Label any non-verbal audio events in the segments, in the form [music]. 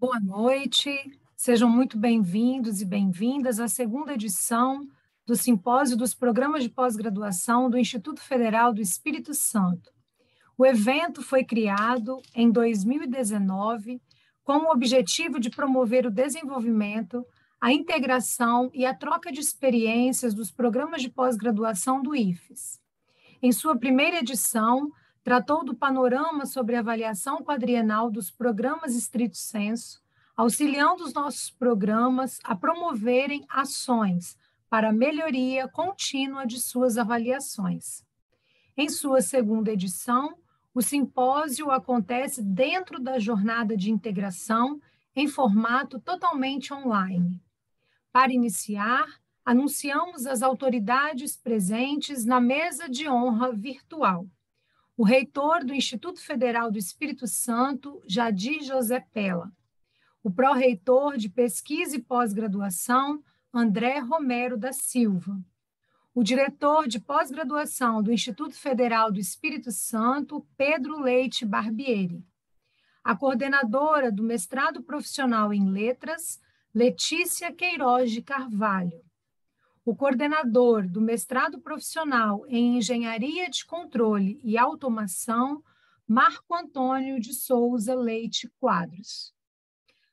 Boa noite, sejam muito bem-vindos e bem-vindas à segunda edição do Simpósio dos Programas de Pós-Graduação do Instituto Federal do Espírito Santo. O evento foi criado em 2019 com o objetivo de promover o desenvolvimento, a integração e a troca de experiências dos programas de pós-graduação do IFES. Em sua primeira edição, tratou do panorama sobre avaliação quadrienal dos programas estrito senso, auxiliando os nossos programas a promoverem ações para melhoria contínua de suas avaliações. Em sua segunda edição, o simpósio acontece dentro da jornada de integração em formato totalmente online. Para iniciar, anunciamos as autoridades presentes na mesa de honra virtual o reitor do Instituto Federal do Espírito Santo, Jadir José Pella, o pró-reitor de Pesquisa e Pós-Graduação, André Romero da Silva, o diretor de pós-graduação do Instituto Federal do Espírito Santo, Pedro Leite Barbieri, a coordenadora do mestrado profissional em letras, Letícia Queiroz de Carvalho, o coordenador do mestrado profissional em Engenharia de Controle e Automação, Marco Antônio de Souza Leite Quadros.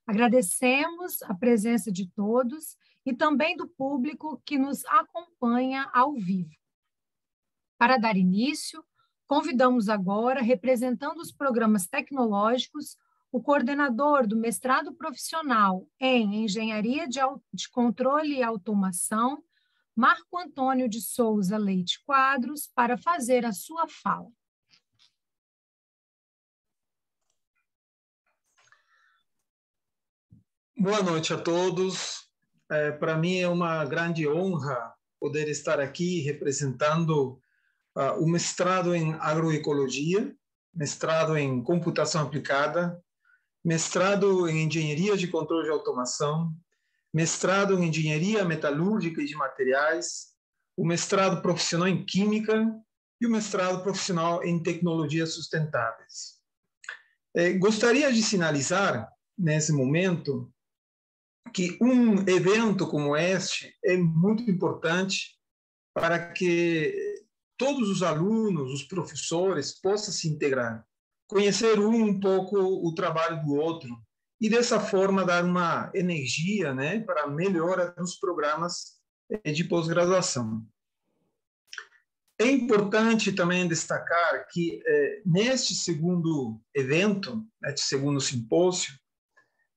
Agradecemos a presença de todos e também do público que nos acompanha ao vivo. Para dar início, convidamos agora, representando os programas tecnológicos, o coordenador do mestrado profissional em Engenharia de, de Controle e Automação, Marco Antônio de Souza Leite Quadros para fazer a sua fala. Boa noite a todos. É, Para mim é uma grande honra poder estar aqui representando uh, o mestrado em agroecologia, mestrado em computação aplicada, mestrado em engenharia de controle de automação, mestrado em engenharia metalúrgica e de materiais, o mestrado profissional em química e o mestrado profissional em tecnologias sustentáveis. É, gostaria de sinalizar, nesse momento, que um evento como este é muito importante para que todos os alunos, os professores possam se integrar, conhecer um, um pouco o trabalho do outro, e dessa forma dar uma energia né, para a melhora dos programas eh, de pós-graduação. É importante também destacar que eh, neste segundo evento, neste segundo simpósio,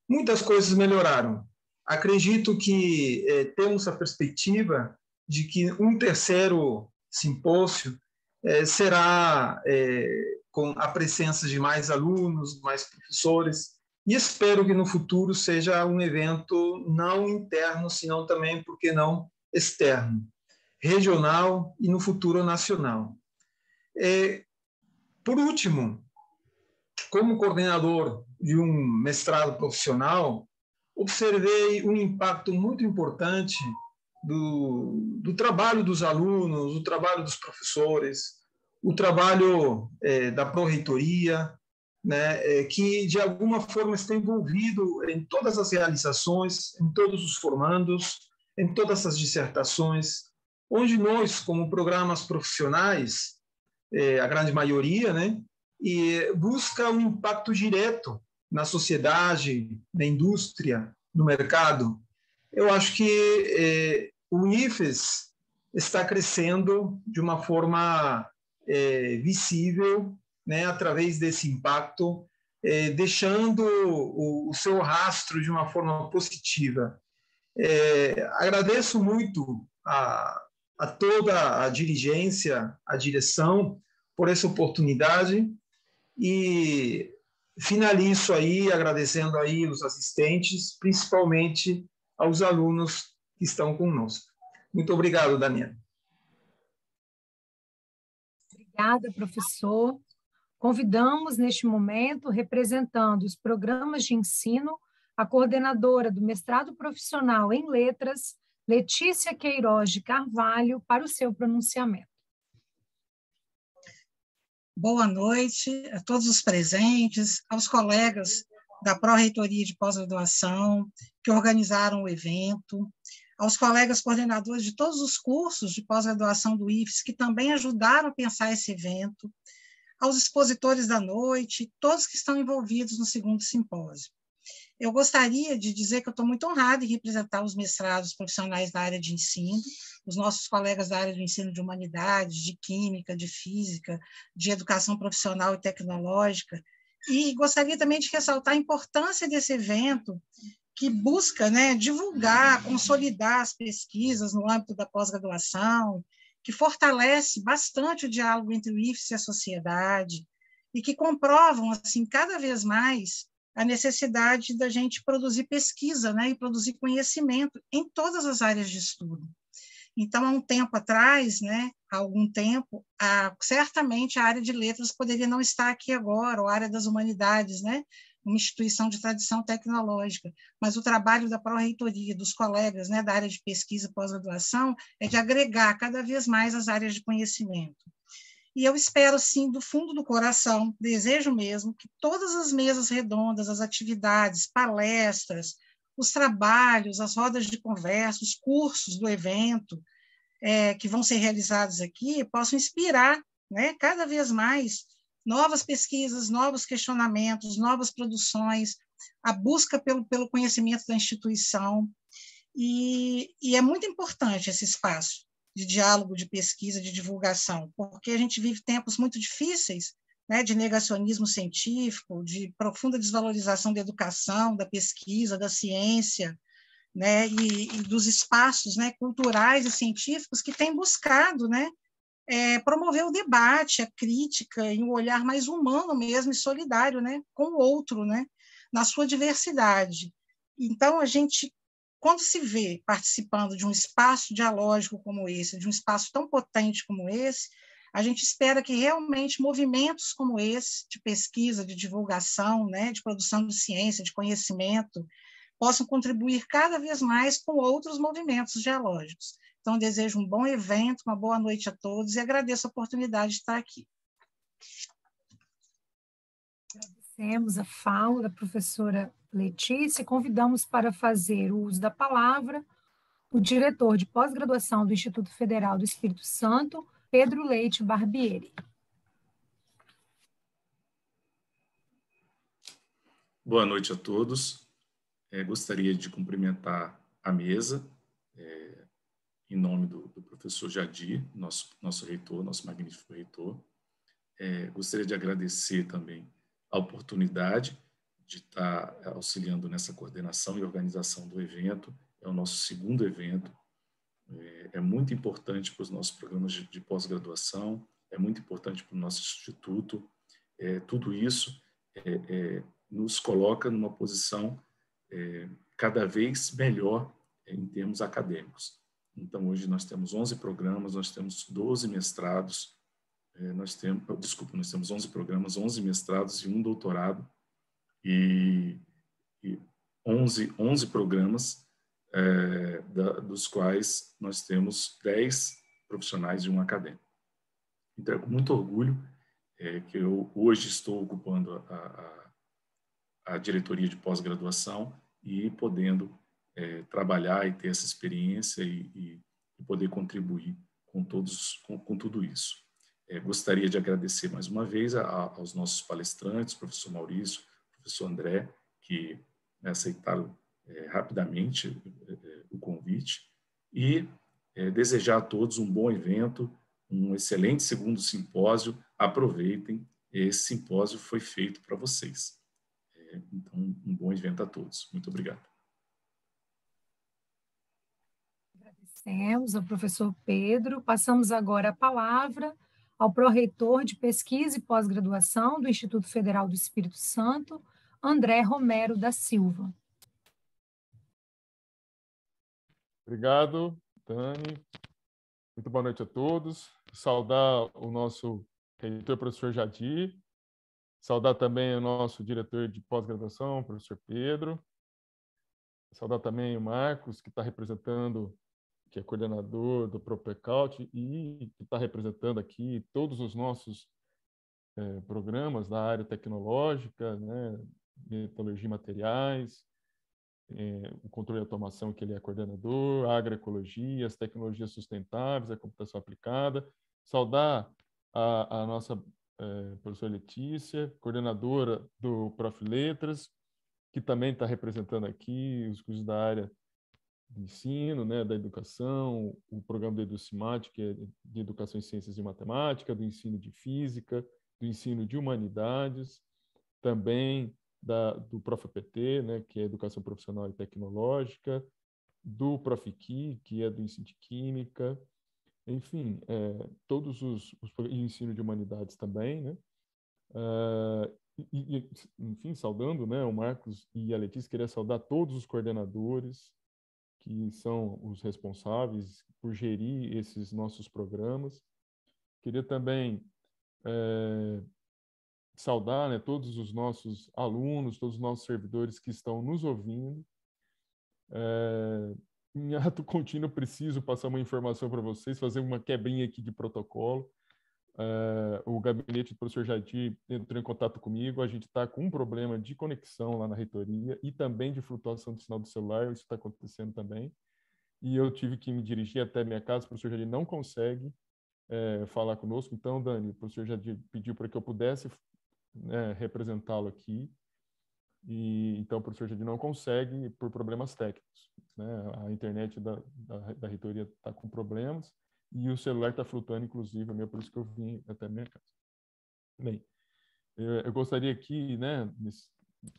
muitas coisas melhoraram. Acredito que eh, temos a perspectiva de que um terceiro simpósio eh, será eh, com a presença de mais alunos, mais professores, e espero que no futuro seja um evento não interno, senão também, por que não, externo, regional e no futuro nacional. É, por último, como coordenador de um mestrado profissional, observei um impacto muito importante do, do trabalho dos alunos, do trabalho dos professores, o trabalho é, da pró-reitoria, né, é, que de alguma forma está envolvido em todas as realizações, em todos os formandos, em todas as dissertações, onde nós, como programas profissionais, é, a grande maioria, né, e busca um impacto direto na sociedade, na indústria, no mercado. Eu acho que é, o IFES está crescendo de uma forma visível né, através desse impacto, é, deixando o, o, seu rastro de uma forma positiva. É, agradeço muito a, a toda a dirigência, a direção, por essa oportunidade e finalizo aí agradecendo aí os assistentes, principalmente aos alunos que estão conosco. Muito obrigado, Daniela. Obrigada, professor. Convidamos, neste momento, representando os programas de ensino, a coordenadora do mestrado profissional em letras, Letícia Queiroz de Carvalho, para o seu pronunciamento. Boa noite a todos os presentes, aos colegas da Pró-Reitoria de Pós-Graduação, que organizaram o evento, aos colegas coordenadores de todos os cursos de pós-graduação do IFES, que também ajudaram a pensar esse evento, aos expositores da noite, todos que estão envolvidos no segundo simpósio. Eu gostaria de dizer que eu estou muito honrada em representar os mestrados profissionais da área de ensino, os nossos colegas da área do ensino de humanidades, de química, de física, de educação profissional e tecnológica, e gostaria também de ressaltar a importância desse evento que busca né, divulgar, consolidar as pesquisas no âmbito da pós-graduação, que fortalece bastante o diálogo entre o IFES e a sociedade, e que comprovam, assim, cada vez mais a necessidade da gente produzir pesquisa né, e produzir conhecimento em todas as áreas de estudo. Então, há um tempo atrás, né, há algum tempo, a, certamente a área de letras poderia não estar aqui agora, ou a área das humanidades, né, uma instituição de tradição tecnológica, mas o trabalho da pró-reitoria, dos colegas né, da área de pesquisa e pós-graduação, é de agregar cada vez mais as áreas de conhecimento. E eu espero, sim, do fundo do coração, desejo mesmo, que todas as mesas redondas, as atividades, palestras, os trabalhos, as rodas de conversa, os cursos do evento é, que vão ser realizados aqui possam inspirar né, cada vez mais novas pesquisas, novos questionamentos, novas produções, a busca pelo, pelo conhecimento da instituição. E, e é muito importante esse espaço de diálogo, de pesquisa, de divulgação, porque a gente vive tempos muito difíceis, né, de negacionismo científico, de profunda desvalorização da educação, da pesquisa, da ciência, né, e, e dos espaços né, culturais e científicos que têm buscado né, é, promover o debate, a crítica e um olhar mais humano mesmo e solidário né, com o outro, né, na sua diversidade. Então, a gente quando se vê participando de um espaço dialógico como esse, de um espaço tão potente como esse, a gente espera que realmente movimentos como esse, de pesquisa, de divulgação, né, de produção de ciência, de conhecimento, possam contribuir cada vez mais com outros movimentos dialógicos. Então, desejo um bom evento, uma boa noite a todos e agradeço a oportunidade de estar aqui. Agradecemos a fala da professora Letícia, convidamos para fazer o uso da palavra o diretor de pós-graduação do Instituto Federal do Espírito Santo, Pedro Leite Barbieri. Boa noite a todos. É, gostaria de cumprimentar a mesa, é, em nome do, do, professor Jadir, nosso, nosso reitor, nosso magnífico reitor. É, gostaria de agradecer também a oportunidade de estar auxiliando nessa coordenação e organização do evento. É o nosso segundo evento. É, é muito importante para os nossos programas de, de pós-graduação, é muito importante para o nosso instituto. É, tudo isso é, é nos coloca numa posição é, cada vez melhor em termos acadêmicos. Então, hoje nós temos 11 programas, nós temos 12 mestrados, é, nós temos, desculpa, nós temos 11 programas, 11 mestrados e um doutorado e, e 11, 11 programas, é, da, dos quais nós temos 10 profissionais e um acadêmico. Então, é com muito orgulho é, que eu hoje estou ocupando a, a, a diretoria de pós-graduação e podendo é, trabalhar e ter essa experiência e, e, poder contribuir com todos com, com tudo isso. É, gostaria de agradecer mais uma vez a, aos nossos palestrantes, professor Maurício, professor André, que aceitaram é, rapidamente é, é, o convite, e é, desejar a todos um bom evento, um excelente segundo simpósio. Aproveitem, esse simpósio foi feito para vocês. Então, um bom evento a todos. Muito obrigado. Agradecemos ao professor Pedro. Passamos agora a palavra ao pró-reitor de pesquisa e pós-graduação do Instituto Federal do Espírito Santo, André Romero da Silva. Obrigado, Dani. Muito boa noite a todos. Saudar o nosso reitor, professor Jadir. Saudar também o nosso diretor de pós-graduação, professor Pedro. Saudar também o Marcos, que está representando, que é coordenador do Propecaut e que está representando aqui todos os nossos é, programas da área tecnológica, né, metalurgia e materiais, é, o controle e automação, que ele é coordenador, agroecologia, as tecnologias sustentáveis, a computação aplicada. Saudar a, a nossa é, professora Letícia, coordenadora do Prof. Letras, que também está representando aqui os cursos da área ensino, né, da educação, o programa do EduCimat, que é de Educação em Ciências e Matemática, do ensino de Física, do ensino de Humanidades, também da, do ProfPT, né, que é Educação Profissional e Tecnológica, do Profiqui, que é do ensino de Química, enfim, é, todos os, os ensino de Humanidades também, né, uh, e, enfim, saudando né, o Marcos e a Letícia, queria saudar todos os coordenadores, que são os responsáveis por gerir esses nossos programas. Queria também é, saudar né, todos os nossos alunos, todos os nossos servidores que estão nos ouvindo. É, em ato [laughs] contínuo, preciso passar uma informação para vocês, fazer uma quebrinha aqui de protocolo. É, o gabinete do professor Jadir entrou em contato comigo, a gente está com um problema de conexão lá na reitoria e também de flutuação do sinal do celular, isso está acontecendo também. E eu tive que me dirigir até minha casa, o professor Jadir não consegue é, falar conosco. Então, Dani, o professor Jadir pediu para que eu pudesse né, representá-lo aqui. E, então, o professor Jadir não consegue por problemas técnicos. Né? A internet da, da, da reitoria está com problemas e o celular está flutuando, inclusive, é por isso que eu vim até a minha casa. Bem, eu, eu gostaria aqui, né,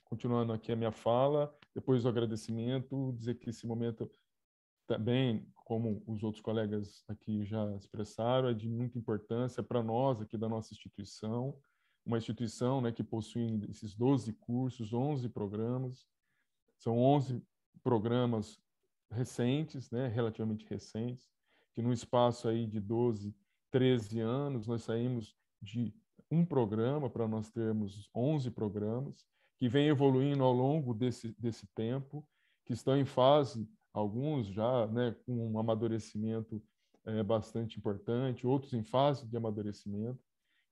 continuando aqui a minha fala, depois do agradecimento, dizer que esse momento também, como os outros colegas aqui já expressaram, é de muita importância para nós aqui da nossa instituição, uma instituição né, que possui esses 12 cursos, 11 programas, são 11 programas recentes, né, relativamente recentes, que no espaço aí de 12, 13 anos, nós saímos de um programa para nós termos 11 programas, que vem evoluindo ao longo desse, desse tempo, que estão em fase, alguns já né, com um amadurecimento é, bastante importante, outros em fase de amadurecimento,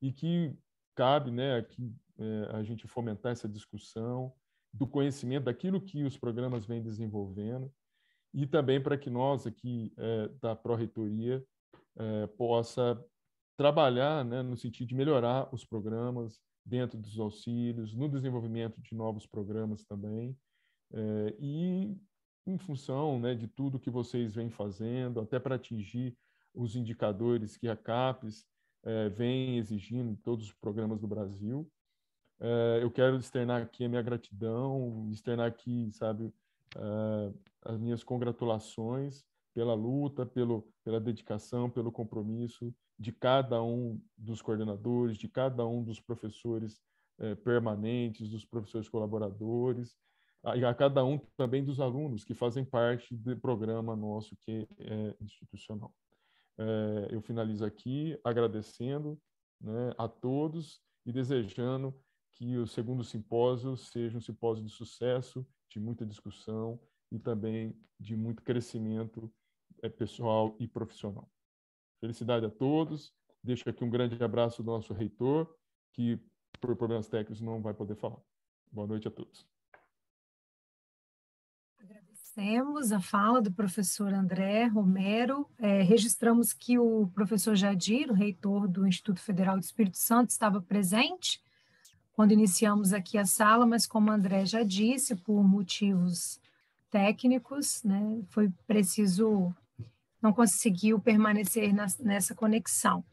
e que cabe né, aqui é, a gente fomentar essa discussão do conhecimento daquilo que os programas vêm desenvolvendo e também para que nós aqui é, da Pró-Reitoria é, possa trabalhar né, no sentido de melhorar os programas dentro dos auxílios, no desenvolvimento de novos programas também, é, e em função né, de tudo que vocês vêm fazendo, até para atingir os indicadores que a CAPES vem exigindo em todos os programas do Brasil. Eu quero externar aqui a minha gratidão, externar aqui, sabe, uh, as minhas congratulações pela luta, pelo, pela dedicação, pelo compromisso de cada um dos coordenadores, de cada um dos professores eh, permanentes, dos professores colaboradores, e a cada um também dos alunos que fazem parte do programa nosso que é institucional. Eh, eu finalizo aqui agradecendo né, a todos e desejando que o segundo simpósio seja um simpósio de sucesso, de muita discussão e também de muito crescimento é, pessoal e profissional. Felicidade a todos. Deixo aqui um grande abraço do nosso reitor, que por problemas técnicos não vai poder falar. Boa noite a todos. Agradecemos a fala do professor André Romero. É, registramos que o professor Jadir, o reitor do Instituto Federal do Espírito Santo, estava presente quando iniciamos aqui a sala, mas como André já disse, por motivos técnicos, né, foi preciso, não conseguiu permanecer na, nessa conexão.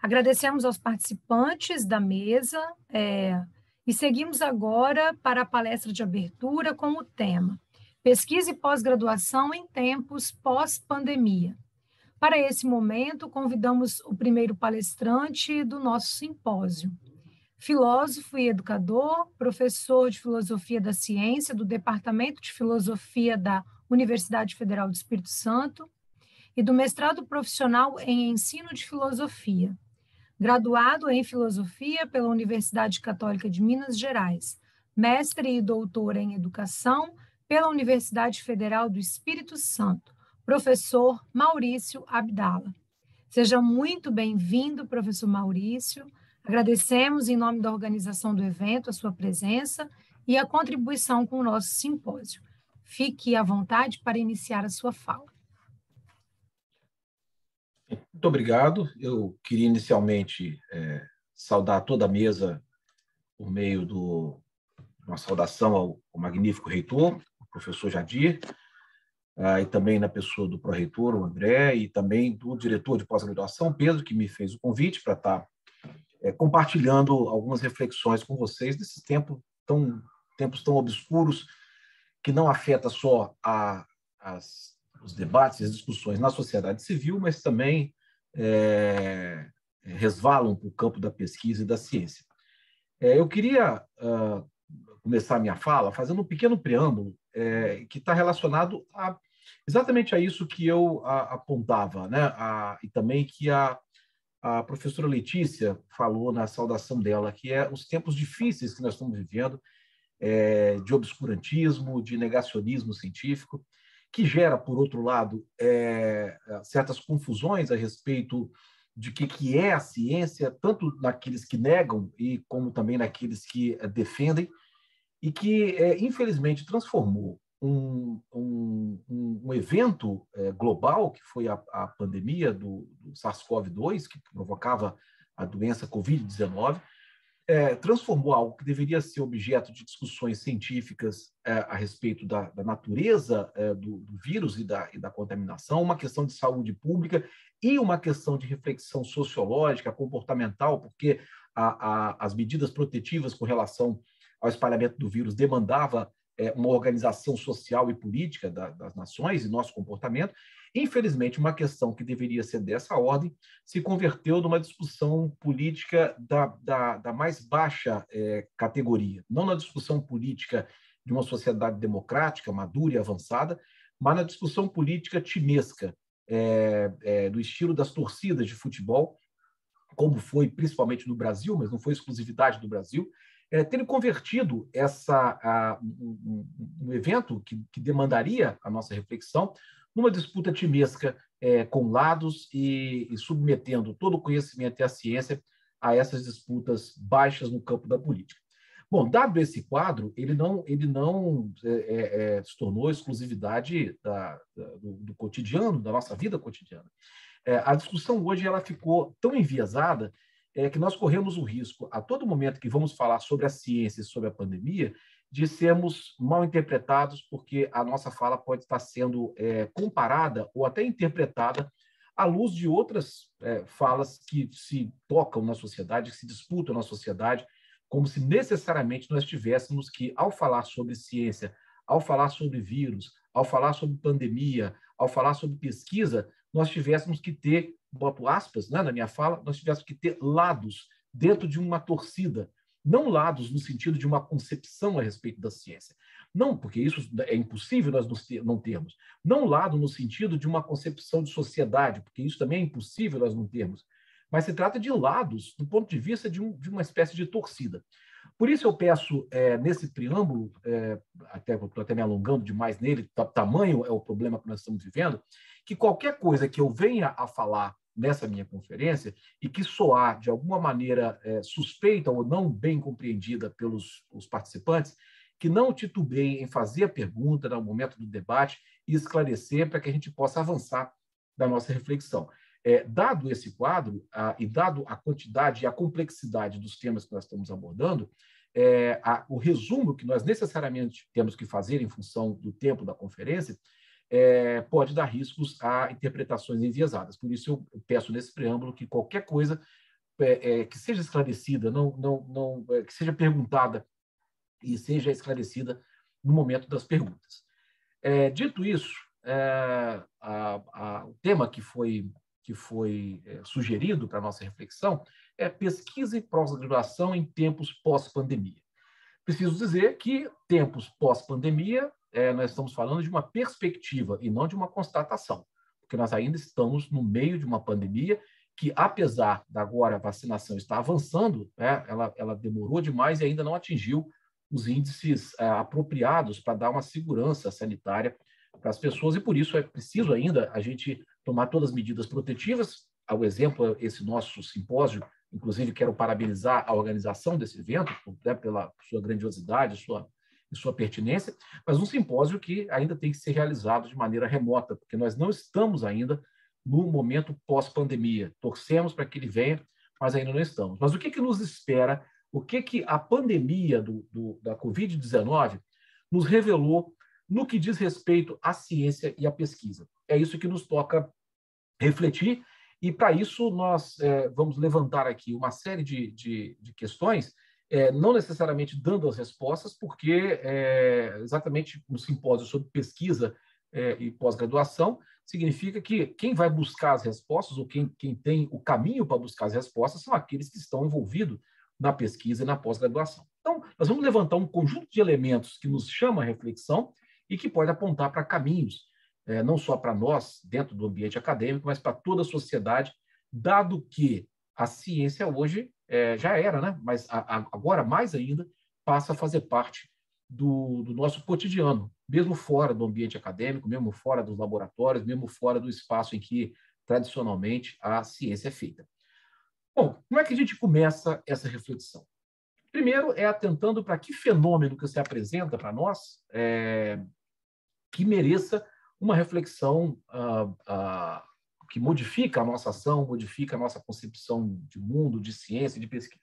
Agradecemos aos participantes da mesa é, e seguimos agora para a palestra de abertura com o tema Pesquisa e pós-graduação em tempos pós-pandemia. Para esse momento, convidamos o primeiro palestrante do nosso simpósio, filósofo e educador, professor de Filosofia da Ciência do Departamento de Filosofia da Universidade Federal do Espírito Santo e do mestrado profissional em Ensino de Filosofia. Graduado em Filosofia pela Universidade Católica de Minas Gerais, mestre e doutor em Educação pela Universidade Federal do Espírito Santo, professor Maurício Abdala. Seja muito bem-vindo, professor Maurício. Agradecemos, em nome da organização do evento, a sua presença e a contribuição com o nosso simpósio. Fique à vontade para iniciar a sua fala. Muito obrigado. Eu queria inicialmente é, saudar toda a mesa por meio do uma saudação ao, ao magnífico reitor, o professor Jadir, ah, e também na pessoa do pró-reitor, o André, e também do diretor de pós-graduação, Pedro, que me fez o convite para estar é, compartilhando algumas reflexões com vocês desses tempos tão, tempos tão obscuros que não afeta só a, as, os debates e as discussões na sociedade civil, mas também é, resvalam para o campo da pesquisa e da ciência. É, eu queria uh, começar a minha fala fazendo um pequeno preâmbulo é, que está relacionado a, exatamente a isso que eu a, apontava, né? A, e também que a, a professora Letícia falou na saudação dela, que é os tempos difíceis que nós estamos vivendo, é, de obscurantismo, de negacionismo científico, que gera, por outro lado, é, certas confusões a respeito de que, que é a ciência, tanto naqueles que negam e como também naqueles que é, defendem, e que, é, infelizmente, transformou um, um, um evento é, global, que foi a, a pandemia do, do SARS-CoV-2, que provocava a doença Covid-19, é, transformou algo que deveria ser objeto de discussões científicas é, a respeito da, da natureza é, do, do, vírus e da, e da, contaminação, uma questão de saúde pública e uma questão de reflexão sociológica, comportamental, porque a, a, as medidas protetivas com relação ao espalhamento do vírus demandava uma organização social e política da, das nações e nosso comportamento, Infelizmente, uma questão que deveria ser dessa ordem se converteu numa discussão política da, da, da mais baixa é, categoria, não na discussão política de uma sociedade democrática, madura e avançada, mas na discussão política timesca, é, é, do estilo das torcidas de futebol, como foi principalmente no Brasil, mas não foi exclusividade do Brasil, é, convertido essa, a, um, um, evento que, que demandaria a nossa reflexão numa disputa timesca é, com lados e, e, submetendo todo o conhecimento e a ciência a essas disputas baixas no campo da política. Bom, dado esse quadro, ele não, ele não é, é, é, se tornou exclusividade da, da, do, do, cotidiano, da nossa vida cotidiana. É, a discussão hoje ela ficou tão enviesada é, que nós corremos o risco, a todo momento que vamos falar sobre a ciência e sobre a pandemia, de sermos mal interpretados, porque a nossa fala pode estar sendo é, comparada ou até interpretada à luz de outras é, falas que se tocam na sociedade, que se disputam na sociedade, como se necessariamente nós tivéssemos que, ao falar sobre ciência, ao falar sobre vírus, ao falar sobre pandemia, ao falar sobre pesquisa, nós tivéssemos que ter, boto aspas né, na minha fala, nós tivéssemos que ter lados dentro de uma torcida, não lados no sentido de uma concepção a respeito da ciência. Não, porque isso é impossível nós não termos. Não lado no sentido de uma concepção de sociedade, porque isso também é impossível nós não termos. Mas se trata de lados do ponto de vista de, um, de uma espécie de torcida. Por isso eu peço, é, nesse preâmbulo, é, até estou até me alongando demais nele, tamanho é o problema que nós estamos vivendo, que qualquer coisa que eu venha a falar nessa minha conferência e que soar de alguma maneira é, suspeita ou não bem compreendida pelos os participantes, que não titubeiem em fazer a pergunta no momento do debate e esclarecer para que a gente possa avançar da nossa reflexão. É, dado esse quadro a, e dado a quantidade e a complexidade dos temas que nós estamos abordando, é, a, o resumo que nós necessariamente temos que fazer em função do tempo da conferência é, pode dar riscos a interpretações enviesadas. Por isso, eu peço nesse preâmbulo que qualquer coisa é, é, que seja esclarecida, não, não, não, que seja perguntada e seja esclarecida no momento das perguntas. Dito isso, a, a, o tema que foi, que foi sugerido para nossa reflexão é pesquisa e pós-graduação em tempos pós-pandemia. Preciso dizer que tempos pós-pandemia é, nós estamos falando de uma perspectiva e não de uma constatação, porque nós ainda estamos no meio de uma pandemia que, apesar da agora a vacinação estar avançando, né, ela, ela demorou demais e ainda não atingiu os índices é, apropriados para dar uma segurança sanitária para as pessoas, e por isso é preciso ainda a gente tomar todas as medidas protetivas. Ao exemplo, esse nosso simpósio, inclusive quero parabenizar a organização desse evento né, pela sua grandiosidade, sua e sua pertinência, mas um simpósio que ainda tem que ser realizado de maneira remota, porque nós não estamos ainda no momento pós-pandemia. Torcemos para que ele venha, mas ainda não estamos. Mas o que, que nos espera? O que, que a pandemia do, do da Covid-19 nos revelou no que diz respeito à ciência e à pesquisa? É isso que nos toca refletir, e para isso nós é, vamos levantar aqui uma série de, de, de questões é, não necessariamente dando as respostas, porque é, exatamente no simpósio sobre pesquisa é, e pós-graduação significa que quem vai buscar as respostas, ou quem, quem tem o caminho para buscar as respostas, são aqueles que estão envolvidos na pesquisa e na pós-graduação. Então, nós vamos levantar um conjunto de elementos que nos chama a reflexão e que pode apontar para caminhos, é, não só para nós, dentro do ambiente acadêmico, mas para toda a sociedade, dado que a ciência hoje é, já era, né? mas a, a, agora mais ainda passa a fazer parte do, do, nosso cotidiano, mesmo fora do ambiente acadêmico, mesmo fora dos laboratórios, mesmo fora do espaço em que tradicionalmente a ciência é feita. Bom, como é que a gente começa essa reflexão? Primeiro é atentando para que fenômeno que se apresenta para nós é, que mereça uma reflexão uh, uh, que modifica a nossa ação, modifica a nossa concepção de mundo, de ciência, de pesquisa.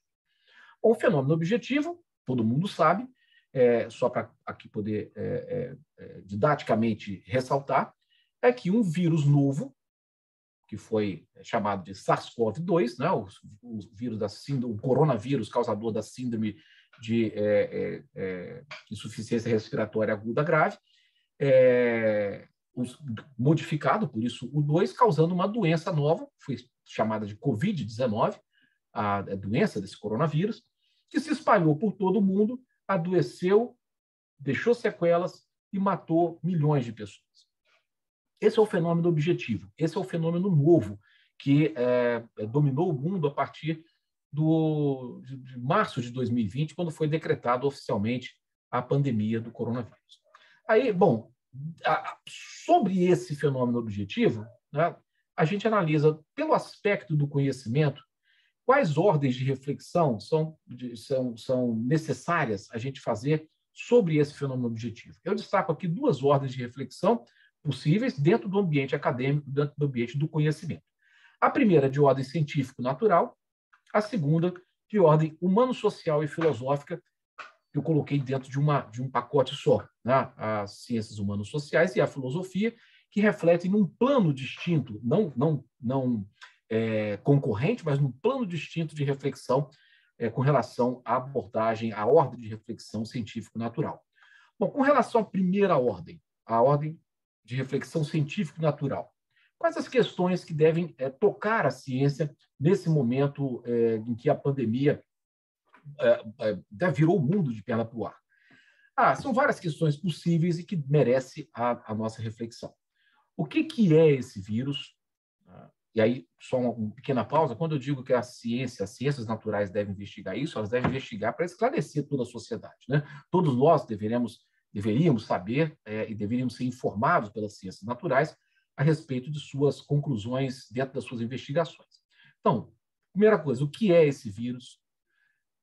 O fenômeno objetivo, todo mundo sabe, é, só para aqui poder é, é, é, didaticamente ressaltar, é que um vírus novo, que foi chamado de SARS-CoV-2, né, o, o, vírus da síndrome, o coronavírus causador da síndrome de é, é, insuficiência respiratória aguda grave, modificado, por isso o 2, causando uma doença nova, foi chamada de Covid-19, a doença desse coronavírus, que se espalhou por todo o mundo, adoeceu, deixou sequelas e matou milhões de pessoas. Esse é o fenômeno objetivo, esse é o fenômeno novo que é, dominou o mundo a partir do, de, de março de 2020, quando foi decretado oficialmente a pandemia do coronavírus. Aí, bom, sobre esse fenômeno objetivo, né, a gente analisa, pelo aspecto do conhecimento, quais ordens de reflexão são, são, são necessárias a gente fazer sobre esse fenômeno objetivo. Eu destaco aqui duas ordens de reflexão possíveis dentro do ambiente acadêmico, dentro do ambiente do conhecimento. A primeira de ordem científico-natural, a segunda de ordem humano-social e filosófica, eu coloquei dentro de, uma, de um pacote só, né? as ciências humanas sociais e a filosofia, que refletem num plano distinto, não, não, não é, concorrente, mas num plano distinto de reflexão é, com relação à abordagem, à ordem de reflexão científico-natural. Bom, com relação à primeira ordem, a ordem de reflexão científico-natural, quais as questões que devem é, tocar a ciência nesse momento é, em que a pandemia é, é, virou o mundo de perna para o ar. Ah, são várias questões possíveis e que merece a, a nossa reflexão. O que, que é esse vírus? Ah, e aí, só uma, uma, pequena pausa. Quando eu digo que a ciência, as ciências naturais devem investigar isso, elas devem investigar para esclarecer toda a sociedade. Né? Todos nós deveremos, deveríamos saber é, e deveríamos ser informados pelas ciências naturais a respeito de suas conclusões dentro das suas investigações. Então, primeira coisa, o que é esse vírus?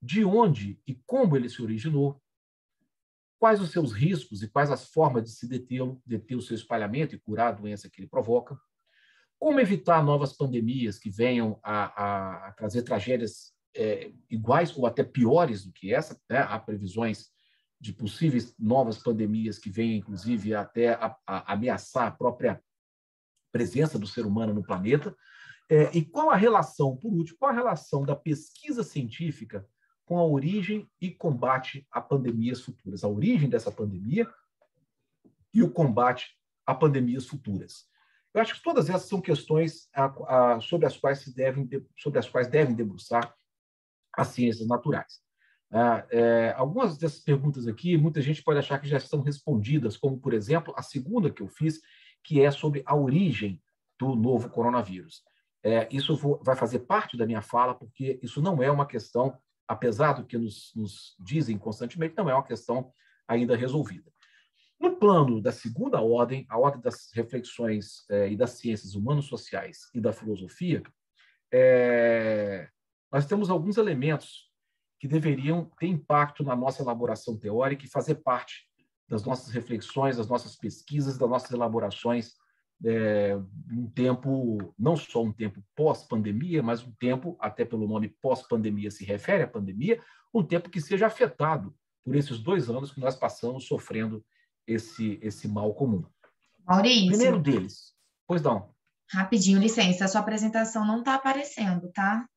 De onde e como ele se originou, quais os seus riscos e quais as formas de se detê-lo, deter o seu espalhamento e curar a doença que ele provoca, como evitar novas pandemias que venham a, a, trazer tragédias é, iguais ou até piores do que essa, né? há previsões de possíveis novas pandemias que venham, inclusive, até a ameaçar a própria presença do ser humano no planeta. É, e qual a relação, por último, qual a relação da pesquisa científica com a origem e combate a pandemias futuras, a origem dessa pandemia e o combate a pandemias futuras. Eu acho que todas essas são questões a, a, sobre as quais se devem sobre as quais devem debruçar as ciências naturais. Ah, é, algumas dessas perguntas aqui, muita gente pode achar que já estão respondidas, como por exemplo a segunda que eu fiz, que é sobre a origem do novo coronavírus. É, isso vou, vai fazer parte da minha fala, porque isso não é uma questão apesar do que nos, nos dizem constantemente, não é uma questão ainda resolvida. No plano da segunda ordem, a ordem das reflexões eh, e das ciências humanos-sociais e da filosofia, eh, nós temos alguns elementos que deveriam ter impacto na nossa elaboração teórica e fazer parte das nossas reflexões, das nossas pesquisas, das nossas elaborações, é, um tempo, não só um tempo pós-pandemia, mas um tempo, até pelo nome pós-pandemia se refere à pandemia, um tempo que seja afetado por esses dois anos que nós passamos sofrendo esse, esse mal comum. Maurício. Primeiro deles, pois não. Rapidinho, licença, a sua apresentação não está aparecendo, tá?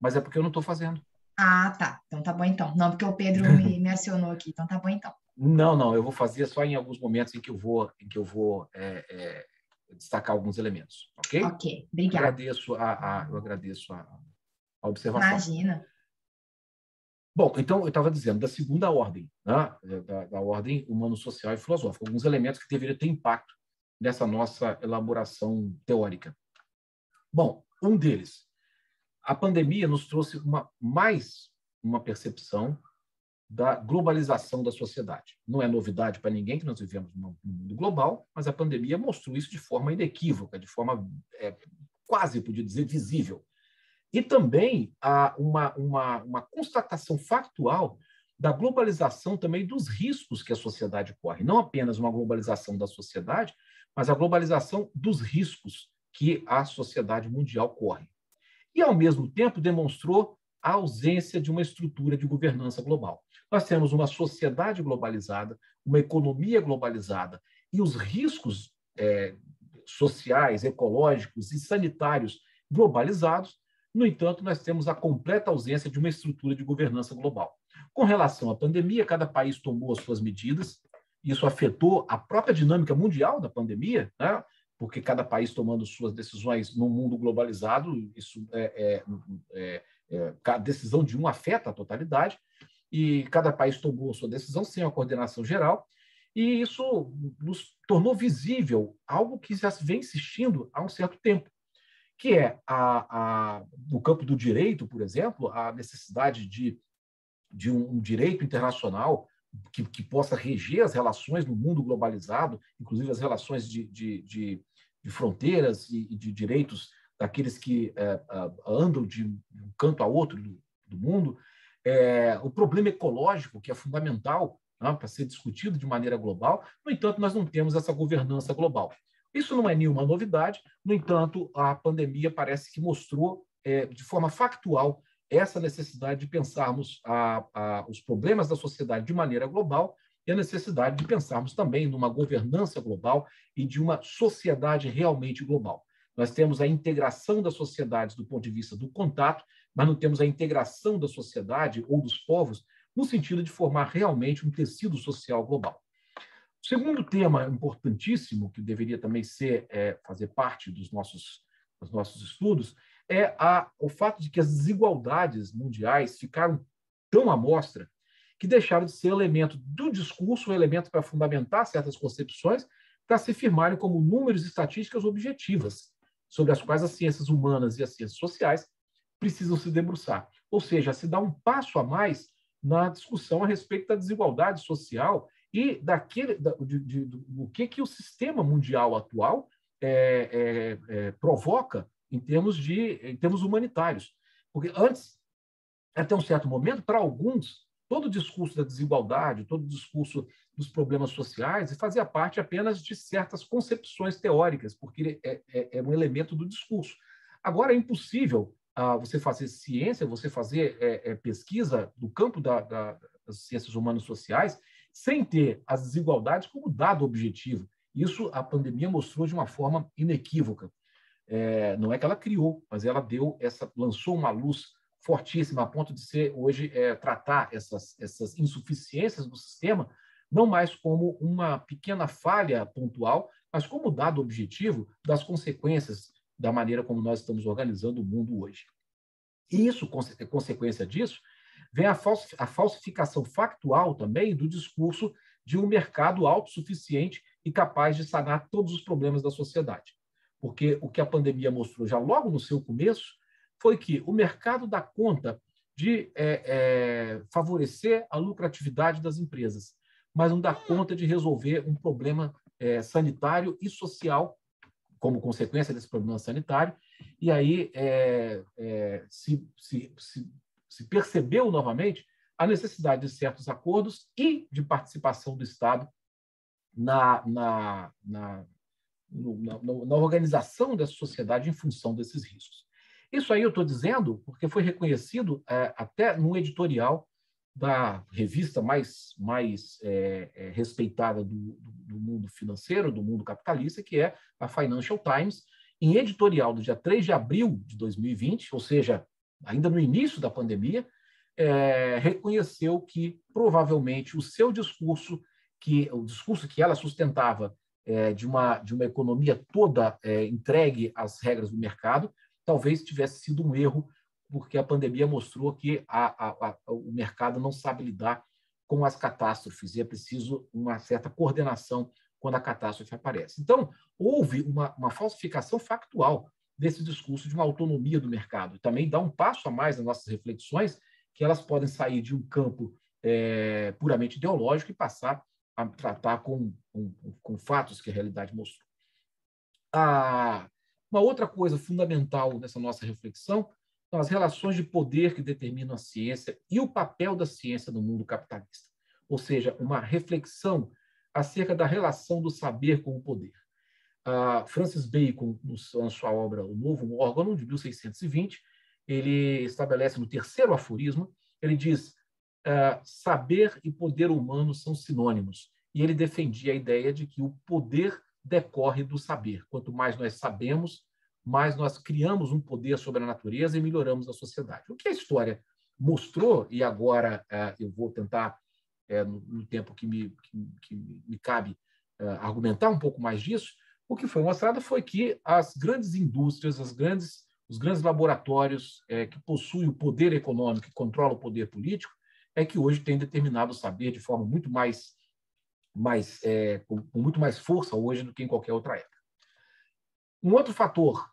Mas é porque eu não estou fazendo. Ah, tá. Então tá bom então. Não, porque o Pedro me, me acionou aqui, então tá bom então. Não, não, eu vou fazer só em alguns momentos em que eu vou, em que eu vou é, é, destacar alguns elementos, ok? Ok, obrigada. Eu agradeço a, a eu agradeço a, a observação. Imagina. Bom, então eu estava dizendo da segunda ordem, né? da, da ordem humano-social e filosófica, alguns elementos que deveriam ter impacto nessa nossa elaboração teórica. Bom, um deles, a pandemia nos trouxe uma, mais uma percepção da globalização da sociedade. Não é novidade para ninguém que nós vivemos no mundo global, mas a pandemia mostrou isso de forma inequívoca, de forma é, quase, podia dizer, visível. E também há uma, uma, uma constatação factual da globalização também dos riscos que a sociedade corre. Não apenas uma globalização da sociedade, mas a globalização dos riscos que a sociedade mundial corre. E, ao mesmo tempo, demonstrou a ausência de uma estrutura de governança global. Nós temos uma sociedade globalizada, uma economia globalizada, e os riscos é, sociais, ecológicos e sanitários globalizados no entanto, nós temos a completa ausência de uma estrutura de governança global. Com relação à pandemia, cada país tomou as suas medidas, isso afetou a própria dinâmica mundial da pandemia, né? porque cada país tomando suas decisões num mundo globalizado, isso é, é, é, é a decisão de um afeta a totalidade, e cada país tomou sua decisão sem a coordenação geral, e isso nos tornou visível algo que já vem insistindo há um certo tempo, que é, a, a, no campo do direito, por exemplo, a necessidade de, de um direito internacional que, que, possa reger as relações no mundo globalizado, inclusive as relações de, de, de, de fronteiras e, de direitos daqueles que é, andam de um canto a outro do, do mundo, é, o problema ecológico, que é fundamental né, para ser discutido de maneira global, no entanto, nós não temos essa governança global. Isso não é nenhuma novidade, no entanto, a pandemia parece que mostrou é, de forma factual essa necessidade de pensarmos a, a, os problemas da sociedade de maneira global e a necessidade de pensarmos também numa governança global e de uma sociedade realmente global. Nós temos a integração das sociedades do ponto de vista do contato, mas não temos a integração da sociedade ou dos povos no sentido de formar realmente um tecido social global. O segundo tema importantíssimo, que deveria também ser é, fazer parte dos nossos, dos nossos estudos, é a, o fato de que as desigualdades mundiais ficaram tão à mostra que deixaram de ser elemento do discurso, um elemento para fundamentar certas concepções, para se firmarem como números e estatísticas objetivas, sobre as quais as ciências humanas e as ciências sociais precisam se debruçar. Ou seja, se dá um passo a mais na discussão a respeito da desigualdade social e daquele, de, de, do que, que o sistema mundial atual é, é, é, provoca em termos, de, em termos humanitários. Porque antes, até um certo momento, para alguns, todo o discurso da desigualdade, todo o discurso dos problemas sociais fazia parte apenas de certas concepções teóricas, porque é, é, é um elemento do discurso. Agora é impossível ah, você fazer ciência, você fazer é, é pesquisa do campo da, da, das ciências humanas sociais sem ter as desigualdades como dado objetivo. Isso a pandemia mostrou de uma forma inequívoca. É, não é que ela criou, mas ela deu essa, lançou uma luz fortíssima a ponto de ser hoje é, tratar essas, essas insuficiências do sistema não mais como uma pequena falha pontual, mas como dado objetivo das consequências da maneira como nós estamos organizando o mundo hoje. E isso, consequência disso, vem a, falsificação factual também do discurso de um mercado autossuficiente e capaz de sanar todos os problemas da sociedade. Porque o que a pandemia mostrou já logo no seu começo foi que o mercado dá conta de é, é, favorecer a lucratividade das empresas, mas não dá conta de resolver um problema é, sanitário e social como consequência desse problema sanitário. E aí, é, é, se, se, se se percebeu novamente a necessidade de certos acordos e de participação do Estado na, na, na, na, na organização dessa sociedade em função desses riscos. Isso aí eu estou dizendo porque foi reconhecido é, até no editorial da revista mais, mais é, é, respeitada do, do, mundo financeiro, do mundo capitalista, que é a Financial Times, em editorial do dia 3 de abril de 2020, ou seja, ainda no início da pandemia, é, reconheceu que provavelmente o seu discurso, que o discurso que ela sustentava é, de, uma, de uma economia toda é, entregue às regras do mercado, talvez tivesse sido um erro porque a pandemia mostrou que a, a, a, o mercado não sabe lidar com as catástrofes e é preciso uma certa coordenação quando a catástrofe aparece. Então, houve uma, uma falsificação factual desse discurso de uma autonomia do mercado. Também dá um passo a mais nas nossas reflexões, que elas podem sair de um campo é, puramente ideológico e passar a tratar com, com, com fatos que a realidade mostrou. Ah, uma outra coisa fundamental nessa nossa reflexão são as relações de poder que determinam a ciência e o papel da ciência no mundo capitalista. Ou seja, uma reflexão acerca da relação do saber com o poder. Francis Bacon, na sua obra O Novo Órgão, de 1620, ele estabelece no terceiro aforismo, ele diz, uh, saber e poder humano são sinônimos. E ele defendia a ideia de que o poder decorre do saber. Quanto mais nós sabemos, mais nós criamos um poder sobre a natureza e melhoramos a sociedade. O que a história mostrou, e agora uh, eu vou tentar, uh, no, tempo que me, que, que me cabe, uh, argumentar um pouco mais disso, o que foi mostrado foi que as grandes indústrias, as grandes, os grandes laboratórios que possuem o poder econômico e controlam o poder político, é que hoje têm determinado o saber de forma muito mais, mais é, com muito mais força hoje do que em qualquer outra época. Um outro fator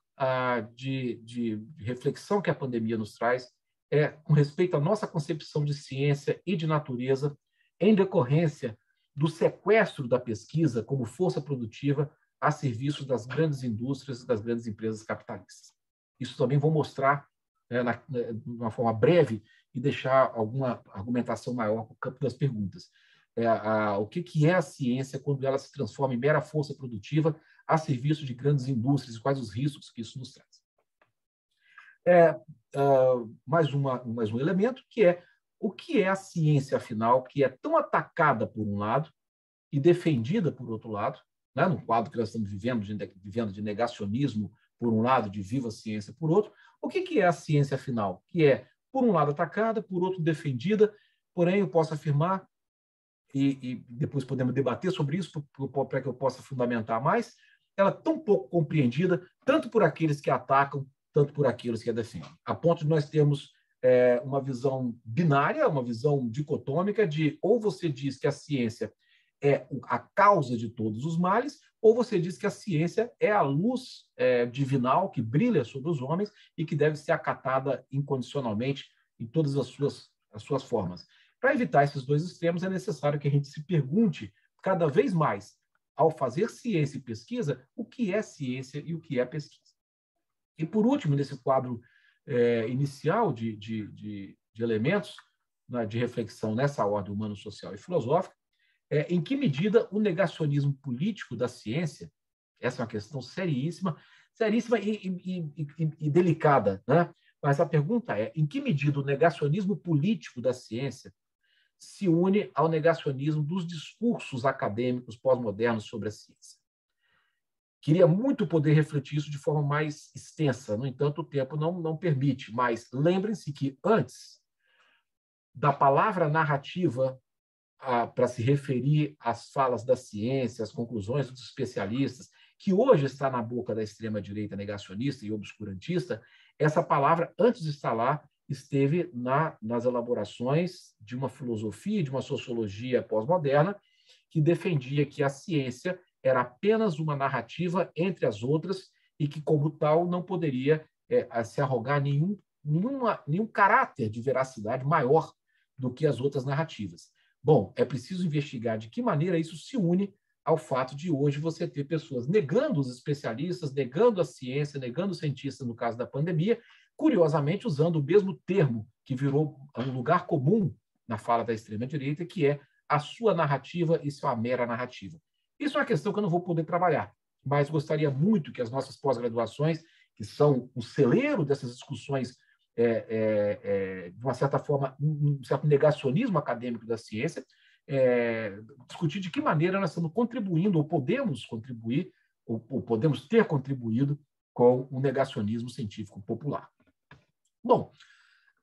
de, de, reflexão que a pandemia nos traz é com respeito à nossa concepção de ciência e de natureza em decorrência do sequestro da pesquisa como força produtiva a serviço das grandes indústrias e das grandes empresas capitalistas. Isso também vou mostrar né, na, né, de uma forma breve e deixar alguma argumentação maior para o campo das perguntas. É, a, o que, que é a ciência quando ela se transforma em mera força produtiva a serviço de grandes indústrias e quais os riscos que isso nos traz. É, uh, mais, uma, mais um elemento, que é o que é a ciência, afinal, que é tão atacada por um lado e defendida por outro lado, né, no quadro que nós estamos vivendo de, vivendo de negacionismo por um lado, de viva ciência por outro. O que, que é a ciência, afinal? Que é, por um lado, atacada, por outro, defendida, porém, eu posso afirmar, e, e depois podemos debater sobre isso para que eu possa fundamentar mais, ela é tão pouco compreendida, tanto por aqueles que atacam, tanto por aqueles que a defendem. A ponto de nós termos é, uma visão binária, uma visão dicotômica de ou você diz que a ciência é a causa de todos os males, ou você diz que a ciência é a luz é, divinal que brilha sobre os homens e que deve ser acatada incondicionalmente em todas as suas, as suas formas. Para evitar esses dois extremos, é necessário que a gente se pergunte cada vez mais ao fazer ciência e pesquisa, o que é ciência e o que é pesquisa. E, por último, nesse quadro é, inicial de, de, de, de elementos né, de reflexão nessa ordem humano, social e filosófica, é, em que medida o negacionismo político da ciência, essa é uma questão seríssima, seríssima e, e, e, e delicada, né? mas a pergunta é, em que medida o negacionismo político da ciência se une ao negacionismo dos discursos acadêmicos pós-modernos sobre a ciência. Queria muito poder refletir isso de forma mais extensa, no entanto, o tempo não, não permite, mas lembrem-se que antes da palavra narrativa para se referir às falas da ciência, às conclusões dos especialistas, que hoje está na boca da extrema-direita negacionista e obscurantista, essa palavra, antes de estar lá, esteve na, nas elaborações de uma filosofia, de uma sociologia pós-moderna, que defendia que a ciência era apenas uma narrativa entre as outras e que, como tal, não poderia é, se arrogar nenhum, nenhuma, nenhum caráter de veracidade maior do que as outras narrativas. Bom, é preciso investigar de que maneira isso se une ao fato de hoje você ter pessoas negando os especialistas, negando a ciência, negando os cientistas no caso da pandemia, curiosamente usando o mesmo termo que virou um lugar comum na fala da extrema-direita, que é a sua narrativa e sua mera narrativa. Isso é uma questão que eu não vou poder trabalhar, mas gostaria muito que as nossas pós-graduações, que são o celeiro dessas discussões, é, é, é, de uma certa forma, um, certo negacionismo acadêmico da ciência, é, discutir de que maneira nós estamos contribuindo, ou podemos contribuir, ou, ou podemos ter contribuído com o negacionismo científico popular. Bom,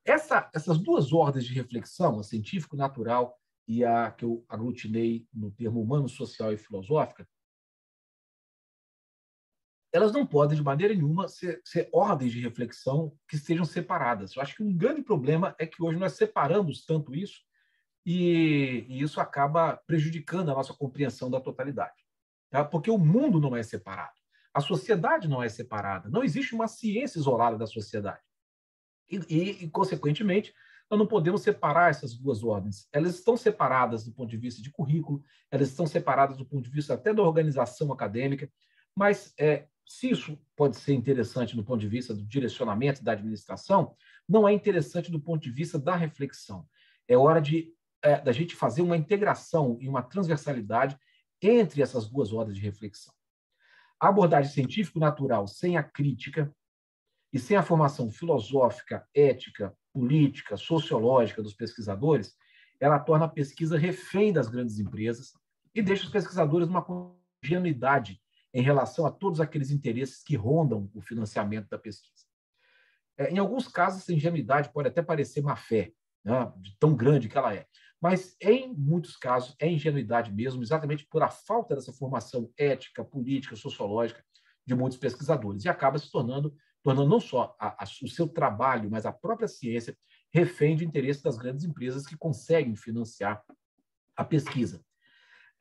essa, essas duas ordens de reflexão, a científico-natural e a que eu aglutinei no termo humano, social e filosófica, elas não podem, de maneira nenhuma, ser, ser, ordens de reflexão que estejam separadas. Eu acho que um grande problema é que hoje nós separamos tanto isso e, e isso acaba prejudicando a nossa compreensão da totalidade. Tá? Porque o mundo não é separado, a sociedade não é separada, não existe uma ciência isolada da sociedade. E, e, e, consequentemente, nós não podemos separar essas duas ordens. Elas estão separadas do ponto de vista de currículo, elas estão separadas do ponto de vista até da organização acadêmica, mas é, se isso pode ser interessante do ponto de vista do direcionamento da administração, não é interessante do ponto de vista da reflexão. É hora de é, da gente fazer uma integração e uma transversalidade entre essas duas ordens de reflexão. A abordagem científico-natural sem a crítica e sem a formação filosófica, ética, política, sociológica dos pesquisadores, ela torna a pesquisa refém das grandes empresas e deixa os pesquisadores numa ingenuidade em relação a todos aqueles interesses que rondam o financiamento da pesquisa. É, em alguns casos, essa ingenuidade pode até parecer má fé, né, de tão grande que ela é. Mas, em muitos casos, é ingenuidade mesmo, exatamente por a falta dessa formação ética, política, sociológica de muitos pesquisadores. E acaba se tornando, tornando não só a, a, o seu trabalho, mas a própria ciência refém de interesse das grandes empresas que conseguem financiar a pesquisa.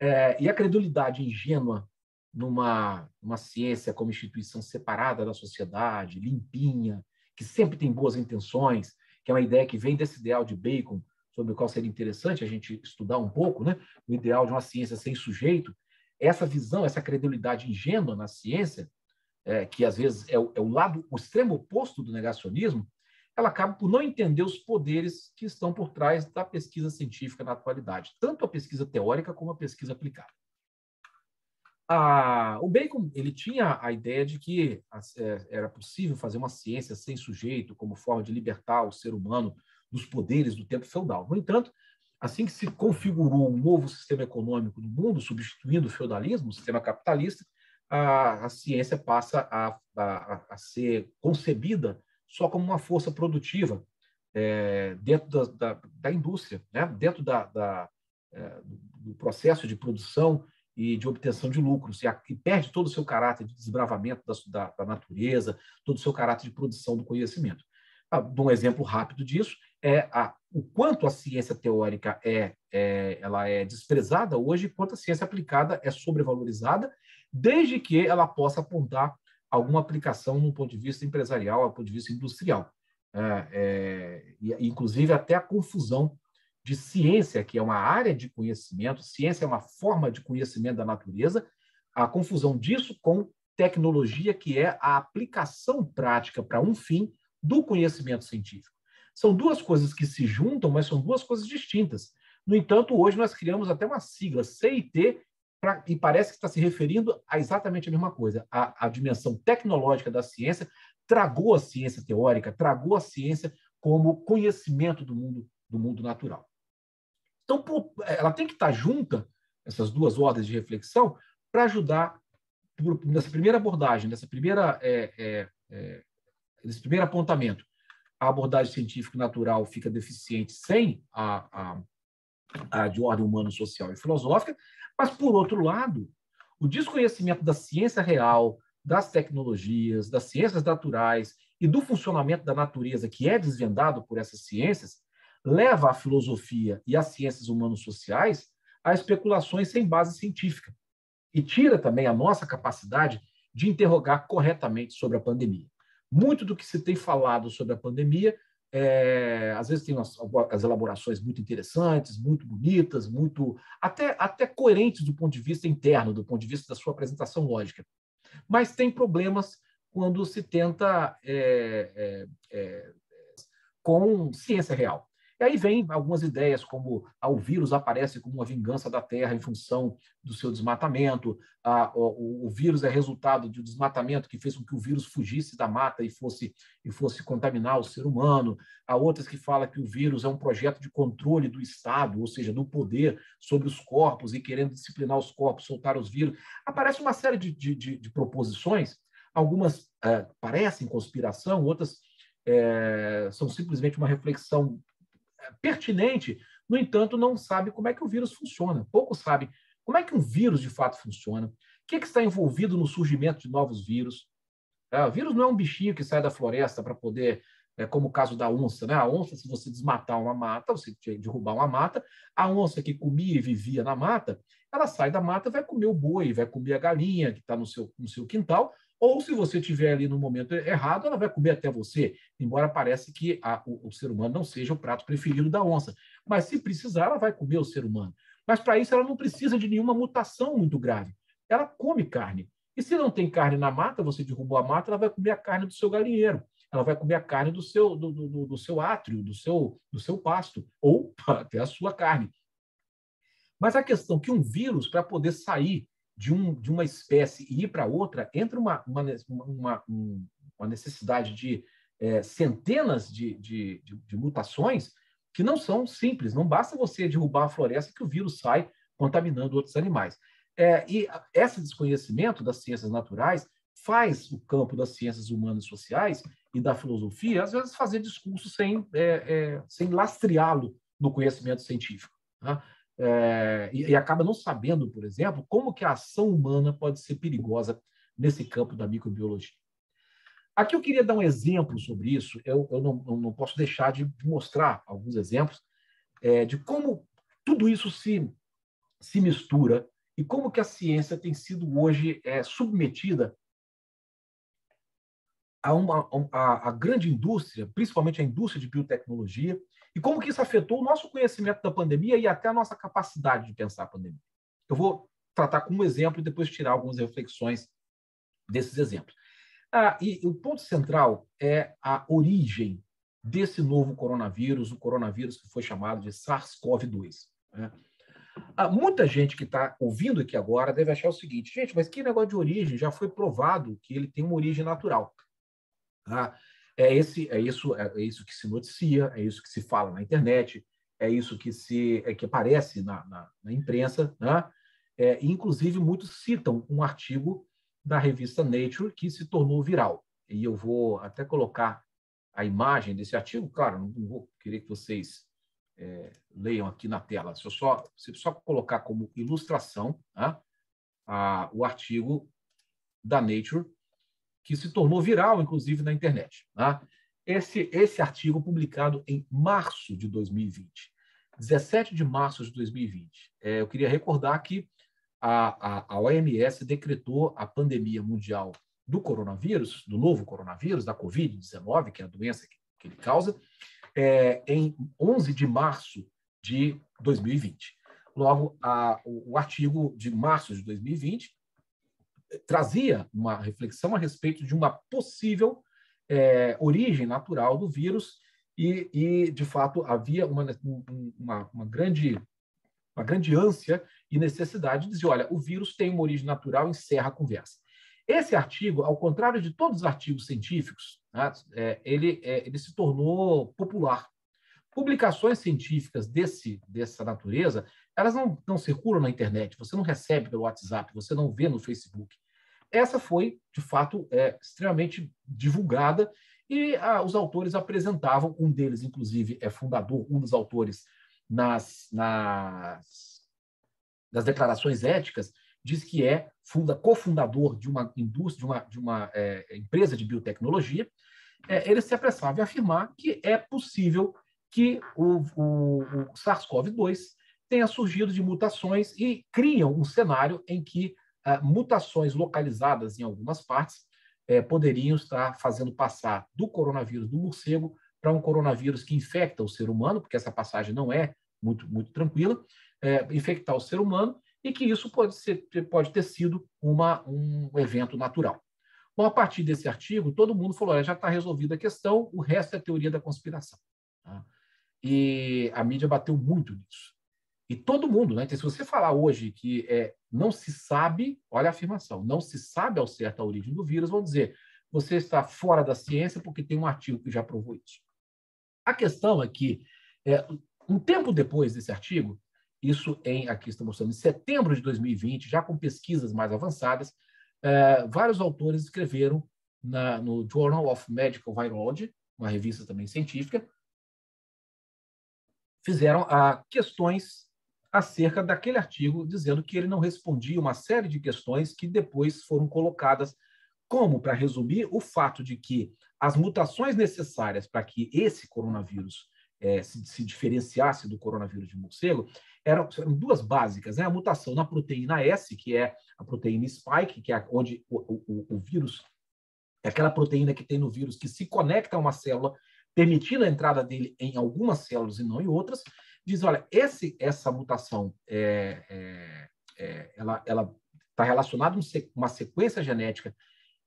É, e a credulidade ingênua numa uma ciência como instituição separada da sociedade, limpinha, que sempre tem boas intenções, que é uma ideia que vem desse ideal de Bacon, sobre o qual seria interessante a gente estudar um pouco, né? o ideal de uma ciência sem sujeito, essa visão, essa credulidade ingênua na ciência, é, que às vezes é o, é o, lado, o extremo oposto do negacionismo, ela acaba por não entender os poderes que estão por trás da pesquisa científica na atualidade, tanto a pesquisa teórica como a pesquisa aplicada. A, o Bacon ele tinha a ideia de que é, era possível fazer uma ciência sem sujeito como forma de libertar o ser humano dos poderes do tempo feudal. No entanto, assim que se configurou um novo sistema econômico no mundo, substituindo o feudalismo, o sistema capitalista, a, a ciência passa a, a, a, ser concebida só como uma força produtiva é, dentro da, da, da, indústria, né? dentro da, da é, do processo de produção e de obtenção de lucros, e, e perde todo o seu caráter de desbravamento da, da, natureza, todo o seu caráter de produção do conhecimento. Ah, um exemplo rápido disso é a, o quanto a ciência teórica é, é, ela é desprezada hoje, quanto a ciência aplicada é sobrevalorizada, desde que ela possa apontar alguma aplicação no ponto de vista empresarial, do ponto de vista industrial. É, é, e, inclusive até a confusão de ciência, que é uma área de conhecimento, ciência é uma forma de conhecimento da natureza, a confusão disso com tecnologia, que é a aplicação prática para um fim do conhecimento científico. São duas coisas que se juntam, mas são duas coisas distintas. No entanto, hoje nós criamos até uma sigla, CIT, pra, e parece que está se referindo a exatamente a mesma coisa. A, a dimensão tecnológica da ciência tragou a ciência teórica, tragou a ciência como conhecimento do mundo, do mundo natural. Então, ela tem que estar junta, essas duas ordens de reflexão, para ajudar nessa primeira abordagem, nessa primeira, é, é, é, nesse primeiro apontamento, a abordagem científico-natural fica deficiente sem a, a de ordem humana, social e filosófica, mas, por outro lado, o desconhecimento da ciência real, das tecnologias, das ciências naturais e do funcionamento da natureza, que é desvendado por essas ciências, leva a filosofia e as ciências humanos-sociais a especulações sem base científica e tira também a nossa capacidade de interrogar corretamente sobre a pandemia. Muito do que se tem falado sobre a pandemia, é, às vezes tem as, as, elaborações muito interessantes, muito bonitas, muito até, até coerentes do ponto de vista interno, do ponto de vista da sua apresentação lógica. Mas tem problemas quando se tenta é, é, é com ciência real. E aí vem algumas ideias como ah, o vírus aparece como uma vingança da Terra em função do seu desmatamento, ah, o, o, vírus é resultado de um desmatamento que fez com que o vírus fugisse da mata e fosse, e fosse contaminar o ser humano. Há outras que falam que o vírus é um projeto de controle do Estado, ou seja, do poder sobre os corpos e querendo disciplinar os corpos, soltar os vírus. Aparece uma série de, de, de, de proposições, algumas é, parecem conspiração, outras é, são simplesmente uma reflexão pertinente, no entanto, não sabe como é que o vírus funciona. Pouco sabe como é que um vírus de fato funciona, o que, é que está envolvido no surgimento de novos vírus. O vírus não é um bichinho que sai da floresta para poder, é, como o caso da onça. Né? A onça, se você desmatar uma mata, você derrubar uma mata, a onça que comia e vivia na mata, ela sai da mata vai comer o boi, vai comer a galinha que está no seu, no seu quintal, ou se você estiver ali no momento errado, ela vai comer até você, embora pareça que a, o, o, ser humano não seja o prato preferido da onça. Mas se precisar, ela vai comer o ser humano. Mas para isso ela não precisa de nenhuma mutação muito grave. Ela come carne. E se não tem carne na mata, você derrubou a mata, ela vai comer a carne do seu galinheiro. Ela vai comer a carne do seu, do, do, do seu átrio, do seu, do seu pasto, ou [laughs] até a sua carne. Mas a questão é que um vírus, para poder sair de, um, de uma espécie e ir para outra, entra uma, uma, uma, uma necessidade de é, centenas de, de, de, de, mutações que não são simples. Não basta você derrubar a floresta que o vírus sai contaminando outros animais. É, e esse desconhecimento das ciências naturais faz o campo das ciências humanas e sociais e da filosofia, às vezes, fazer discurso sem, é, é sem lastreá-lo no conhecimento científico. Tá? É, e, e, acaba não sabendo, por exemplo, como que a ação humana pode ser perigosa nesse campo da microbiologia. Aqui eu queria dar um exemplo sobre isso, eu, eu não, não, posso deixar de mostrar alguns exemplos é, de como tudo isso se, se mistura e como que a ciência tem sido hoje é, submetida a uma a, a grande indústria, principalmente a indústria de biotecnologia, e como que isso afetou o nosso conhecimento da pandemia e até a nossa capacidade de pensar a pandemia. Eu vou tratar com um exemplo e depois tirar algumas reflexões desses exemplos. Ah, e o ponto central é a origem desse novo coronavírus, o coronavírus que foi chamado de SARS-CoV-2. Né? Ah, muita gente que está ouvindo aqui agora deve achar o seguinte, gente, mas que negócio de origem? Já foi provado que ele tem uma origem natural. Ah, é, esse, é, isso, é, é isso que se noticia, é isso que se fala na internet, é isso que se é, que aparece na, na, na imprensa, né? É, inclusive muitos citam um artigo da revista Nature que se tornou viral. E eu vou até colocar a imagem desse artigo, claro, não vou querer que vocês é, leiam aqui na tela, se eu só, se só colocar como ilustração né? o artigo da Nature que se tornou viral, inclusive, na internet. Tá? Esse, esse artigo publicado em março de 2020, 17 de março de 2020. É, eu queria recordar que a, a, a OMS decretou a pandemia mundial do coronavírus, do novo coronavírus, da Covid-19, que é a doença que, que ele causa, é, em 11 de março de 2020. Logo, a, o, o artigo de março de 2020 trazia uma reflexão a respeito de uma possível é, origem natural do vírus e, e, de fato, havia uma, uma, uma, grande, uma grande ânsia e necessidade de dizer, olha, o vírus tem uma origem natural, encerra a conversa. Esse artigo, ao contrário de todos os artigos científicos, né, é, ele, é, ele se tornou popular. Publicações científicas desse, dessa natureza, elas não, não circulam na internet, você não recebe pelo WhatsApp, você não vê no Facebook essa foi, de fato, é, extremamente divulgada e ah, os autores apresentavam, um deles, inclusive, é fundador, um dos autores nas, nas, nas declarações éticas, diz que é funda, cofundador de uma indústria, de uma, de uma é, empresa de biotecnologia. É, ele se apressava em afirmar que é possível que o, o, o SARS-CoV-2 tenha surgido de mutações e criam um cenário em que mutações localizadas em algumas partes eh, poderiam estar fazendo passar do coronavírus do morcego para um coronavírus que infecta o ser humano, porque essa passagem não é muito, muito tranquila, eh, infectar o ser humano e que isso pode, ser, pode ter sido uma, um evento natural. Bom, a partir desse artigo, todo mundo falou: já está resolvida a questão, o resto é teoria da conspiração. Tá? E a mídia bateu muito nisso. E todo mundo, né? Então, se você falar hoje que é, não se sabe, olha a afirmação, não se sabe ao certo a origem do vírus, vão dizer, você está fora da ciência porque tem um artigo que já provou isso. A questão é que, é, um tempo depois desse artigo, isso em, aqui está mostrando, em setembro de 2020, já com pesquisas mais avançadas, é, vários autores escreveram na, no Journal of Medical Virology, uma revista também científica, fizeram ah, questões acerca daquele artigo, dizendo que ele não respondia uma série de questões que depois foram colocadas, como, para resumir, o fato de que as mutações necessárias para que esse coronavírus é, se, se, diferenciasse do coronavírus de morcego eram, eram, duas básicas, né? A mutação na proteína S, que é a proteína spike, que é onde o, o, o vírus é aquela proteína que tem no vírus que se conecta a uma célula, permitindo a entrada dele em algumas células e não em outras, diz, olha, esse, essa mutação é, é, é, ela está relacionada a uma sequência genética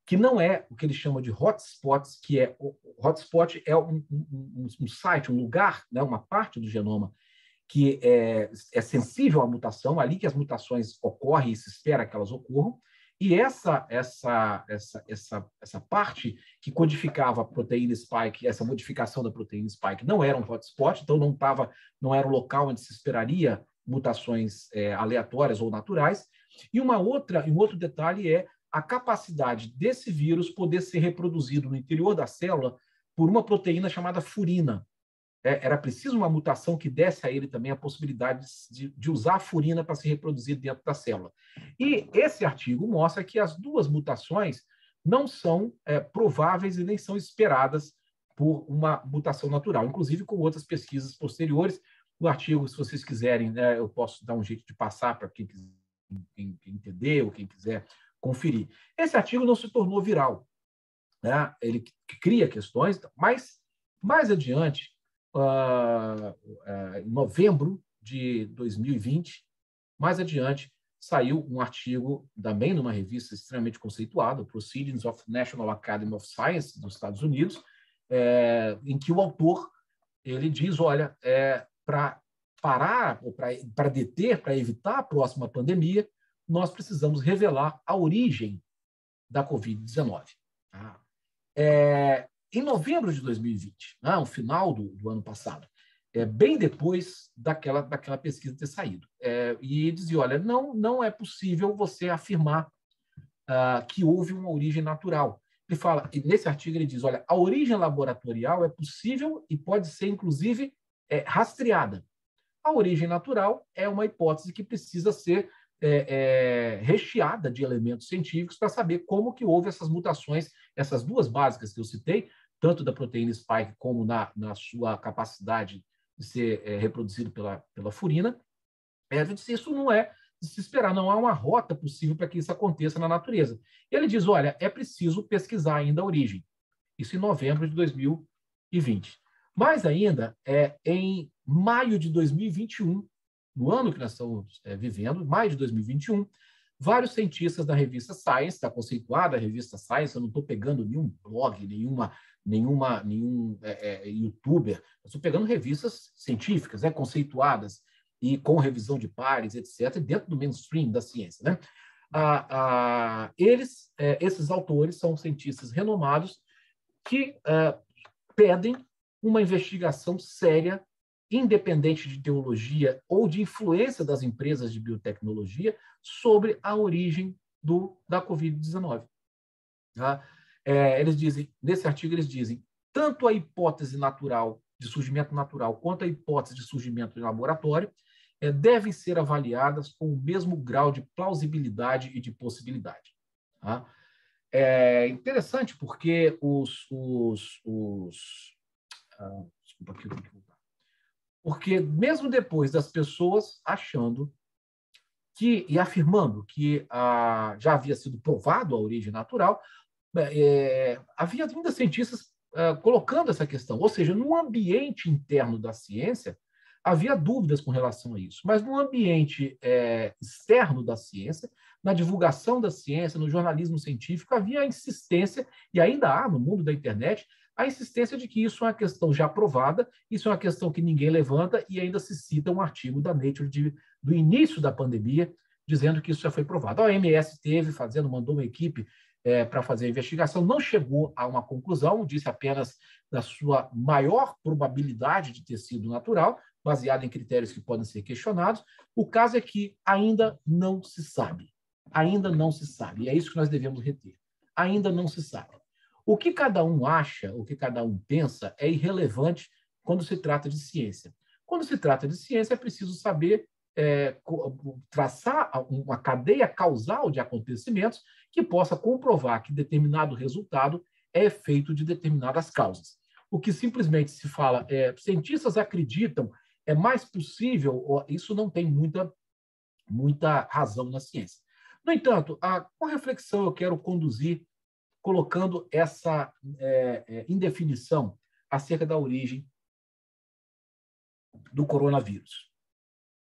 que não é o que eles chamam de hotspots, que é hotspot é um, um, um site, um lugar, né, uma parte do genoma que é, é sensível à mutação, ali que as mutações ocorrem e se espera que elas ocorram, e essa, essa, essa, essa, essa parte que codificava a proteína spike, essa modificação da proteína spike, não era um hotspot, então não tava, não era o local onde se esperaria mutações é, aleatórias ou naturais. E uma outra, um outro detalhe é a capacidade desse vírus poder ser reproduzido no interior da célula por uma proteína chamada furina. É, era preciso uma mutação que desse a ele também a possibilidade de, de usar a furina para se reproduzir dentro da célula. E esse artigo mostra que as duas mutações não são é, prováveis e nem são esperadas por uma mutação natural, inclusive com outras pesquisas posteriores. O artigo, se vocês quiserem, né, eu posso dar um jeito de passar para quem, quem, quem entender ou quem quiser conferir. Esse artigo não se tornou viral. Né? Ele cria questões, mas mais adiante, em novembro de 2020, mais adiante, saiu um artigo também numa revista extremamente conceituada, Proceedings of National Academy of Science dos Estados Unidos, é, em que o autor ele diz, olha, é, para parar para deter, para evitar a próxima pandemia, nós precisamos revelar a origem da Covid-19. Tá? É, em novembro de 2020, né, no final do, do ano passado, é, bem depois daquela, daquela pesquisa ter saído. É, e dizia, olha, não, não é possível você afirmar uh, que houve uma origem natural. Ele fala, nesse artigo ele diz, olha, a origem laboratorial é possível e pode ser, inclusive, é, rastreada. A origem natural é uma hipótese que precisa ser é, é, recheada de elementos científicos para saber como que houve essas mutações, essas duas básicas que eu citei, tanto da proteína spike como na, na sua capacidade de ser é, reproduzido pela, pela furina. É, disse, isso não é de se esperar, não há uma rota possível para que isso aconteça na natureza. E ele diz, olha, é preciso pesquisar ainda a origem. Isso em novembro de 2020. Mais ainda, é, em maio de 2021, no ano que nós estamos é, vivendo, maio de 2021, vários cientistas da revista Science, da conceituada revista Science, eu não estou pegando nenhum blog, nenhuma, nenhuma, nenhum é, é, youtuber, estou pegando revistas científicas, né, conceituadas e com revisão de pares, etc., dentro do mainstream da ciência. Né? Ah, ah, eles, é, esses autores são cientistas renomados que ah, pedem uma investigação séria independente de ideologia ou de influência das empresas de biotecnologia sobre a origem do, da Covid-19. Tá? É, eles dizem, nesse artigo, eles dizem, tanto a hipótese natural, de surgimento natural, quanto a hipótese de surgimento em laboratório, é, devem ser avaliadas com o mesmo grau de plausibilidade e de possibilidade. Tá? É interessante porque os. os, os ah, desculpa aqui. Porque mesmo depois das pessoas achando que e afirmando que ah, já havia sido provado a origem natural, é, havia ainda cientistas ah, colocando essa questão. Ou seja, no ambiente interno da ciência, havia dúvidas com relação a isso. Mas no ambiente é, externo da ciência, na divulgação da ciência, no jornalismo científico, havia a insistência, e ainda há no mundo da internet, a insistência de que isso é uma questão já provada, isso é uma questão que ninguém levanta, e ainda se cita um artigo da Nature de, do início da pandemia, dizendo que isso já foi provado. A OMS teve, fazendo, mandou uma equipe é, para fazer a investigação, não chegou a uma conclusão, disse apenas da sua maior probabilidade de ter sido natural, baseado em critérios que podem ser questionados. O caso é que ainda não se sabe. Ainda não se sabe. E é isso que nós devemos reter. Ainda não se sabe. O que cada um acha, o que cada um pensa, é irrelevante quando se trata de ciência. Quando se trata de ciência, é preciso saber é, traçar uma cadeia causal de acontecimentos que possa comprovar que determinado resultado é efeito de determinadas causas. O que simplesmente se fala é cientistas acreditam é mais possível, isso não tem muita, muita razão na ciência. No entanto, a, a reflexão eu quero conduzir colocando essa é, é, indefinição acerca da origem do coronavírus,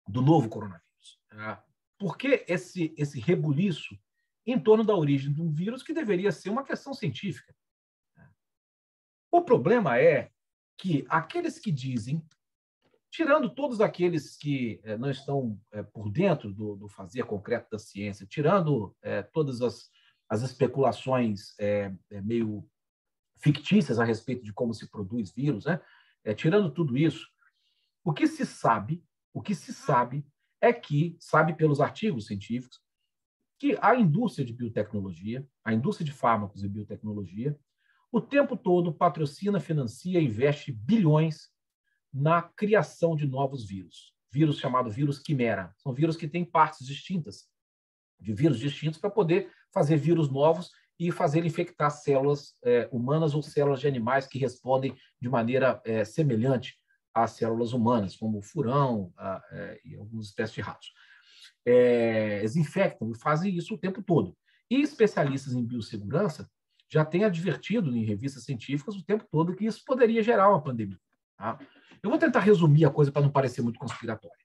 do novo coronavírus. Tá? Por que esse, esse rebuliço em torno da origem de um vírus que deveria ser uma questão científica? O problema é que aqueles que dizem, tirando todos aqueles que é, não estão é, por dentro do, do, fazer concreto da ciência, tirando é, todas as as especulações meio fictícias a respeito de como se produz vírus, né? Tirando tudo isso, o que se sabe, o que se sabe é que, sabe pelos artigos científicos, que a indústria de biotecnologia, a indústria de fármacos e biotecnologia, o tempo todo patrocina, financia, investe bilhões na criação de novos vírus. Vírus chamado vírus quimera. São vírus que têm partes distintas, de vírus distintos, para poder fazer vírus novos e fazer infectar células é, humanas ou células de animais que respondem de maneira é, semelhante às células humanas, como o furão a, é, e algumas espécies de ratos. É, eles infectam e fazem isso o tempo todo. E especialistas em biossegurança já têm advertido em revistas científicas o tempo todo que isso poderia gerar uma pandemia. Tá? Eu vou tentar resumir a coisa para não parecer muito conspiratória.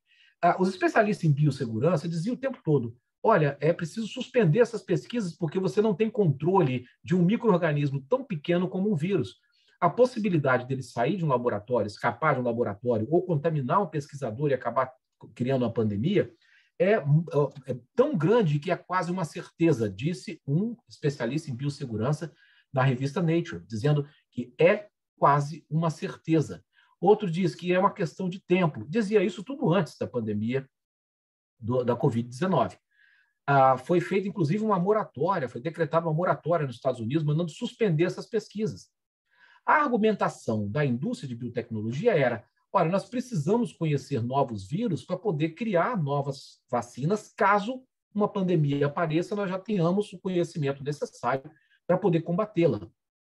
Ah, os especialistas em biossegurança diziam o tempo todo: olha, é preciso suspender essas pesquisas porque você não tem controle de um microorganismo tão pequeno como um vírus. A possibilidade dele sair de um laboratório, escapar de um laboratório ou contaminar um pesquisador e acabar criando uma pandemia é, é tão grande que é quase uma certeza, disse um especialista em biossegurança na revista Nature, dizendo que é quase uma certeza. Outro diz que é uma questão de tempo. Dizia isso tudo antes da pandemia do, da Covid-19 ah, foi feita, inclusive, uma moratória, foi decretada uma moratória nos Estados Unidos, mandando suspender essas pesquisas. A argumentação da indústria de biotecnologia era: olha, nós precisamos conhecer novos vírus para poder criar novas vacinas, caso uma pandemia apareça, nós já tenhamos o conhecimento necessário para poder combatê-la.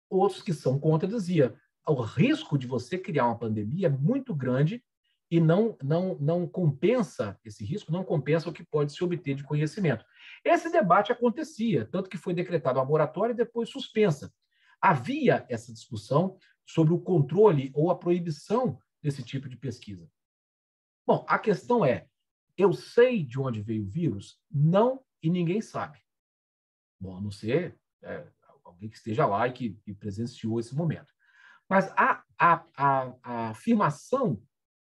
Outros que são contra diziam: o risco de você criar uma pandemia é muito grande e não, não, não compensa, esse risco não compensa o que pode se obter de conhecimento. Esse debate acontecia, tanto que foi decretado a moratória e depois suspensa. Havia essa discussão sobre o controle ou a proibição desse tipo de pesquisa. Bom, a questão é: eu sei de onde veio o vírus? Não, e ninguém sabe. Bom, a não ser é, alguém que esteja lá e que, que presenciou esse momento. Mas a, a, a, a afirmação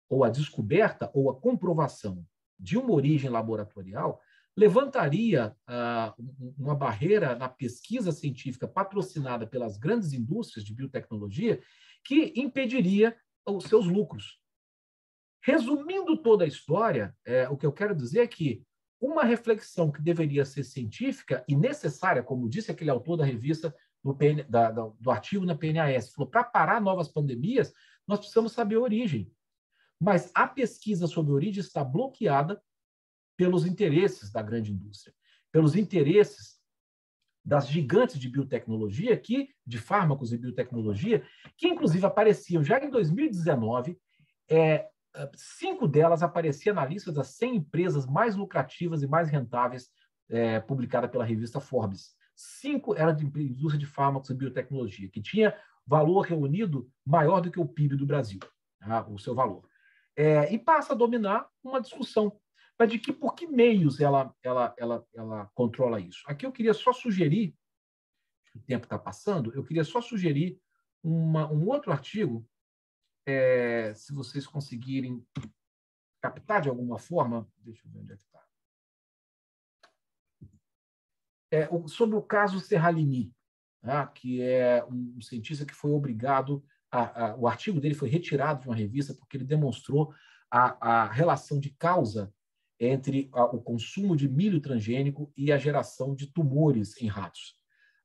ou a descoberta ou a comprovação de uma origem laboratorial levantaria ah, uma barreira na pesquisa científica patrocinada pelas grandes indústrias de biotecnologia que impediria os seus lucros. Resumindo toda a história, é, o que eu quero dizer é que uma reflexão que deveria ser científica e necessária, como disse aquele autor da revista do, PN, da, do artigo na PNAS, falou para parar novas pandemias, nós precisamos saber a origem. Mas a pesquisa sobre origem está bloqueada pelos interesses da grande indústria, pelos interesses das gigantes de biotecnologia, que, de fármacos e biotecnologia, que inclusive apareciam já em 2019. É, cinco delas apareciam na lista das 100 empresas mais lucrativas e mais rentáveis é, publicada pela revista Forbes. Cinco eram de indústria de fármacos e biotecnologia, que tinha valor reunido maior do que o PIB do Brasil, tá? o seu valor é, e passa a dominar uma discussão. Mas de que por que meios ela, ela, ela, ela controla isso? Aqui eu queria só sugerir, o tempo está passando, eu queria só sugerir uma, um outro artigo, é, se vocês conseguirem captar de alguma forma, deixa eu ver onde é que está. É, sobre o caso Serralini, tá? que é um cientista que foi obrigado, a, a, o artigo dele foi retirado de uma revista porque ele demonstrou a, a relação de causa entre o consumo de milho transgênico e a geração de tumores em ratos.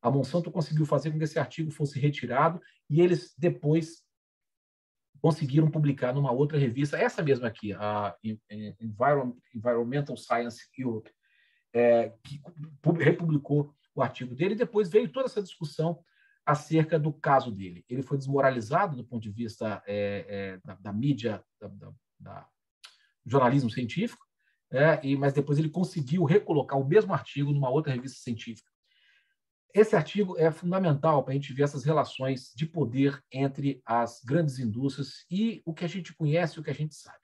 A Monsanto conseguiu fazer com que esse artigo fosse retirado e eles depois conseguiram publicar numa outra revista, essa mesma aqui, a Environmental Science Europe, é, que republicou o artigo dele, e depois veio toda essa discussão acerca do caso dele. Ele foi desmoralizado do ponto de vista é, é, da, da, mídia, da, da, da, jornalismo científico, é, e, mas depois ele conseguiu recolocar o mesmo artigo numa outra revista científica. Esse artigo é fundamental para a gente ver essas relações de poder entre as grandes indústrias e o que a gente conhece e o que a gente sabe.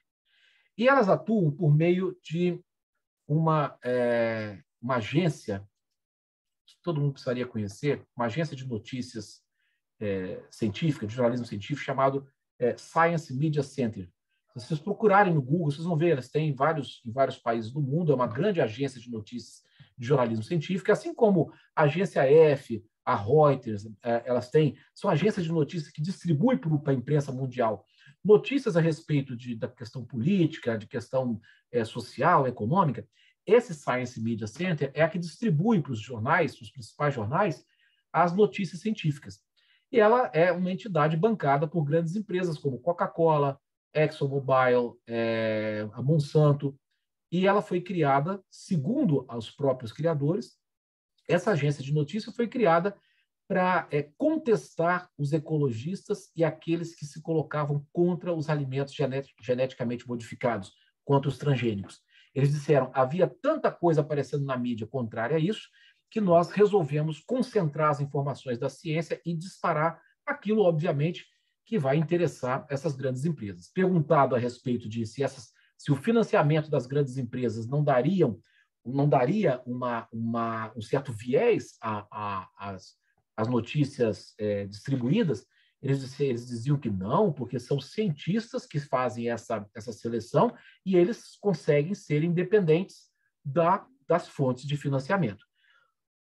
E elas atuam por meio de uma, é, uma agência que todo mundo precisaria conhecer, uma agência de notícias é, científica, de jornalismo científico, chamado é, Science Media Center. Se vocês procurarem no Google, vocês vão ver, elas têm vários, em vários países do mundo, é uma grande agência de notícias de jornalismo científico, assim como a agência F, a Reuters, é, elas têm, são agências de notícias que distribuem para a imprensa mundial notícias a respeito de, da questão política, de questão é, social, econômica. Esse Science Media Center é a que distribui para os jornais, para os principais jornais, as notícias científicas. E ela é uma entidade bancada por grandes empresas como Coca-Cola, ExxonMobil, é, a Monsanto, e ela foi criada, segundo os próprios criadores, essa agência de notícia foi criada para é, contestar os ecologistas e aqueles que se colocavam contra os alimentos genet geneticamente modificados, contra os transgênicos. Eles disseram havia tanta coisa aparecendo na mídia contrária a isso que nós resolvemos concentrar as informações da ciência e disparar aquilo, obviamente, que vai interessar essas grandes empresas. Perguntado a respeito de se essas se o financiamento das grandes empresas não dariam não daria uma, uma, um certo viés às as notícias é, distribuídas, eles, eles diziam que não, porque são cientistas que fazem essa, essa seleção e eles conseguem ser independentes da, das fontes de financiamento.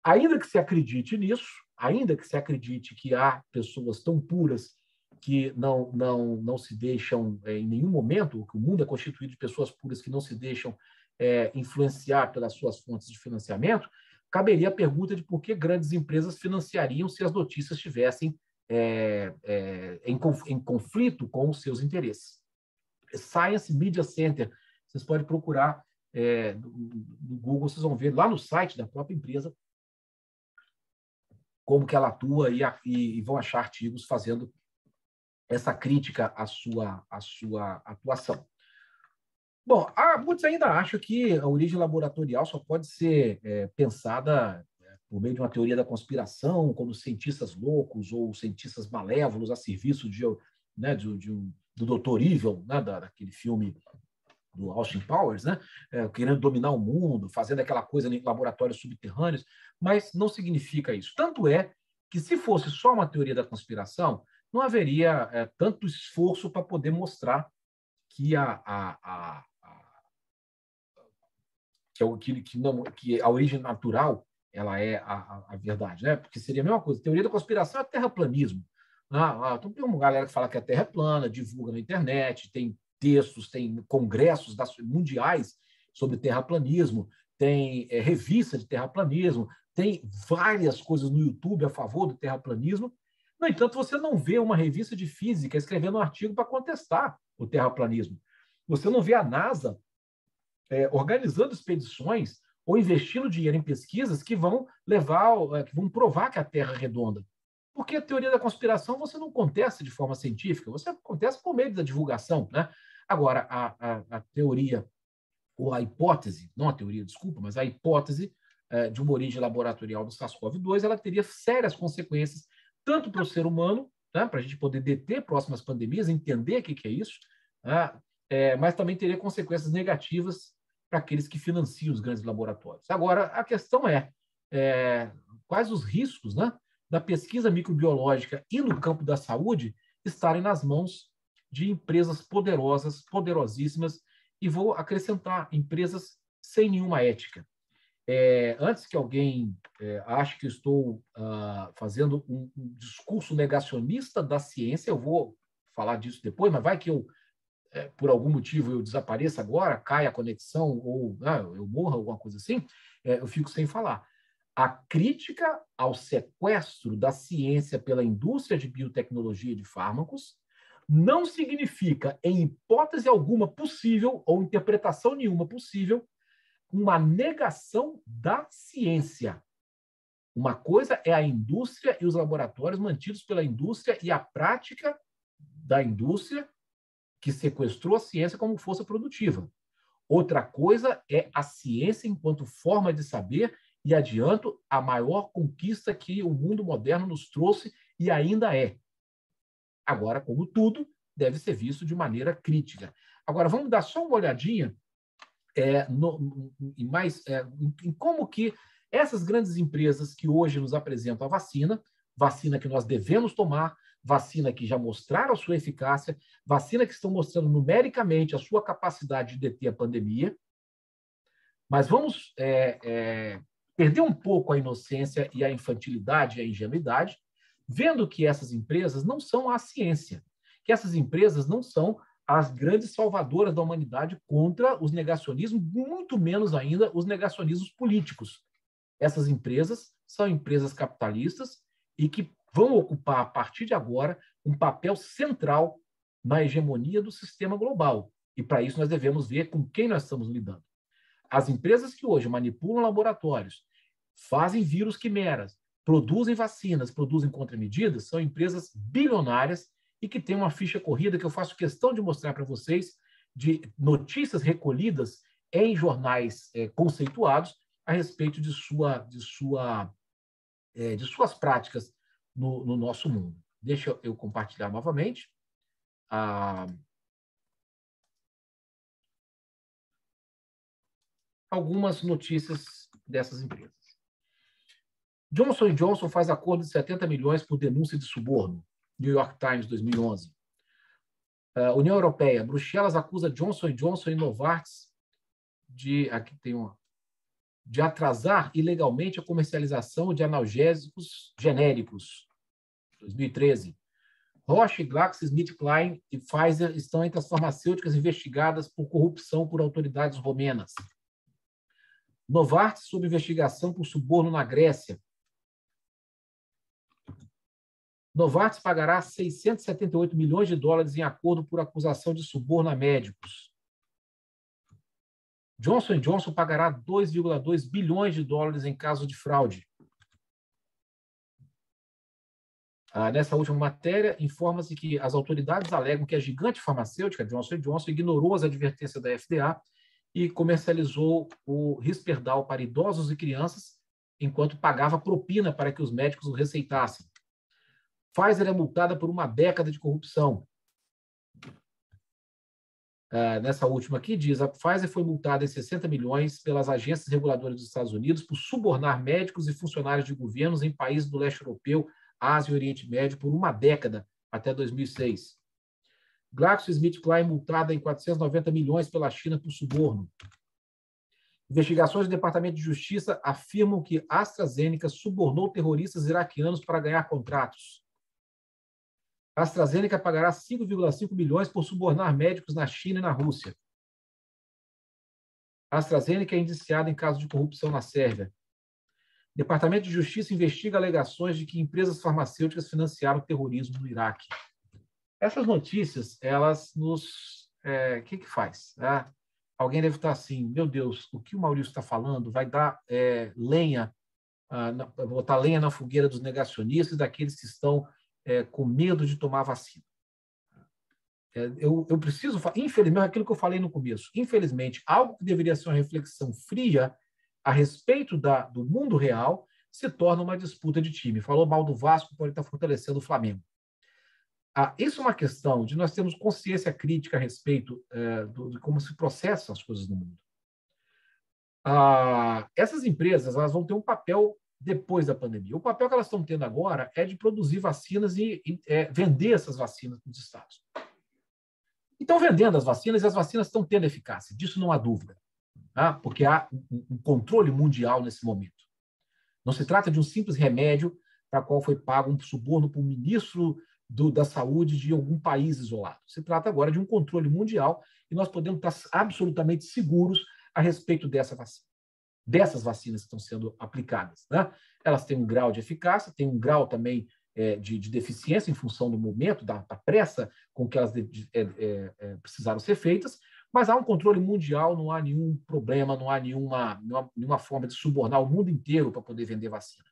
Ainda que se acredite nisso, ainda que se acredite que há pessoas tão puras que não, não, não se deixam é, em nenhum momento, que o mundo é constituído de pessoas puras que não se deixam é, influenciar pelas suas fontes de financiamento, caberia a pergunta de por que grandes empresas financiariam se as notícias estivessem é, em, em conflito com os seus interesses. Science Media Center, vocês podem procurar é, no, Google, vocês vão ver lá no site da própria empresa como que ela atua e, e vão achar artigos fazendo essa crítica à sua, à sua atuação. Bom, há, muitos ainda acham que a origem laboratorial só pode ser é, pensada é, por meio de uma teoria da conspiração, como cientistas loucos ou cientistas malévolos a serviço de, né, de, de um, do Dr. Evil, né, da, daquele filme do Austin Powers, né, é, querendo dominar o mundo, fazendo aquela coisa em laboratórios subterrâneos, mas não significa isso. Tanto é que, se fosse só uma teoria da conspiração, não haveria é, tanto esforço para poder mostrar que a, a, a, a que, é que, que, não, que a origem natural ela é a, a, verdade, né? Porque seria a mesma coisa. Teoria da conspiração é terraplanismo. Ah, ah, então tem uma galera que fala que a Terra é plana, divulga na internet, tem textos, tem congressos mundiais sobre terraplanismo, tem é, revista de terraplanismo, tem várias coisas no YouTube a favor do terraplanismo, no entanto, você não vê uma revista de física escrevendo um artigo para contestar o terraplanismo. Você não vê a NASA é, organizando expedições ou investindo dinheiro em pesquisas que vão levar, é, que vão provar que a Terra é redonda. Porque a teoria da conspiração você não contesta de forma científica, você contesta por meio da divulgação. Né? Agora, a, a, a teoria, ou a hipótese, não a teoria, desculpa, mas a hipótese é, de uma origem laboratorial do SARS-CoV-2, ela teria sérias consequências tanto para o ser humano, né, para a gente poder deter próximas pandemias, entender o que, que é isso, né, é, mas também teria consequências negativas para aqueles que financiam os grandes laboratórios. Agora, a questão é, é quais os riscos né, da pesquisa microbiológica e no campo da saúde estarem nas mãos de empresas poderosas, poderosíssimas, e vou acrescentar empresas sem nenhuma ética. É, antes que alguém é, ache que estou ah, fazendo um, um, discurso negacionista da ciência, eu vou falar disso depois, mas vai que eu, é, por algum motivo, eu desapareça agora, caia a conexão ou ah, eu morra, alguma coisa assim, é, eu fico sem falar. A crítica ao sequestro da ciência pela indústria de biotecnologia e de fármacos não significa, em hipótese alguma possível, ou interpretação nenhuma possível, uma negação da ciência. Uma coisa é a indústria e os laboratórios mantidos pela indústria e a prática da indústria que sequestrou a ciência como força produtiva. Outra coisa é a ciência enquanto forma de saber e adianto a maior conquista que o mundo moderno nos trouxe e ainda é. Agora, como tudo, deve ser visto de maneira crítica. Agora, vamos dar só uma olhadinha é, no, em, mais, é, em como que essas grandes empresas que hoje nos apresentam a vacina, vacina que nós devemos tomar, vacina que já mostraram a sua eficácia, vacina que estão mostrando numericamente a sua capacidade de deter a pandemia. Mas vamos é, é, perder um pouco a inocência e a infantilidade e a ingenuidade, vendo que essas empresas não são a ciência, que essas empresas não são as grandes salvadoras da humanidade contra os negacionismos, muito menos ainda os negacionismos políticos. Essas empresas são empresas capitalistas e que vão ocupar, a partir de agora, um papel central na hegemonia do sistema global. E para isso nós devemos ver com quem nós estamos lidando. As empresas que hoje manipulam laboratórios, fazem vírus quimeras, produzem vacinas, produzem contramedidas, são empresas bilionárias e que tem uma ficha corrida que eu faço questão de mostrar para vocês, de notícias recolhidas em jornais é, conceituados a respeito de, sua, de, sua, é, de suas práticas no, no, nosso mundo. Deixa eu compartilhar novamente. Ah, algumas notícias dessas empresas. Johnson Johnson faz acordo de 70 milhões por denúncia de suborno. New York Times, 2011. Uh, União Europeia, Bruxelas acusa Johnson Johnson e Novartis de aqui tem uma de atrasar ilegalmente a comercialização de analgésicos genéricos. 2013. Roche, GlaxoSmithKline e Pfizer estão entre as farmacêuticas investigadas por corrupção por autoridades romenas. Novartis sob investigação por suborno na Grécia. Novartis pagará 678 milhões de dólares em acordo por acusação de suborno a médicos. Johnson Johnson pagará 2,2 bilhões de dólares em caso de fraude. Ah, nessa última matéria, informa-se que as autoridades alegam que a gigante farmacêutica Johnson Johnson ignorou as advertências da FDA e comercializou o Risperdal para idosos e crianças, enquanto pagava propina para que os médicos o receitassem. Pfizer é multada por uma década de corrupção. Uh, nessa última aqui, diz: a Pfizer foi multada em 60 milhões pelas agências reguladoras dos Estados Unidos por subornar médicos e funcionários de governos em países do leste europeu, Ásia e Oriente Médio por uma década, até 2006. GlaxoSmithKline multada em 490 milhões pela China por suborno. Investigações do Departamento de Justiça afirmam que AstraZeneca subornou terroristas iraquianos para ganhar contratos. A AstraZeneca pagará 5,5 milhões por subornar médicos na China e na Rússia. A AstraZeneca é indiciada em caso de corrupção na Sérvia. Departamento de Justiça investiga alegações de que empresas farmacêuticas financiaram o terrorismo no Iraque. Essas notícias, elas nos... O é, que que faz? Ah, alguém deve estar assim, meu Deus, o que o Maurício está falando vai dar é, lenha, ah, na, botar lenha na fogueira dos negacionistas, daqueles que estão é, com medo de tomar vacina. É, eu, eu preciso, infelizmente, aquilo que eu falei no começo, infelizmente, algo que deveria ser uma reflexão fria a respeito da, do mundo real se torna uma disputa de time. Falou mal do Vasco, pode estar fortalecendo o Flamengo. Ah, isso é uma questão de nós termos consciência crítica a respeito é, do, de como se processam as coisas no mundo. Ah, essas empresas elas vão ter um papel depois da pandemia. O papel que elas estão tendo agora é de produzir vacinas e, e é, vender essas vacinas para os estados. Estão vendendo as vacinas e as vacinas estão tendo eficácia, disso não há dúvida, tá? porque há um, um controle mundial nesse momento. Não se trata de um simples remédio para qual foi pago um suborno para o ministro do, da saúde de algum país isolado. Se trata agora de um controle mundial e nós podemos estar absolutamente seguros a respeito dessa vacina dessas vacinas que estão sendo aplicadas. Né? Elas têm um grau de eficácia, têm um grau também é, de, de, deficiência em função do momento, da, da pressa com que elas de, de, é, é, é, precisaram ser feitas, mas há um controle mundial, não há nenhum problema, não há nenhuma, nenhuma, nenhuma forma de subornar o mundo inteiro para poder vender vacina.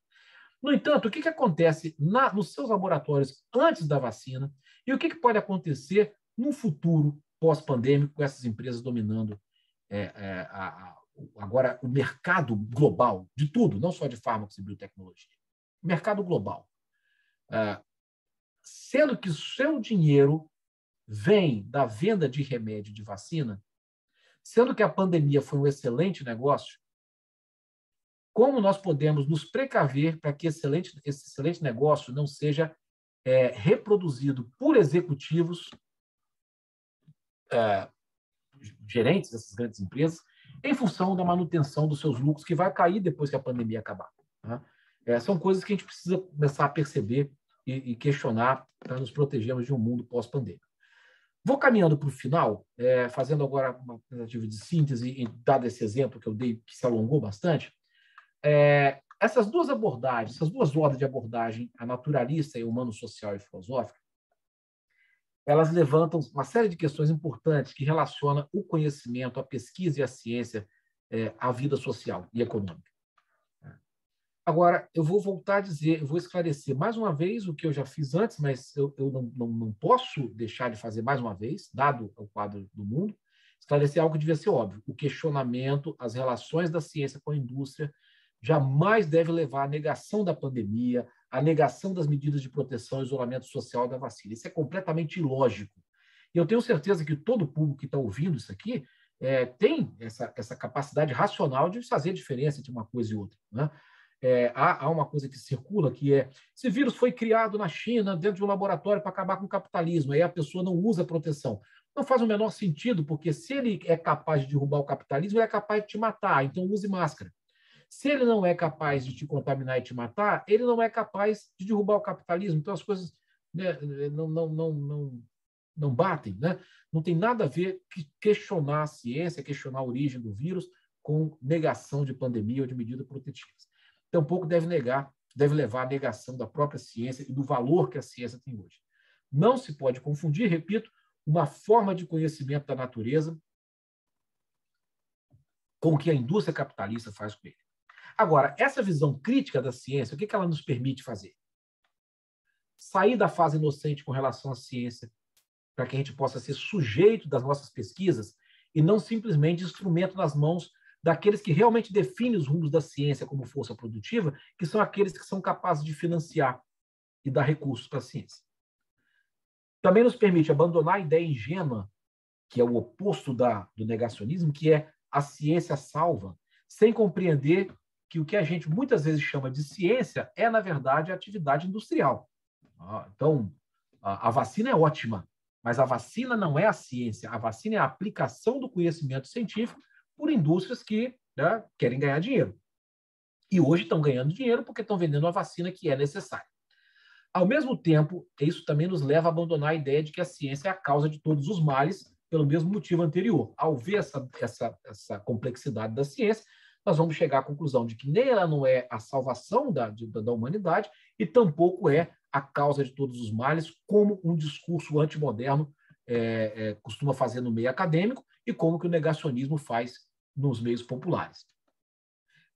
No entanto, o que, que acontece na, nos seus laboratórios antes da vacina e o que, que pode acontecer no futuro pós-pandêmico com essas empresas dominando é, é, a, agora o mercado global de tudo, não só de fármacos e biotecnologia, mercado global. Uh, sendo que seu dinheiro vem da venda de remédio de vacina, sendo que a pandemia foi um excelente negócio, como nós podemos nos precaver para que excelente, esse excelente negócio não seja é, reproduzido por executivos, é, gerentes dessas grandes empresas, em função da manutenção dos seus lucros, que vai cair depois que a pandemia acabar. Tá? É, são coisas que a gente precisa começar a perceber e, e questionar para nos protegermos de um mundo pós-pandêmico. Vou caminhando para o final, é, fazendo agora uma tentativa de síntese, e dado esse exemplo que eu dei, que se alongou bastante. É, essas duas abordagens, essas duas ordens de abordagem, a naturalista e humano-social e filosófica, elas levantam uma série de questões importantes que relacionam o conhecimento, a pesquisa e a ciência é, à vida social e econômica. Agora, eu vou voltar a dizer, eu vou esclarecer mais uma vez o que eu já fiz antes, mas eu, eu não, não, não, posso deixar de fazer mais uma vez, dado o quadro do mundo, esclarecer algo que devia ser óbvio. O questionamento, as relações da ciência com a indústria jamais deve levar à negação da pandemia, a negação das medidas de proteção e isolamento social da vacina. Isso é completamente ilógico. E eu tenho certeza que todo o público que está ouvindo isso aqui é, tem essa, essa capacidade racional de fazer diferença entre uma coisa e outra. Né? É, há, há, uma coisa que circula que é: esse vírus foi criado na China, dentro de um laboratório, para acabar com o capitalismo, aí a pessoa não usa proteção. Não faz o menor sentido, porque se ele é capaz de derrubar o capitalismo, ele é capaz de te matar, então use máscara. Se ele não é capaz de te contaminar e te matar, ele não é capaz de derrubar o capitalismo. Então as coisas né, não, não, não, não, não batem. Né? Não tem nada a ver que questionar a ciência, questionar a origem do vírus com negação de pandemia ou de medidas protetivas. Tampouco deve negar, deve levar à negação da própria ciência e do valor que a ciência tem hoje. Não se pode confundir, repito, uma forma de conhecimento da natureza com o que a indústria capitalista faz com ele. Agora, essa visão crítica da ciência, o que, que ela nos permite fazer? Sair da fase inocente com relação à ciência, para que a gente possa ser sujeito das nossas pesquisas e não simplesmente instrumento nas mãos daqueles que realmente definem os rumos da ciência como força produtiva, que são aqueles que são capazes de financiar e dar recursos para a ciência. Também nos permite abandonar a ideia ingênua, que é o oposto da, do negacionismo, que é a ciência salva, sem compreender que o que a gente muitas vezes chama de ciência é, na verdade, a atividade industrial. Ah, então, a vacina é ótima, mas a vacina não é a ciência. A vacina é a aplicação do conhecimento científico por indústrias que né, querem ganhar dinheiro. E hoje estão ganhando dinheiro porque estão vendendo a vacina que é necessária. Ao mesmo tempo, isso também nos leva a abandonar a ideia de que a ciência é a causa de todos os males, pelo mesmo motivo anterior. Ao ver essa, essa, essa complexidade da ciência, nós vamos chegar à conclusão de que nem ela não é a salvação da, de, da humanidade e tampouco é a causa de todos os males, como um discurso antimoderno é, é, costuma fazer no meio acadêmico e como que o negacionismo faz nos meios populares.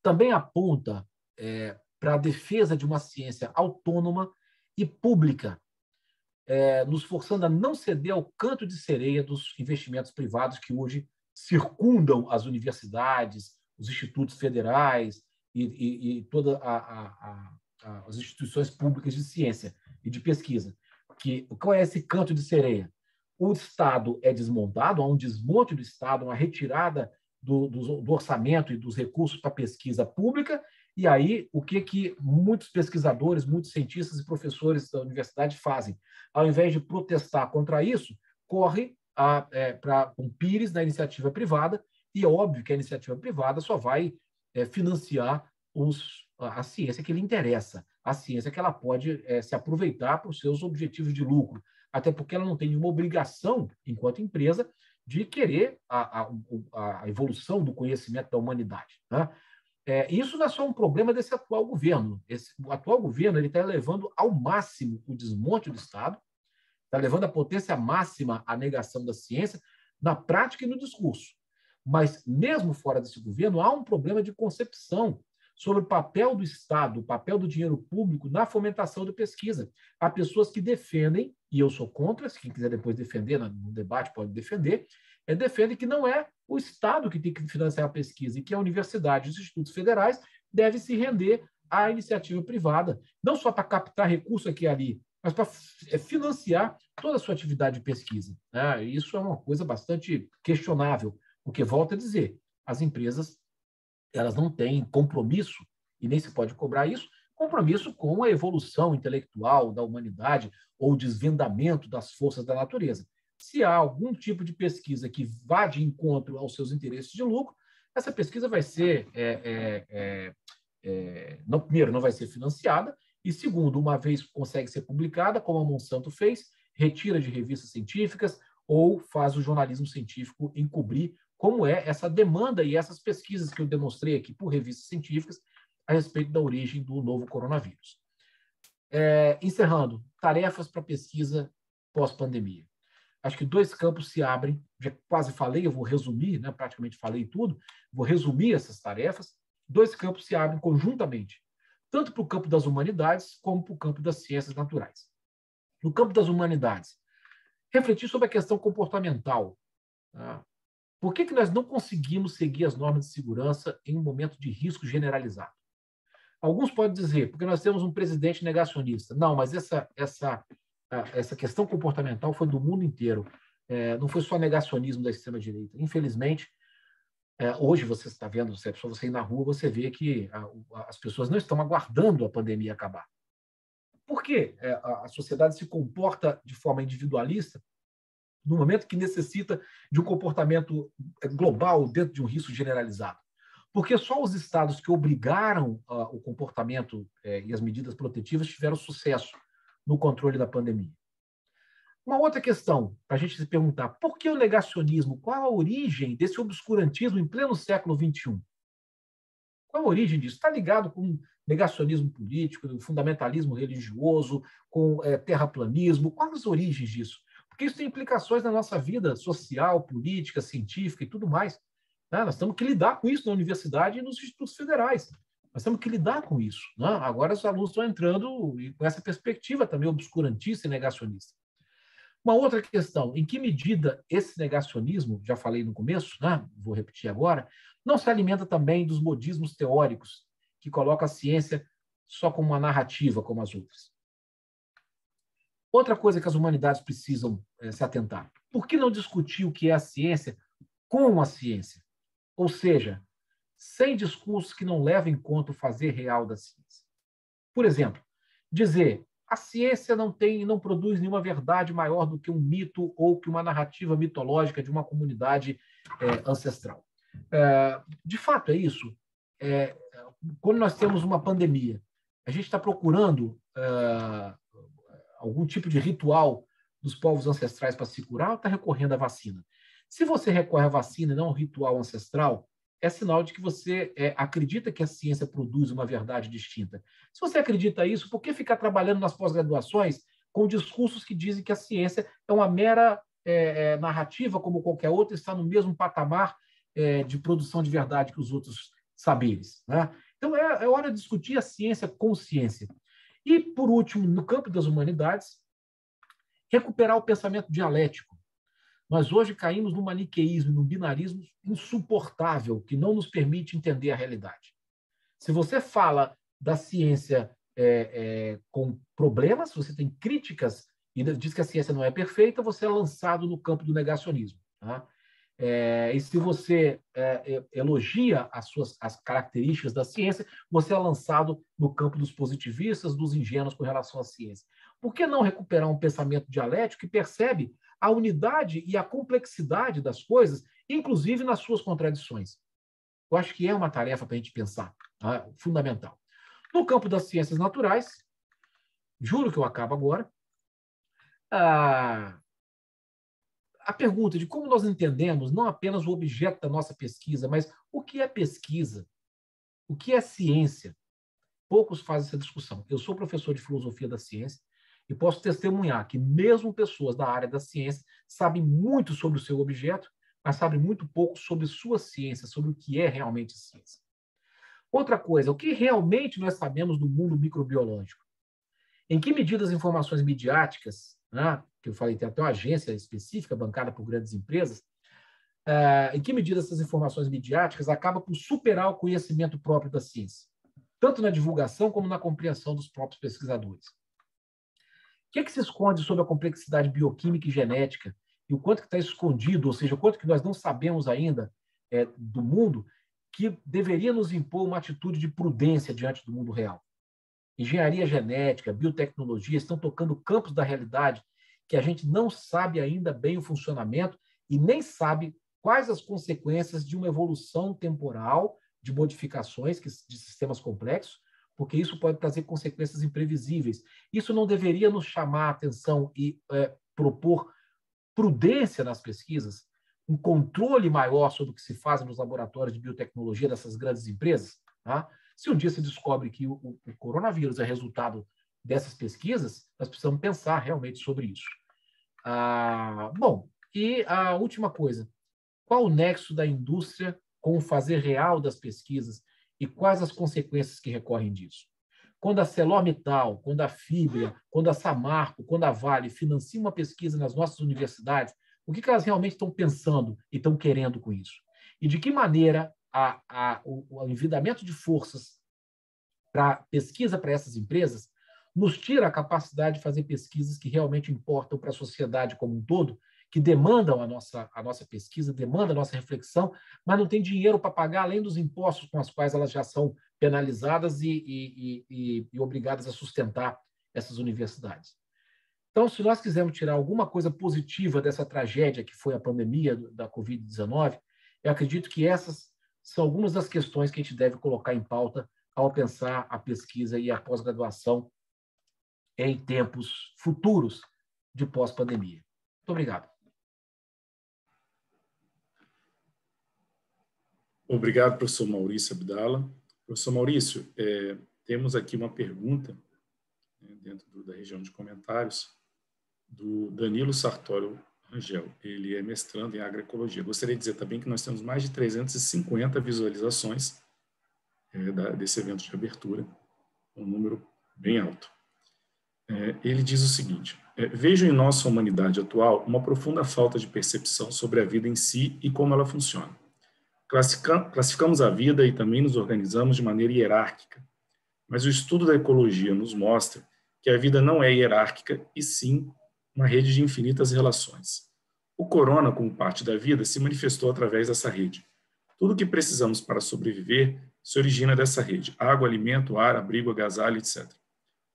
Também aponta é, para a defesa de uma ciência autônoma e pública, é, nos forçando a não ceder ao canto de sereia dos investimentos privados que hoje circundam as universidades, os institutos federais e, e, e todas as instituições públicas de ciência e de pesquisa. Que, qual é esse canto de sereia? O Estado é desmontado, há um desmonte do Estado, uma retirada do, do, do orçamento e dos recursos para pesquisa pública, E aí, o que, que muitos pesquisadores, muitos cientistas e professores da universidade fazem? Ao invés de protestar contra isso, corre é, para um PIRES na iniciativa privada, e é óbvio que a iniciativa privada só vai é, financiar os, a ciência que lhe interessa, a ciência que ela pode é, se aproveitar para os seus objetivos de lucro, até porque ela não tem nenhuma obrigação, enquanto empresa, de querer a, a, a evolução do conhecimento da humanidade. Né? É, isso não é só um problema desse atual governo. Esse, o atual governo está levando ao máximo o desmonte do Estado, está levando a potência máxima à negação da ciência na prática e no discurso. Mas, mesmo fora desse governo, há um problema de concepção sobre o papel do Estado, o papel do dinheiro público na fomentação da pesquisa. Há pessoas que defendem, e eu sou contra, se quem quiser depois defender no debate pode defender, é, defende que não é o Estado que tem que financiar a pesquisa e que a universidade e os institutos federais devem se render à iniciativa privada, não só para captar recurso aqui e ali, mas para é, financiar toda a sua atividade de pesquisa. Né? Isso é uma coisa bastante questionável, porque, volto a dizer, as empresas elas não têm compromisso, e nem se pode cobrar isso, compromisso com a evolução intelectual da humanidade ou desvendamento das forças da natureza. Se há algum tipo de pesquisa que vá de encontro aos seus interesses de lucro, essa pesquisa vai ser, é, é, é, é, não, primeiro, não vai ser financiada, e segundo, uma vez consegue ser publicada, como a Monsanto fez, retira de revistas científicas ou faz o jornalismo científico encobrir como é essa demanda e essas pesquisas que eu demonstrei aqui por revistas científicas a respeito da origem do novo coronavírus. É, encerrando, tarefas para pesquisa pós-pandemia acho que dois campos se abrem. Já quase falei, eu vou resumir, né? praticamente falei tudo, vou resumir essas tarefas. Dois campos se abrem conjuntamente, tanto para o campo das humanidades como para o campo das ciências naturais. No campo das humanidades, refletir sobre a questão comportamental. Tá? Por que, que nós não conseguimos seguir as normas de segurança em um momento de risco generalizado? Alguns podem dizer, porque nós temos um presidente negacionista. Não, mas essa, essa essa questão comportamental foi do mundo inteiro. É, não foi só negacionismo da extrema-direita. Infelizmente, é, hoje você está vendo, se só você ir na rua, você vê que a, as pessoas não estão aguardando a pandemia acabar. Por que é, a, a sociedade se comporta de forma individualista no momento que necessita de um comportamento é, global dentro de um risco generalizado? Porque só os estados que obrigaram uh, o comportamento uh, e as medidas protetivas tiveram sucesso no controle da pandemia. Uma outra questão para a gente se perguntar: por que o negacionismo? Qual a origem desse obscurantismo em pleno século XXI? Qual a origem disso? Está ligado com negacionismo político, fundamentalismo religioso, com é, terraplanismo? Quais as origens disso? Porque isso tem implicações na nossa vida social, política, científica e tudo mais. Né? Nós temos que lidar com isso na universidade e nos institutos federais. Nós temos que lidar com isso. Né? Agora os alunos estão entrando com essa perspectiva também obscurantista e negacionista. Uma outra questão, em que medida esse negacionismo, já falei no começo, né? vou repetir agora, não se alimenta também dos modismos teóricos que colocam a ciência só como uma narrativa, como as outras. Outra coisa que as humanidades precisam é, se atentar: por que não discutir o que é a ciência com a ciência? Ou seja, sem discursos que não levem em conta o fazer real da ciência. Por exemplo, dizer a ciência não tem, não produz nenhuma verdade maior do que um mito ou que uma narrativa mitológica de uma comunidade é, ancestral. É, de fato, é isso. É, quando nós temos uma pandemia, a gente está procurando algum tipo de ritual dos povos ancestrais para se curar ou está recorrendo à vacina? Se você recorre à vacina e não ao ritual ancestral, é sinal de que você é, acredita que a ciência produz uma verdade distinta. Se você acredita isso, por que ficar trabalhando nas pós-graduações com discursos que dizem que a ciência é uma mera é, é, narrativa, como qualquer outra, está no mesmo patamar é, de produção de verdade que os outros saberes? Né? Então, é, é hora de discutir a ciência com ciência. E, por último, no campo das humanidades, recuperar o pensamento dialético. Nós hoje caímos num maniqueísmo, num binarismo insuportável, que não nos permite entender a realidade. Se você fala da ciência é, é, com problemas, você tem críticas e diz que a ciência não é perfeita, você é lançado no campo do negacionismo. Tá? É, e se você é, elogia as suas as características da ciência, você é lançado no campo dos positivistas, dos ingênuos com relação à ciência. Por que não recuperar um pensamento dialético que percebe a unidade e a complexidade das coisas, inclusive nas suas contradições? Eu acho que é uma tarefa para a gente pensar, tá? fundamental. No campo das ciências naturais, juro que eu acabo agora, ah, a pergunta de como nós entendemos não apenas o objeto da nossa pesquisa, mas o que é pesquisa, o que é ciência. Poucos fazem essa discussão. Eu sou professor de filosofia da ciência e posso testemunhar que mesmo pessoas da área da ciência sabem muito sobre o seu objeto, mas sabem muito pouco sobre sua ciência, sobre o que é realmente ciência. Outra coisa, o que realmente nós sabemos do mundo microbiológico? Em que medida as informações midiáticas né, que eu falei, tem até uma agência específica bancada por grandes empresas, é, em que medida essas informações midiáticas acabam por superar o conhecimento próprio da ciência, tanto na divulgação como na compreensão dos próprios pesquisadores. O que, é que se esconde sobre a complexidade bioquímica e genética e o quanto que está escondido, ou seja, o quanto que nós não sabemos ainda é, do mundo, que deveria nos impor uma atitude de prudência diante do mundo real. Engenharia genética, biotecnologia estão tocando campos da realidade que a gente não sabe ainda bem o funcionamento e nem sabe quais as consequências de uma evolução temporal de modificações de sistemas complexos, porque isso pode trazer consequências imprevisíveis. Isso não deveria nos chamar a atenção e é, propor prudência nas pesquisas, um controle maior sobre o que se faz nos laboratórios de biotecnologia dessas grandes empresas? Tá? Se um dia se descobre que o, o, coronavírus é resultado dessas pesquisas, nós precisamos pensar realmente sobre isso. Ah, bom, e a última coisa: qual o nexo da indústria com o fazer real das pesquisas e quais as consequências que recorrem disso? Quando a Celormital, quando a Fibra, quando a Samarco, quando a Vale financiam uma pesquisa nas nossas universidades, o que, que elas realmente estão pensando e estão querendo com isso? E de que maneira a, a, o, o envidamento de forças para pesquisa para essas empresas nos tira a capacidade de fazer pesquisas que realmente importam para a sociedade como um todo, que demandam a nossa, a nossa pesquisa, demandam a nossa reflexão, mas não tem dinheiro para pagar além dos impostos com os quais elas já são penalizadas e, e, e, e obrigadas a sustentar essas universidades. Então, se nós quisermos tirar alguma coisa positiva dessa tragédia que foi a pandemia da Covid-19, eu acredito que essas são algumas das questões que a gente deve colocar em pauta ao pensar a pesquisa e a pós-graduação em tempos futuros de pós-pandemia. Muito obrigado. Obrigado, professor Maurício Abdala. Professor Maurício, é, temos aqui uma pergunta né, dentro do, da região de comentários do Danilo Sartório Rangel, ele é mestrando em agroecologia. Gostaria de dizer também que nós temos mais de 350 visualizações é, da, desse evento de abertura, um número bem alto. É, ele diz o seguinte: é, Vejo em nossa humanidade atual uma profunda falta de percepção sobre a vida em si e como ela funciona. Classificamos a vida e também nos organizamos de maneira hierárquica, mas o estudo da ecologia nos mostra que a vida não é hierárquica e sim uma rede de infinitas relações. O corona, como parte da vida, se manifestou através dessa rede. Tudo o que precisamos para sobreviver se origina dessa rede: água, alimento, ar, abrigo, agasalho, etc.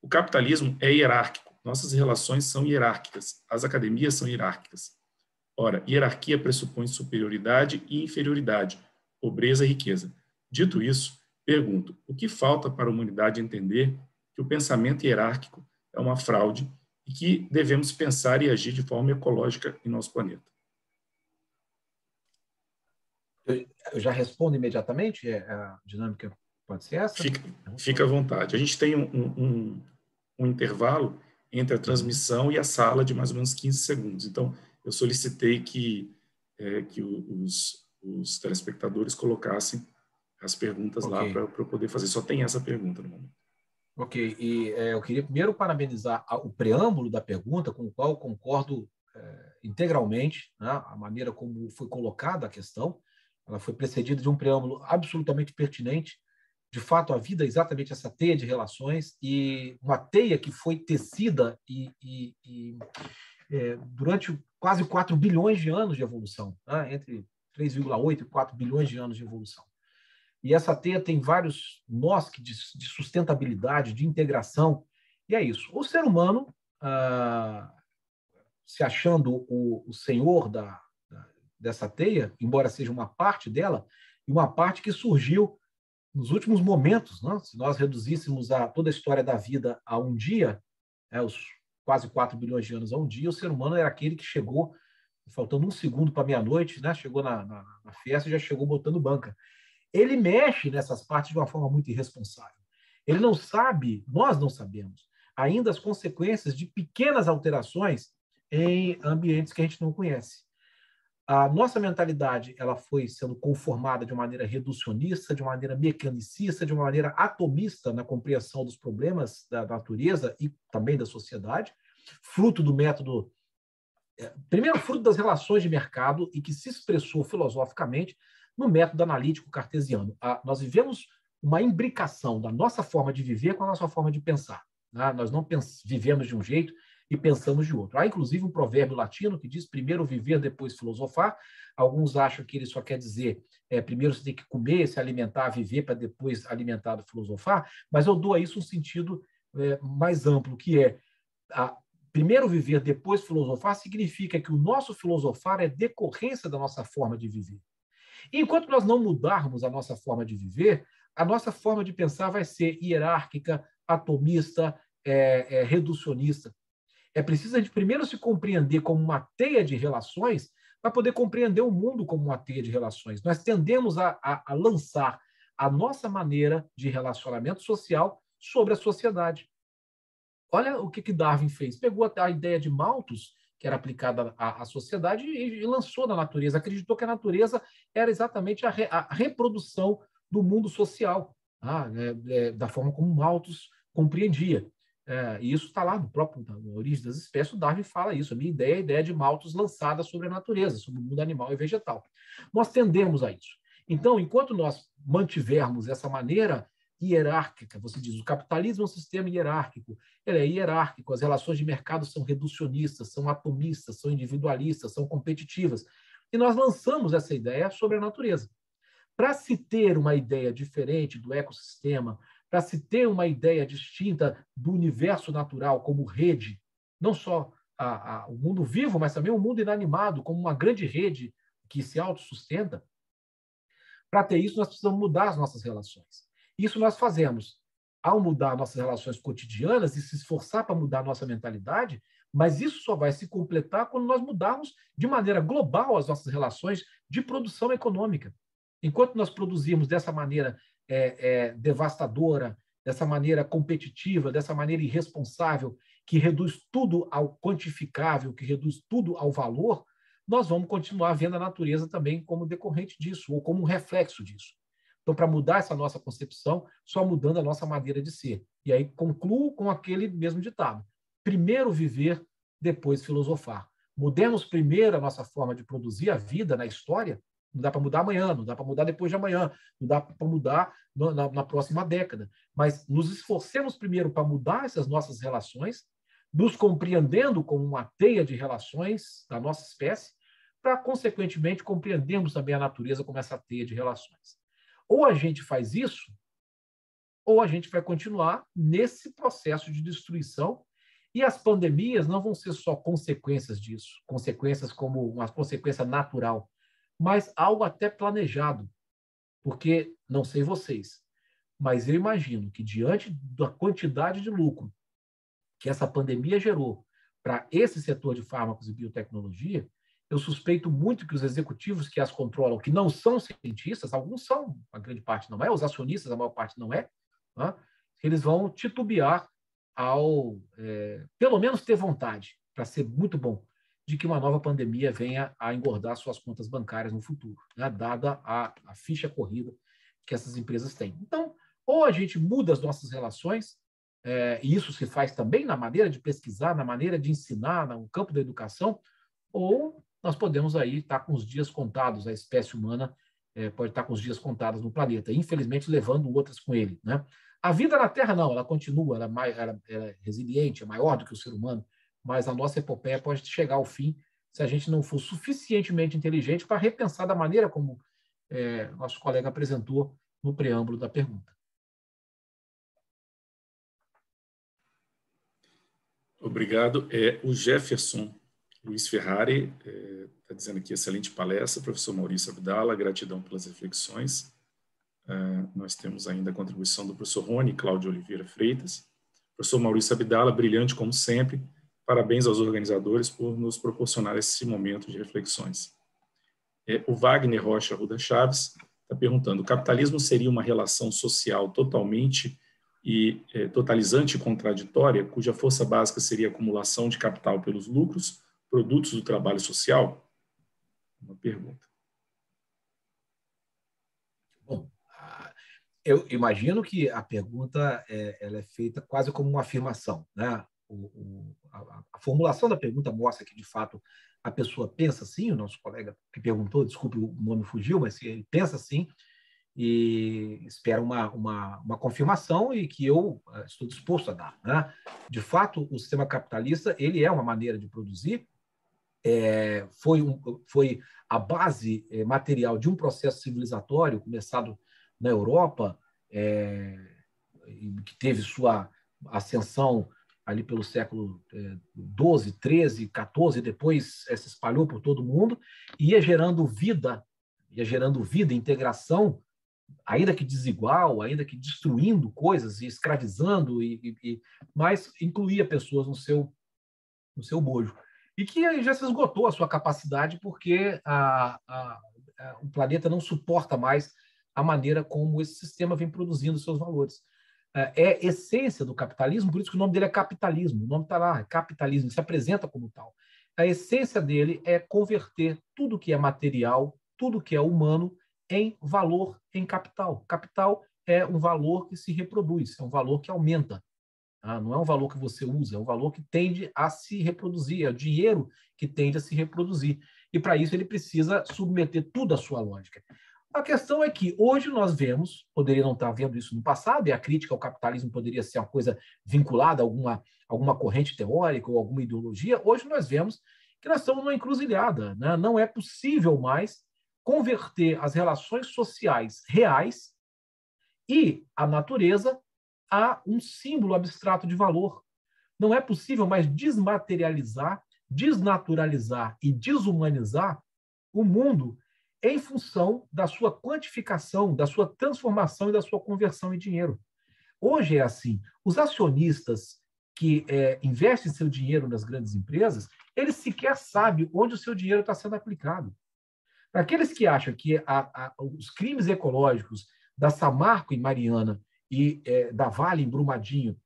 O capitalismo é hierárquico. Nossas relações são hierárquicas. As academias são hierárquicas. Ora, hierarquia pressupõe superioridade e inferioridade, pobreza e riqueza. Dito isso, pergunto: o que falta para a humanidade entender que o pensamento hierárquico é uma fraude e que devemos pensar e agir de forma ecológica em nosso planeta. Eu já respondo imediatamente? É, a dinâmica pode ser essa? Fica, fica à vontade. A gente tem um, um, um, intervalo entre a transmissão e a sala de mais ou menos 15 segundos. Então, eu solicitei que, é, que os, os telespectadores colocassem as perguntas okay. lá para eu poder fazer. Só tem essa pergunta no momento. Ok, e é, eu queria primeiro parabenizar o preâmbulo da pergunta, com o qual eu concordo é, integralmente, né, a maneira como foi colocada a questão. Ela foi precedida de um preâmbulo absolutamente pertinente. De fato, a vida é exatamente essa teia de relações e uma teia que foi tecida e, e, e é, durante quase 4 bilhões de anos de evolução, né, entre 3,8 e 4 bilhões de anos de evolução. E essa teia tem vários nós de, de sustentabilidade, de integração, e é isso. O ser humano, ah, se achando o, o senhor da, da, dessa teia, embora seja uma parte dela, e uma parte que surgiu nos últimos momentos, né? se nós reduzíssemos a, toda a história da vida a um dia, é, os quase 4 bilhões de anos a um dia, o ser humano era aquele que chegou, faltando um segundo para meia-noite, né? chegou na, na, na festa e já chegou botando banca. Ele mexe nessas partes de uma forma muito irresponsável. Ele não sabe, nós não sabemos, ainda as consequências de pequenas alterações em ambientes que a gente não conhece. A nossa mentalidade ela foi sendo conformada de uma maneira reducionista, de uma maneira mecanicista, de uma maneira atomista na compreensão dos problemas da natureza e também da sociedade, fruto do método é, primeiro fruto das relações de mercado e que se expressou filosoficamente no método analítico cartesiano. nós vivemos uma imbricação da nossa forma de viver com a nossa forma de pensar. Né? Nós não vivemos de um jeito e pensamos de outro. Há, inclusive, um provérbio latino que diz primeiro viver, depois filosofar. Alguns acham que ele só quer dizer é, primeiro você tem que comer, se alimentar, viver, para depois alimentado filosofar, mas eu dou a isso um sentido é, mais amplo, que é a, primeiro viver, depois filosofar, significa que o nosso filosofar é decorrência da nossa forma de viver. E enquanto nós não mudarmos a nossa forma de viver, a nossa forma de pensar vai ser hierárquica, atomista, é, é, reducionista. É preciso gente primeiro se compreender como uma teia de relações para poder compreender o mundo como uma teia de relações. Nós tendemos a, a, a lançar a nossa maneira de relacionamento social sobre a sociedade. Olha o que, que Darwin fez. Pegou a, a ideia de Malthus, que era aplicada à, à sociedade, e, e, lançou na natureza. Acreditou que a natureza era exatamente a, re, a reprodução do mundo social, ah, é, é, da forma como Malthus compreendia. É, e isso está lá no próprio na Origem das Espécies, o Darwin fala isso. A minha ideia é a ideia de Malthus lançada sobre a natureza, sobre o mundo animal e vegetal. Nós tendemos a isso. Então, enquanto nós mantivermos essa maneira hierárquica, você diz, o capitalismo é um sistema hierárquico, ele é hierárquico, as relações de mercado são reducionistas, são atomistas, são individualistas, são competitivas. E nós lançamos essa ideia sobre a natureza. Para se ter uma ideia diferente do ecossistema, para se ter uma ideia distinta do universo natural como rede, não só a, a, o mundo vivo, mas também o mundo inanimado como uma grande rede que se autossustenta, para ter isso nós precisamos mudar as nossas relações. Isso nós fazemos ao mudar nossas relações cotidianas e se esforçar para mudar nossa mentalidade, mas isso só vai se completar quando nós mudarmos de maneira global as nossas relações de produção econômica. Enquanto nós produzirmos dessa maneira é, é, devastadora, dessa maneira competitiva, dessa maneira irresponsável, que reduz tudo ao quantificável, que reduz tudo ao valor, nós vamos continuar vendo a natureza também como decorrente disso, ou como um reflexo disso. Então, para mudar essa nossa concepção, só mudando a nossa maneira de ser. E aí concluo com aquele mesmo ditado: primeiro viver, depois filosofar. Mudemos primeiro a nossa forma de produzir a vida na história, não dá para mudar amanhã, não dá para mudar depois de amanhã, não dá para mudar no, na, na, próxima década. Mas nos esforcemos primeiro para mudar essas nossas relações, nos compreendendo como uma teia de relações da nossa espécie, para, consequentemente, compreendermos também a natureza como essa teia de relações. Ou a gente faz isso, ou a gente vai continuar nesse processo de destruição e as pandemias não vão ser só consequências disso, consequências como uma consequência natural, mas algo até planejado. Porque, não sei vocês, mas eu imagino que, diante da quantidade de lucro que essa pandemia gerou para esse setor de fármacos e biotecnologia, eu suspeito muito que os executivos que as controlam, que não são cientistas, alguns são, a grande parte não é, os acionistas, a maior parte não é, né? eles vão titubear ao, é, pelo menos, ter vontade, para ser muito bom, de que uma nova pandemia venha a engordar suas contas bancárias no futuro, né? dada a, a ficha corrida que essas empresas têm. Então, ou a gente muda as nossas relações, é, e isso se faz também na maneira de pesquisar, na maneira de ensinar, no campo da educação, ou nós podemos aí estar com os dias contados, a espécie humana é, pode estar com os dias contados no planeta, infelizmente levando outras com ele. Né? A vida na Terra não, ela continua, ela é, mais, ela é resiliente, é maior do que o ser humano, mas a nossa epopeia pode chegar ao fim se a gente não for suficientemente inteligente para repensar da maneira como é, nosso colega apresentou no preâmbulo da pergunta. Obrigado. É, o Jefferson Luiz Ferrari está é, tá dizendo aqui, excelente palestra, professor Maurício Abdala, gratidão pelas reflexões. É, nós temos ainda a contribuição do professor Rony Cláudio Oliveira Freitas. Professor Maurício Abdala, brilhante como sempre. Parabéns aos organizadores por nos proporcionar esse momento de reflexões. É, o Wagner Rocha Ruda Chaves está perguntando: o capitalismo seria uma relação social totalmente e é, totalizante e contraditória, cuja força básica seria a acumulação de capital pelos lucros, produtos do trabalho social? Uma pergunta. Bom, eu imagino que a pergunta é, ela é feita quase como uma afirmação, né? O, o, a, a, formulação da pergunta mostra que, de fato, a pessoa pensa assim, o nosso colega que perguntou, desculpe, o nome fugiu, mas ele pensa assim e espera uma, uma, uma confirmação e que eu uh, estou disposto a dar. Né? De fato, o sistema capitalista ele é uma maneira de produzir, é, foi, um, foi a base é, material de um processo civilizatório começado na Europa, é, que teve sua ascensão ali pelo século XII, XIII, XIV, depois eh, se espalhou por todo mundo, ia gerando vida, ia gerando vida, integração, ainda que desigual, ainda que destruindo coisas e escravizando, e, e, mas incluía pessoas no seu, no seu bojo. E que já se esgotou a sua capacidade porque a, a, a, o planeta não suporta mais a maneira como esse sistema vem produzindo seus valores. É, é essência do capitalismo, por isso que o nome dele é capitalismo. O nome está lá, é capitalismo, se apresenta como tal. A essência dele é converter tudo que é material, tudo que é humano, em valor, em capital. Capital é um valor que se reproduz, é um valor que aumenta. Tá? Não é um valor que você usa, é um valor que tende a se reproduzir, é o dinheiro que tende a se reproduzir. E para isso ele precisa submeter tudo à sua lógica. A questão é que hoje nós vemos, poderia não estar vendo isso no passado, e a crítica ao capitalismo poderia ser uma coisa vinculada a alguma, alguma corrente teórica ou alguma ideologia, hoje nós vemos que nós estamos numa encruzilhada. Né? Não é possível mais converter as relações sociais reais e a natureza a um símbolo abstrato de valor. Não é possível mais desmaterializar, desnaturalizar e desumanizar o mundo em função da sua quantificação, da sua transformação e da sua conversão em dinheiro. Hoje é assim. Os acionistas que é, investem seu dinheiro nas grandes empresas, eles sequer sabem onde o seu dinheiro está sendo aplicado. Para aqueles que acham que a, a, os crimes ecológicos da Samarco em Mariana e é, da Vale em Brumadinho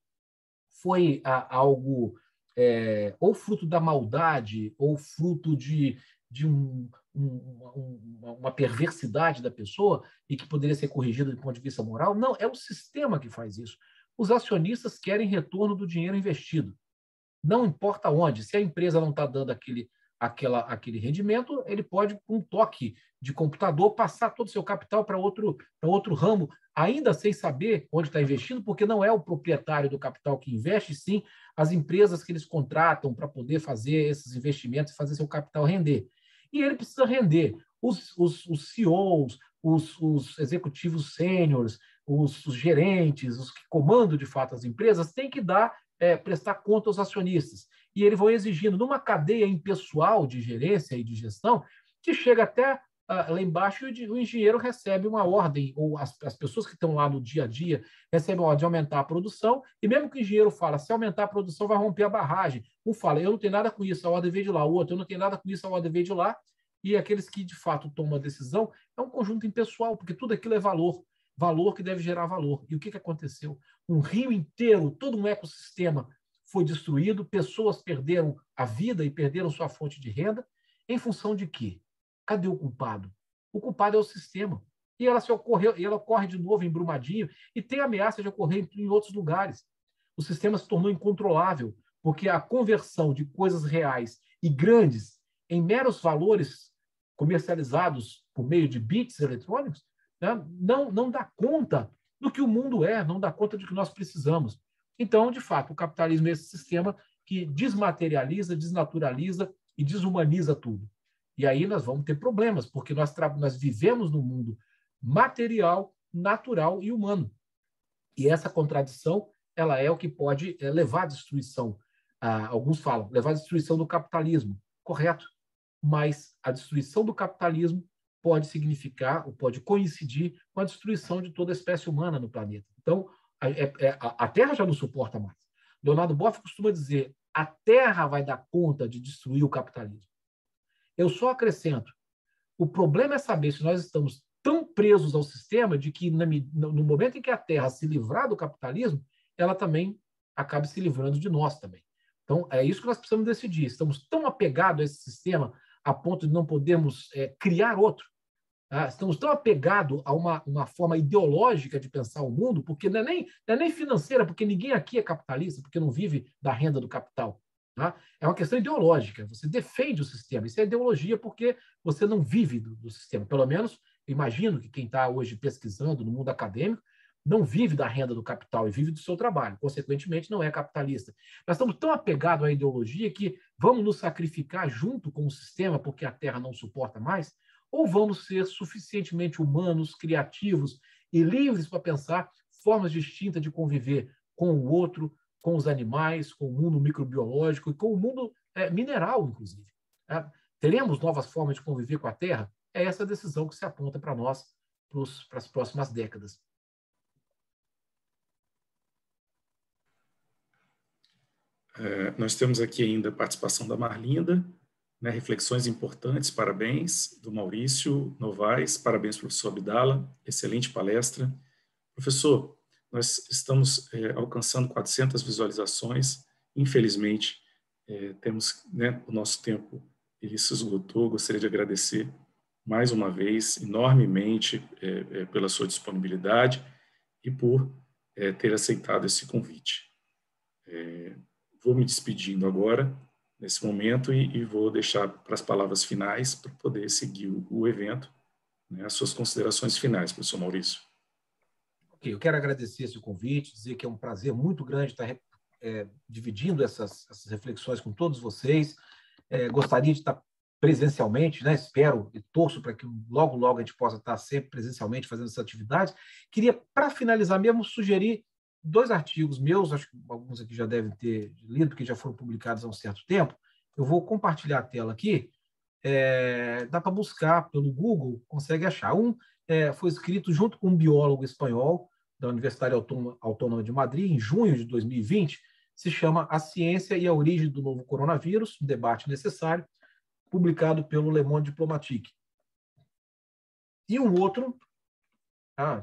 foi a, algo é, ou fruto da maldade ou fruto de, de um, um, uma perversidade da pessoa e que poderia ser corrigida do ponto de vista moral. Não, é o sistema que faz isso. Os acionistas querem retorno do dinheiro investido. Não importa onde. Se a empresa não está dando aquele, aquela, aquele rendimento, ele pode, com um toque de computador, passar todo o seu capital para outro, outro ramo, ainda sem saber onde está investindo, porque não é o proprietário do capital que investe, sim as empresas que eles contratam para poder fazer esses investimentos e fazer seu capital render e ele precisa render. Os, os, os CEOs, os, os executivos sêniores, os, os, gerentes, os que comandam de fato as empresas, têm que dar, é, prestar conta aos acionistas. E eles vão exigindo, numa cadeia impessoal de gerência e de gestão, que chega até lá embaixo e o engenheiro recebe uma ordem, ou as, as pessoas que estão lá no dia a dia recebem uma ordem de aumentar a produção, e mesmo que o engenheiro fala, se aumentar a produção vai romper a barragem. Um fala, eu não tenho nada com isso, a ordem veio de lá. O outro, eu não tenho nada com isso, a ordem veio de lá. E aqueles que, de fato, tomam a decisão, é um conjunto impessoal, porque tudo aquilo é valor. Valor que deve gerar valor. E o que, que aconteceu? Um rio inteiro, todo um ecossistema foi destruído, pessoas perderam a vida e perderam sua fonte de renda, em função de quê? Cadê o culpado? O culpado é o sistema. E ela se ocorreu, e ela ocorre de novo em Brumadinho e tem ameaça de ocorrer em outros lugares. O sistema se tornou incontrolável, porque a conversão de coisas reais e grandes em meros valores comercializados por meio de bits eletrônicos né, não, não dá conta do que o mundo é, não dá conta do que nós precisamos. Então, de fato, o capitalismo é esse sistema que desmaterializa, desnaturaliza e desumaniza tudo. E aí nós vamos ter problemas, porque nós, nós vivemos num mundo material, natural e humano. E essa contradição ela é o que pode é, levar à destruição. Ah, alguns falam, levar à destruição do capitalismo. Correto. Mas a destruição do capitalismo pode significar, ou pode coincidir com a destruição de toda a espécie humana no planeta. Então, a, é, é, a, a Terra já não suporta mais. Leonardo Boff costuma dizer: a Terra vai dar conta de destruir o capitalismo. Eu só acrescento: o problema é saber se nós estamos tão presos ao sistema de que, no momento em que a Terra se livrar do capitalismo, ela também acabe se livrando de nós também. Então, é isso que nós precisamos decidir. Estamos tão apegados a esse sistema a ponto de não podermos é, criar outro. Tá? Estamos tão apegados a uma, uma forma ideológica de pensar o mundo, porque não é, nem, não é nem financeira, porque ninguém aqui é capitalista, porque não vive da renda do capital. Tá? É uma questão ideológica. Você defende o sistema. Isso é ideologia porque você não vive do, do sistema. Pelo menos, imagino que quem está hoje pesquisando no mundo acadêmico não vive da renda do capital e vive do seu trabalho. Consequentemente, não é capitalista. Nós estamos tão apegados à ideologia que vamos nos sacrificar junto com o sistema porque a Terra não suporta mais? Ou vamos ser suficientemente humanos, criativos e livres para pensar formas distintas de conviver com o outro, com os animais, com o mundo microbiológico e com o mundo é, mineral, inclusive? É, teremos novas formas de conviver com a Terra? É essa a decisão que se aponta para nós para as próximas décadas. É, nós temos aqui ainda a participação da Marlinda, né, reflexões importantes, parabéns, do Maurício Novaes, parabéns, professor Abdala, excelente palestra. Professor, nós estamos é, alcançando 400 visualizações, infelizmente, é, temos, né, o nosso tempo, ele se esgotou, gostaria de agradecer mais uma vez, enormemente, é, pela sua disponibilidade e por ter aceitado esse convite. Vou me despedindo agora, nesse momento, e, e vou deixar para as palavras finais, para poder seguir o, o evento, né, as suas considerações finais, professor Maurício. Ok, eu quero agradecer esse convite, dizer que é um prazer muito grande estar é, dividindo essas, essas reflexões com todos vocês. É, gostaria de estar presencialmente, né? espero e torço para que logo, logo a gente possa estar sempre presencialmente fazendo essa atividade. Queria, para finalizar mesmo, sugerir dois artigos meus, acho que alguns aqui já devem ter lido, porque já foram publicados há um certo tempo. Eu vou compartilhar a tela aqui. É, dá para buscar pelo Google, consegue achar. Um é, foi escrito junto com um biólogo espanhol da Universidade Autônoma de Madrid, em junho de 2020, se chama A Ciência e a Origem do Novo Coronavírus, um debate necessário, publicado pelo Le Monde Diplomatique. E um outro, ah,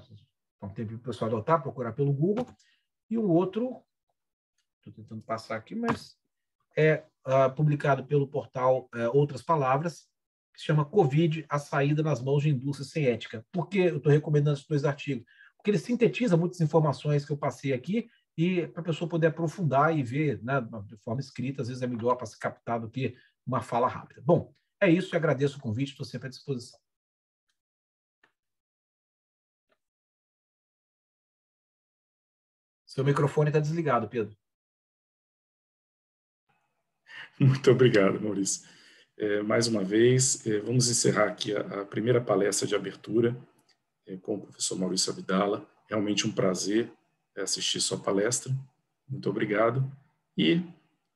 então, tem para o pessoal adotar, procurar pelo Google. E o outro, estou tentando passar aqui, mas é uh, publicado pelo portal uh, Outras Palavras, que se chama Covid, a saída nas mãos de indústria sem ética. Por que eu estou recomendando esses dois artigos? Porque ele sintetiza muitas informações que eu passei aqui e para a pessoa poder aprofundar e ver né, de forma escrita, às vezes é melhor para se captar do que uma fala rápida. Bom, é isso, eu agradeço o convite, estou sempre à disposição. Seu microfone está desligado, Pedro. Muito obrigado, Maurício. É, mais uma vez, é, vamos encerrar aqui a, primeira palestra de abertura é, com o professor Maurício Abdala. Realmente um prazer assistir sua palestra. Muito obrigado. E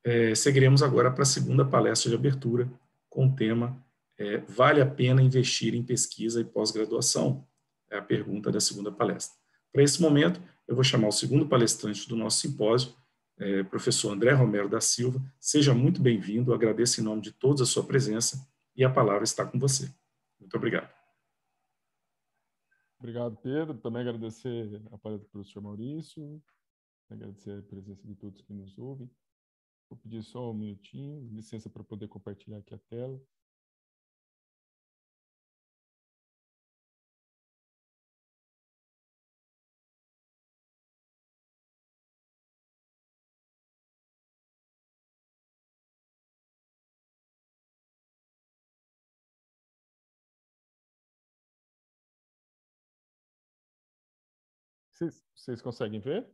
é, seguiremos agora para a segunda palestra de abertura com o tema é, Vale a pena investir em pesquisa e pós-graduação? É a pergunta da segunda palestra. Para esse momento, eu vou chamar o segundo palestrante do nosso simpósio, é, professor André Romero da Silva. Seja muito bem-vindo, agradeço em nome de todos a sua presença e a palavra está com você. Muito obrigado. Obrigado, Pedro. Também agradecer a palestra do professor Maurício, agradecer a presença de todos que nos ouvem. Vou pedir só um minutinho, licença para poder compartilhar aqui a tela. Vocês, vocês conseguem ver?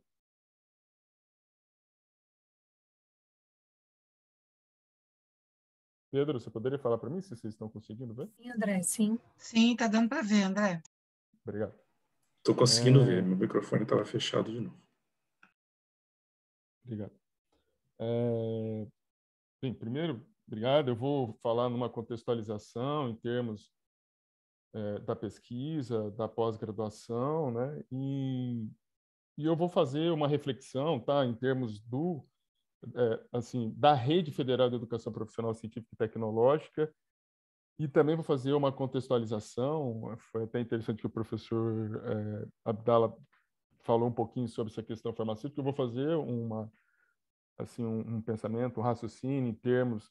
Pedro, você poderia falar para mim se vocês estão conseguindo ver? Sim, André, sim. Sim, está dando para ver, André. Obrigado. Estou conseguindo é... ver, meu microfone estava fechado de novo. Obrigado. É... Bem, primeiro, obrigado. Eu vou falar numa contextualização em termos é, da pesquisa, da pós-graduação, né? E, e eu vou fazer uma reflexão, tá, em termos do é, assim da rede federal de educação profissional científica e tecnológica e também vou fazer uma contextualização. Foi até interessante que o professor é, Abdala falou um pouquinho sobre essa questão farmacêutica. Eu vou fazer uma assim um, um pensamento, um raciocínio em termos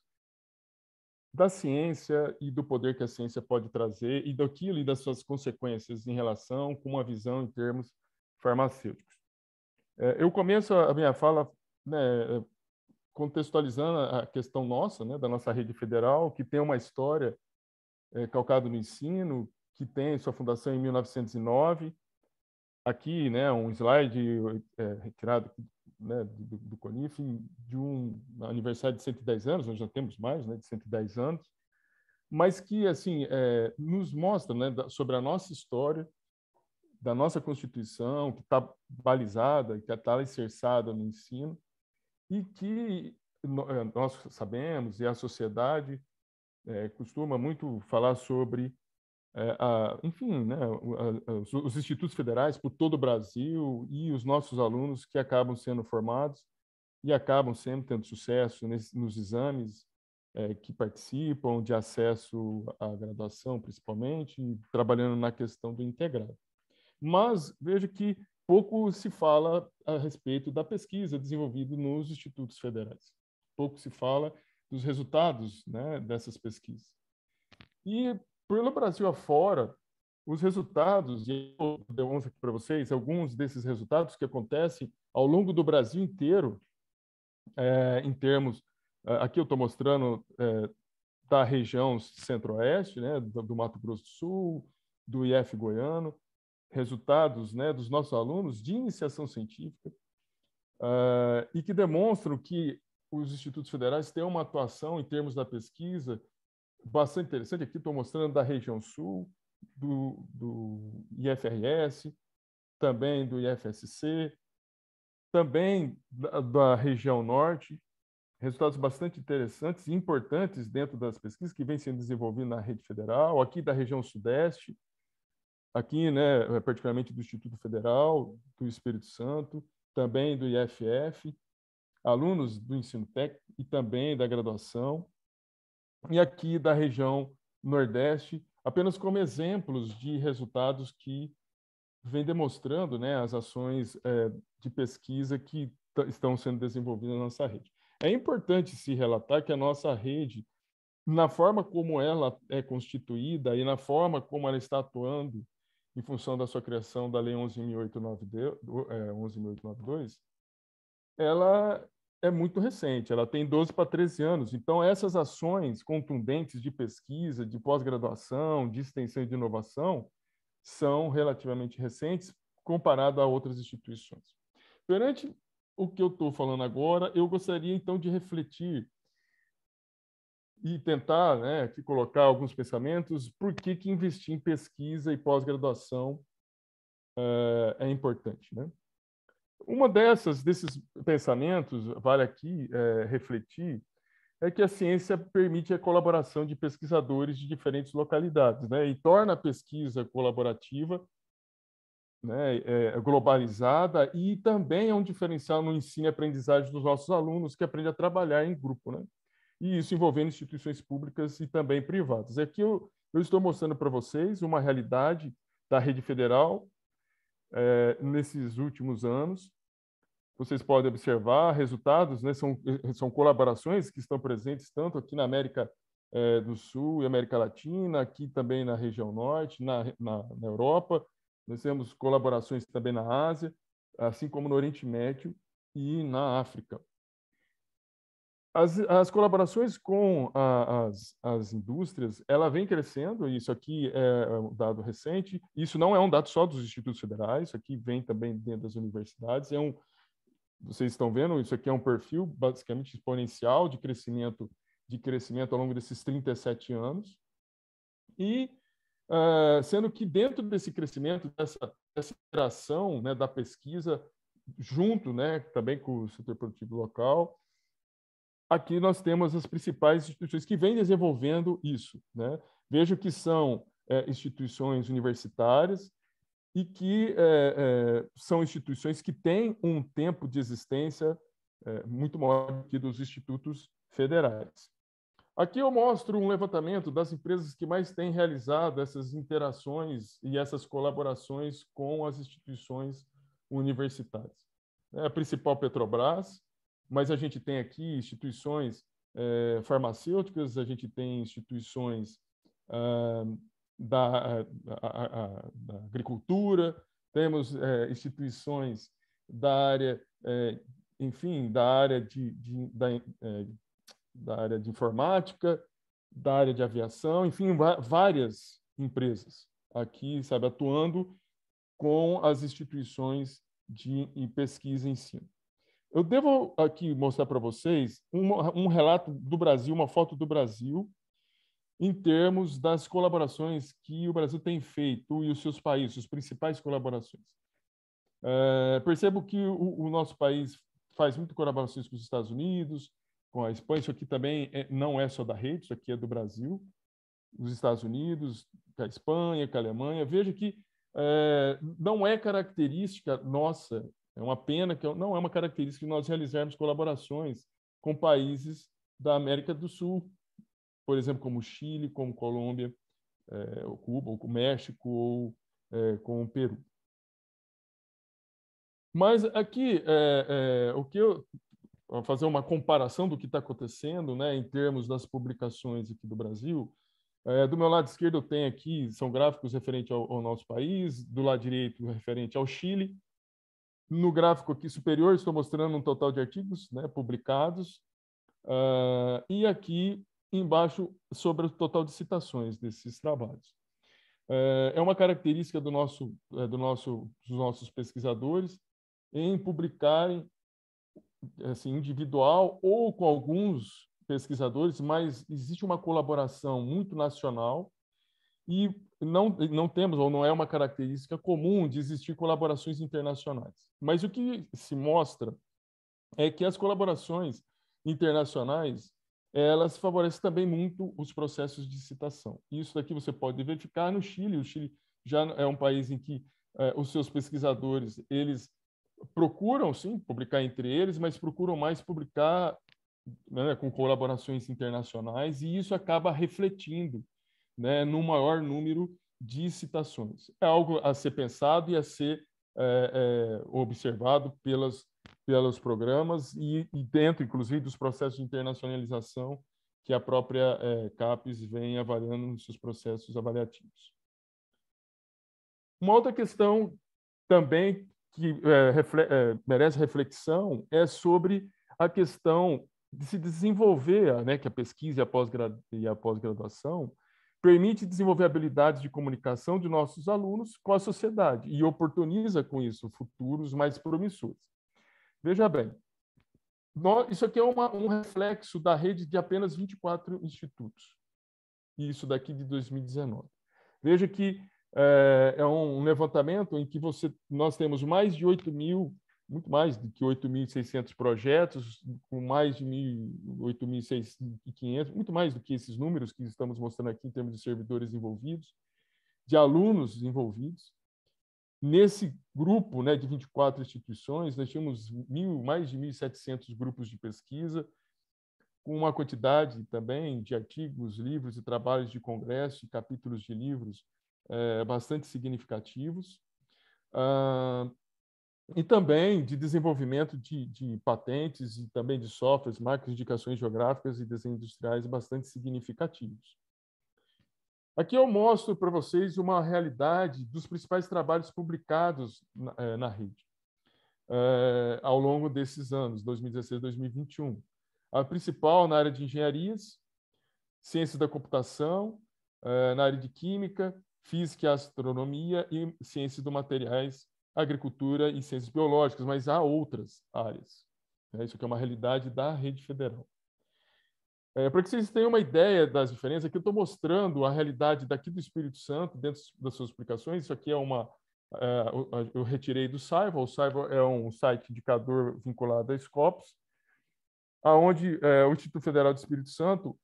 da ciência e do poder que a ciência pode trazer e daquilo e das suas consequências em relação com uma visão em termos farmacêuticos. É, eu começo a minha fala né, contextualizando a questão nossa, né, da nossa rede federal, que tem uma história é, calcada no ensino, que tem sua fundação em 1909. Aqui, né, um slide é, retirado né, do, do CONIF de um aniversário de 110 anos, nós já temos mais, né, de 110 anos, mas que assim é, nos mostra né, sobre a nossa história, da nossa Constituição, que está balizada, que está alicerçada no ensino, e que é, nós sabemos, e a sociedade é, costuma muito falar sobre é, a, enfim, né, os, os, institutos federais por todo o Brasil e os nossos alunos que acabam sendo formados e acabam sempre tendo sucesso nesse, nos exames é, que participam de acesso à graduação, principalmente, trabalhando na questão do integrado. Mas veja que pouco se fala a respeito da pesquisa desenvolvida nos institutos federais. Pouco se fala dos resultados né, dessas pesquisas. E pelo Brasil afora, os resultados, e eu demonstro aqui para vocês alguns desses resultados que acontecem ao longo do Brasil inteiro, é, em termos, é, aqui eu estou mostrando é, da região centro-oeste, né, do, Mato Grosso do Sul, do IF goiano, resultados né, dos nossos alunos de iniciação científica, e que demonstram que os institutos federais têm uma atuação em termos da pesquisa bastante interessante. Aqui estou mostrando da região sul, do, do IFRS, também do IFSC, também da, da, região norte, resultados bastante interessantes e importantes dentro das pesquisas que vêm sendo desenvolvidas na rede federal, aqui da região sudeste, aqui, né, particularmente do Instituto Federal do Espírito Santo, também do IFF, alunos do ensino técnico e também da graduação, e aqui da região Nordeste, apenas como exemplos de resultados que vem demonstrando né, as ações é, de pesquisa que estão sendo desenvolvidas na nossa rede. É importante se relatar que a nossa rede, na forma como ela é constituída e na forma como ela está atuando em função da sua criação da Lei 11.892, é, ela é muito recente, ela tem 12 para 13 anos. Então, essas ações contundentes de pesquisa, de pós-graduação, de extensão e de inovação são relativamente recentes comparado a outras instituições. Perante o que eu estou falando agora, eu gostaria então de refletir e tentar né, colocar alguns pensamentos por que, que investir em pesquisa e pós-graduação é, é importante. Né? Uma dessas, desses pensamentos, vale aqui é, refletir, é que a ciência permite a colaboração de pesquisadores de diferentes localidades, né? E torna a pesquisa colaborativa, né? É, globalizada e também é um diferencial no ensino e aprendizagem dos nossos alunos que aprendem a trabalhar em grupo, né? E isso envolvendo instituições públicas e também privadas. Aqui eu, eu estou mostrando para vocês uma realidade da rede federal é, nesses últimos anos. Vocês podem observar resultados, né, são, são colaborações que estão presentes tanto aqui na América é, do Sul e América Latina, aqui também na região norte, na, na, na Europa. Nós temos colaborações também na Ásia, assim como no Oriente Médio e na África. As, as colaborações com a, as, as indústrias, ela vem crescendo, isso aqui é um dado recente, isso não é um dado só dos institutos federais, isso aqui vem também dentro das universidades, é um, vocês estão vendo, isso aqui é um perfil basicamente exponencial de crescimento de crescimento ao longo desses 37 anos. E uh, sendo que dentro desse crescimento, dessa, dessa interação né, da pesquisa, junto né, também com o setor produtivo local, aqui nós temos as principais instituições que vêm desenvolvendo isso. Né? Vejo que são é, instituições universitárias e que é, é, são instituições que têm um tempo de existência é, muito maior que dos institutos federais. Aqui eu mostro um levantamento das empresas que mais têm realizado essas interações e essas colaborações com as instituições universitárias. É a principal Petrobras, mas a gente tem aqui instituições é, farmacêuticas, a gente tem instituições ah, da, a, da, agricultura, temos é, instituições da área, é, enfim, da área de, de da, é, da área de informática, da área de aviação, enfim, várias empresas aqui, sabe, atuando com as instituições de pesquisa e ensino. Eu devo aqui mostrar para vocês um, um, relato do Brasil, uma foto do Brasil, em termos das colaborações que o Brasil tem feito e os seus países, as principais colaborações. É, percebo que o, o nosso país faz muitas colaborações com os Estados Unidos, com a Espanha. Isso aqui também é, não é só da rede, isso aqui é do Brasil, os Estados Unidos, com a Espanha, com a Alemanha. Veja que é, não é característica nossa, é uma pena que não é uma característica de nós realizarmos colaborações com países da América do Sul, por exemplo, como Chile, como Colômbia, é, ou Cuba, ou com México, ou é, com o Peru. Mas aqui, é, é o que eu fazer uma comparação do que está acontecendo, né, em termos das publicações aqui do Brasil. É, do meu lado esquerdo eu tenho aqui são gráficos referentes ao, ao, nosso país, do lado direito referente ao Chile. No gráfico aqui superior estou mostrando um total de artigos, né, publicados, uh, e aqui embaixo sobre o total de citações desses trabalhos. Uh, é uma característica do nosso, é, do nosso, dos nossos pesquisadores em publicarem assim, individual ou com alguns pesquisadores, mas existe uma colaboração muito nacional e não, não temos, ou não é uma característica comum de existir colaborações internacionais. Mas o que se mostra é que as colaborações internacionais elas favorecem também muito os processos de citação. Isso daqui você pode verificar no Chile. O Chile já é um país em que eh, os seus pesquisadores eles procuram, sim, publicar entre eles, mas procuram mais publicar né, com colaborações internacionais, e isso acaba refletindo né, no maior número de citações. É algo a ser pensado e a ser é, é, observado pelas, pelos programas e, e, dentro, inclusive, dos processos de internacionalização que a própria é, CAPES vem avaliando nos seus processos avaliativos. Uma outra questão também que é, refle é, merece reflexão é sobre a questão de se desenvolver, né, que a pesquisa e a pós-graduação permite desenvolver habilidades de comunicação de nossos alunos com a sociedade e oportuniza com isso futuros mais promissores. Veja bem, nós, isso aqui é uma, um reflexo da rede de apenas 24 institutos, e isso daqui de 2019. Veja que é, é um levantamento em que você, nós temos mais de 8 mil, muito mais do que 8.600 projetos, com mais de 8.500, muito mais do que esses números que estamos mostrando aqui em termos de servidores envolvidos, de alunos envolvidos. Nesse grupo né, de 24 instituições, nós tínhamos mil, mais de 1.700 grupos de pesquisa, com uma quantidade também de artigos, livros e trabalhos de congresso, capítulos de livros é, bastante significativos, ah, e também de desenvolvimento de, de, patentes e também de softwares, marcas, indicações geográficas e desenhos industriais bastante significativos. Aqui eu mostro para vocês uma realidade dos principais trabalhos publicados na, é, na rede é, ao longo desses anos, 2016 2021. A principal na área de engenharias, ciências da computação, é, na área de química, física e astronomia e ciências do materiais, agricultura e ciências biológicas, mas há outras áreas. Né? Isso aqui é uma realidade da rede federal. É, para que vocês tenham uma ideia das diferenças, aqui eu estou mostrando a realidade daqui do Espírito Santo dentro das suas explicações. Isso aqui é uma. É, eu retirei do Saiva. O Saiva é um site indicador vinculado a Scopus, aonde é, o Instituto Federal do Espírito Santo,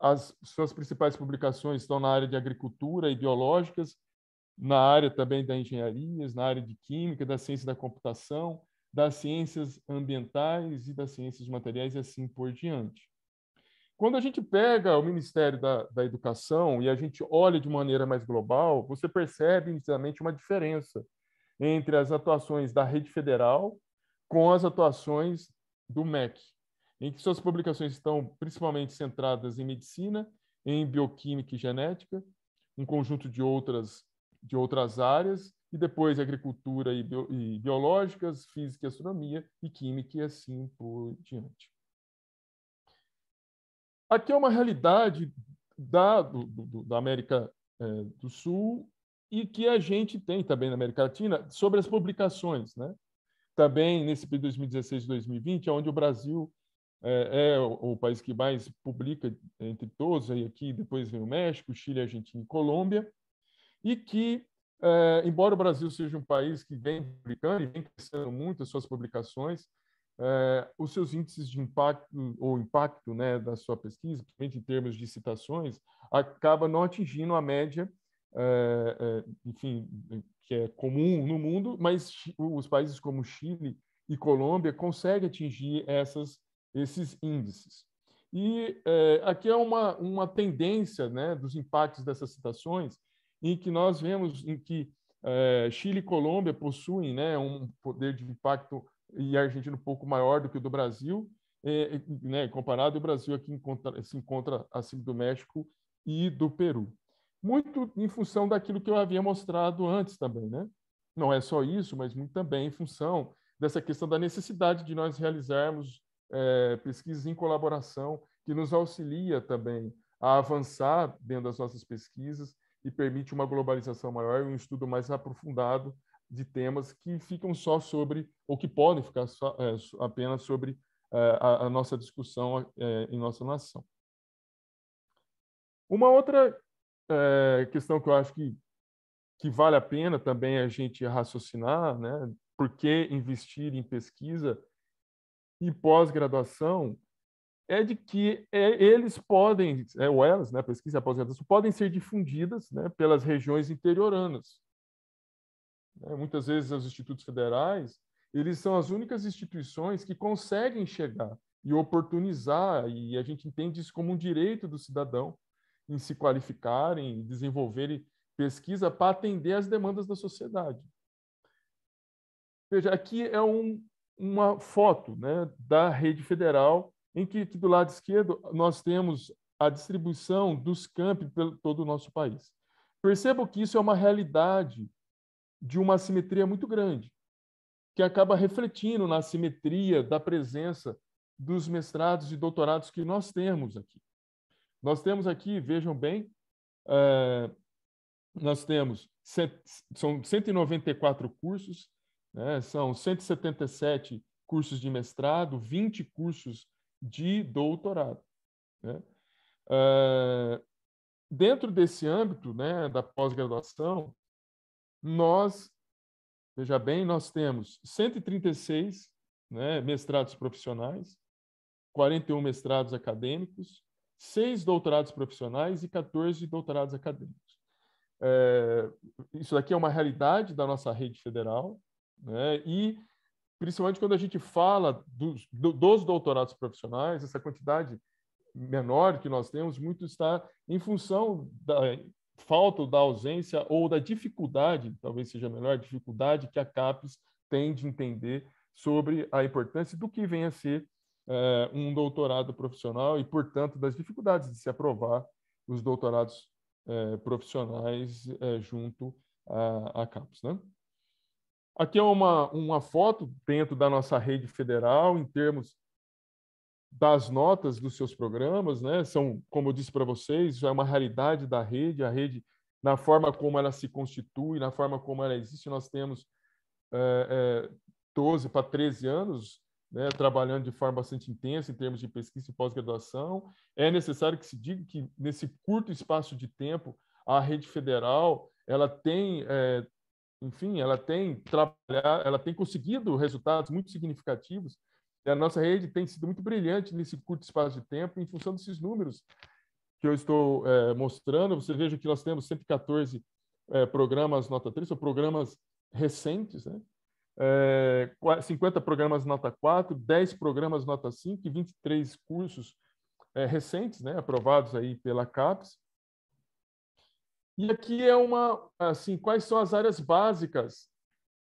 as suas principais publicações estão na área de agricultura e biológicas, na área também da engenharia, na área de química, da ciência da computação, das ciências ambientais e das ciências materiais e assim por diante. Quando a gente pega o Ministério da, da Educação e a gente olha de maneira mais global, você percebe inicialmente uma diferença entre as atuações da rede federal com as atuações do MEC, em que suas publicações estão principalmente centradas em medicina, em bioquímica e genética, um conjunto de outras de outras áreas e depois agricultura e, bio, e biológicas, física e astronomia e química e assim por diante. Aqui é uma realidade da, do, do, da América é, do Sul e que a gente tem também na América Latina sobre as publicações. Né? Também nesse período 2016 2020, onde o Brasil é, é o, o, país que mais publica entre todos, aí aqui depois vem o México, Chile, Argentina e Colômbia, e que, é, embora o Brasil seja um país que vem publicando e vem crescendo muito as suas publicações, é, os seus índices de impacto ou impacto né, da sua pesquisa, principalmente em termos de citações, acaba não atingindo a média, é, enfim, que é comum no mundo, mas os países como Chile e Colômbia conseguem atingir essas, esses índices. E aqui é uma, uma tendência né, dos impactos dessas citações, em que nós vemos em que Chile e Colômbia possuem né, um poder de impacto e Argentina um pouco maior do que o do Brasil, é, né, comparado, o Brasil aqui encontra, se encontra acima do México e do Peru. Muito em função daquilo que eu havia mostrado antes também, né? Não é só isso, mas muito também em função dessa questão da necessidade de nós realizarmos é, pesquisas em colaboração, que nos auxilia também a avançar dentro das nossas pesquisas e permite uma globalização maior um estudo mais aprofundado de temas que ficam só sobre, ou que podem ficar só, é, apenas sobre é, a, a, nossa discussão é, em nossa nação. Uma outra é, questão que eu acho que, que vale a pena também a gente raciocinar, né? por que investir em pesquisa e pós-graduação, é de que é, eles podem, é, ou elas, né, pesquisa e pós-graduação, podem ser difundidas né, pelas regiões interioranas. Né? Muitas vezes os institutos federais, eles são as únicas instituições que conseguem chegar e oportunizar, e a gente entende isso como um direito do cidadão em se qualificarem e desenvolverem pesquisa para atender às demandas da sociedade. Veja, aqui é um, uma foto né, da rede federal, em que, do lado esquerdo nós temos a distribuição dos campi pelo todo o nosso país. Percebam que isso é uma realidade de uma assimetria muito grande, que acaba refletindo na assimetria da presença dos mestrados e doutorados que nós temos aqui. Nós temos aqui, vejam bem, é, nós temos são 194 cursos, né, são 177 cursos de mestrado, 20 cursos de doutorado. Né? É, dentro desse âmbito né, da pós-graduação, nós, veja bem, nós temos 136 né, mestrados profissionais, 41 mestrados acadêmicos, seis doutorados profissionais e 14 doutorados acadêmicos. É, isso daqui é uma realidade da nossa rede federal, né, e principalmente quando a gente fala dos, dos doutorados profissionais, essa quantidade menor que nós temos, muito está em função da falta da ausência ou da dificuldade, talvez seja melhor, dificuldade que a CAPES tem de entender sobre a importância do que vem a ser é, um doutorado profissional e, portanto, das dificuldades de se aprovar os doutorados é, profissionais é, junto à, à CAPES. Né? Aqui é uma, uma foto dentro da nossa rede federal, em termos das notas dos seus programas, né? São, como eu disse para vocês, já é uma realidade da rede, a rede na forma como ela se constitui, na forma como ela existe, nós temos é, é, 12 para 13 anos né, trabalhando de forma bastante intensa em termos de pesquisa e pós-graduação. É necessário que se diga que, nesse curto espaço de tempo, a rede federal ela tem, é, enfim, ela tem trabalhar, ela tem conseguido resultados muito significativos. E a nossa rede tem sido muito brilhante nesse curto espaço de tempo, em função desses números que eu estou é, mostrando. Você veja que nós temos 114 é, programas nota 3, são programas recentes, né? é, 50 programas nota 4, 10 programas nota 5 e 23 cursos é, recentes, né, aprovados aí pela CAPES. E aqui é uma, assim, quais são as áreas básicas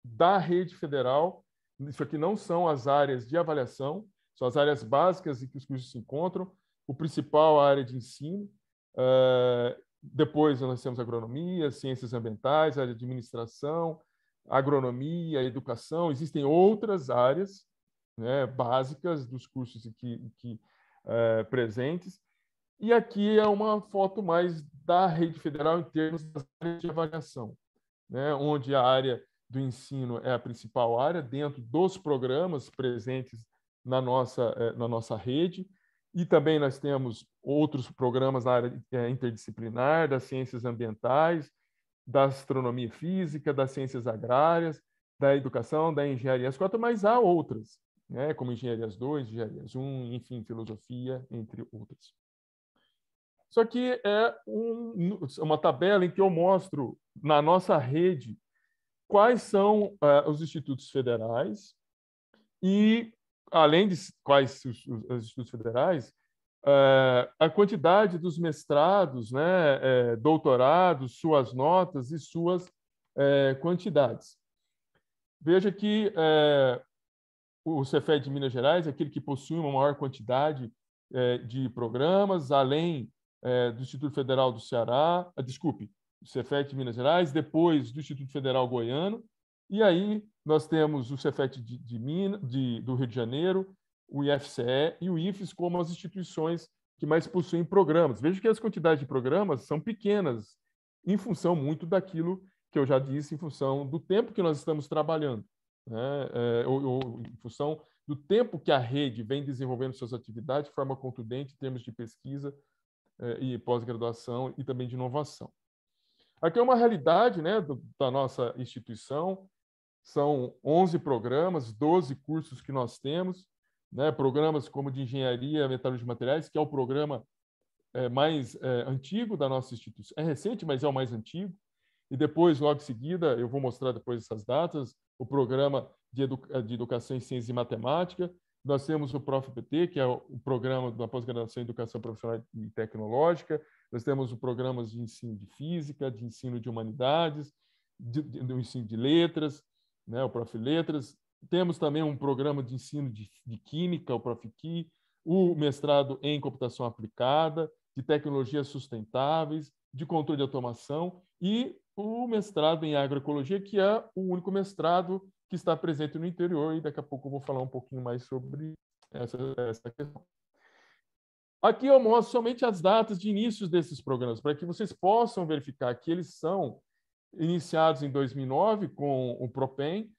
da rede federal? Isso aqui não são as áreas de avaliação, são as áreas básicas em que os cursos se encontram. O principal a área de ensino, uh, depois nós temos agronomia, ciências ambientais, área de administração, agronomia, educação, existem outras áreas né, básicas dos cursos aqui, aqui é, presentes. E aqui é uma foto mais da rede federal em termos de avaliação, né, onde a área do ensino é a principal área dentro dos programas presentes na nossa, é, na nossa rede. E também nós temos outros programas na área é, interdisciplinar, das ciências ambientais, da astronomia física, das ciências agrárias, da educação, da engenharia as quatro, mas há outras, né, como engenharias 2, engenharias 1, um, enfim, filosofia, entre outras. Só que é um, uma tabela em que eu mostro na nossa rede quais são uh, os institutos federais e, além de quais os, os institutos federais, Uh, a quantidade dos mestrados, né, é, doutorados, suas notas e suas quantidades. Veja que o Cefet de Minas Gerais é aquele que possui uma maior quantidade de programas, além do Instituto Federal do Ceará, ah, desculpe, o Cefet de Minas Gerais, depois do Instituto Federal Goiano, e aí nós temos o Cefet de, de, Minas, de, do Rio de Janeiro, o IFCE e o IFES como as instituições que mais possuem programas. Veja que as quantidades de programas são pequenas, em função muito daquilo que eu já disse, em função do tempo que nós estamos trabalhando, né? é, ou, ou, em função do tempo que a rede vem desenvolvendo suas atividades de forma contundente em termos de pesquisa é, e pós-graduação e também de inovação. Aqui é uma realidade né, do, da nossa instituição, são 11 programas, 12 cursos que nós temos, né, programas como de engenharia, metalurgia de materiais, que é o programa é, mais é, antigo da nossa instituição. É recente, mas é o mais antigo. E depois, logo em seguida, eu vou mostrar depois essas datas, o programa de, edu de educação em ciência e matemática. Nós temos o ProfPT, que é o programa da pós-graduação em educação profissional e tecnológica. Nós temos o programas de ensino de física, de ensino de humanidades, de, de, do ensino de letras, né, o Prof. Letras, temos também um programa de ensino de, de Química, o Profiqui, o mestrado em Computação Aplicada, de Tecnologias Sustentáveis, de Controle de Automação e o mestrado em Agroecologia, que é o único mestrado que está presente no interior, e daqui a pouco eu vou falar um pouquinho mais sobre essa, essa questão. Aqui eu mostro somente as datas de início desses programas, para que vocês possam verificar que eles são iniciados em 2009 com o PROPEN,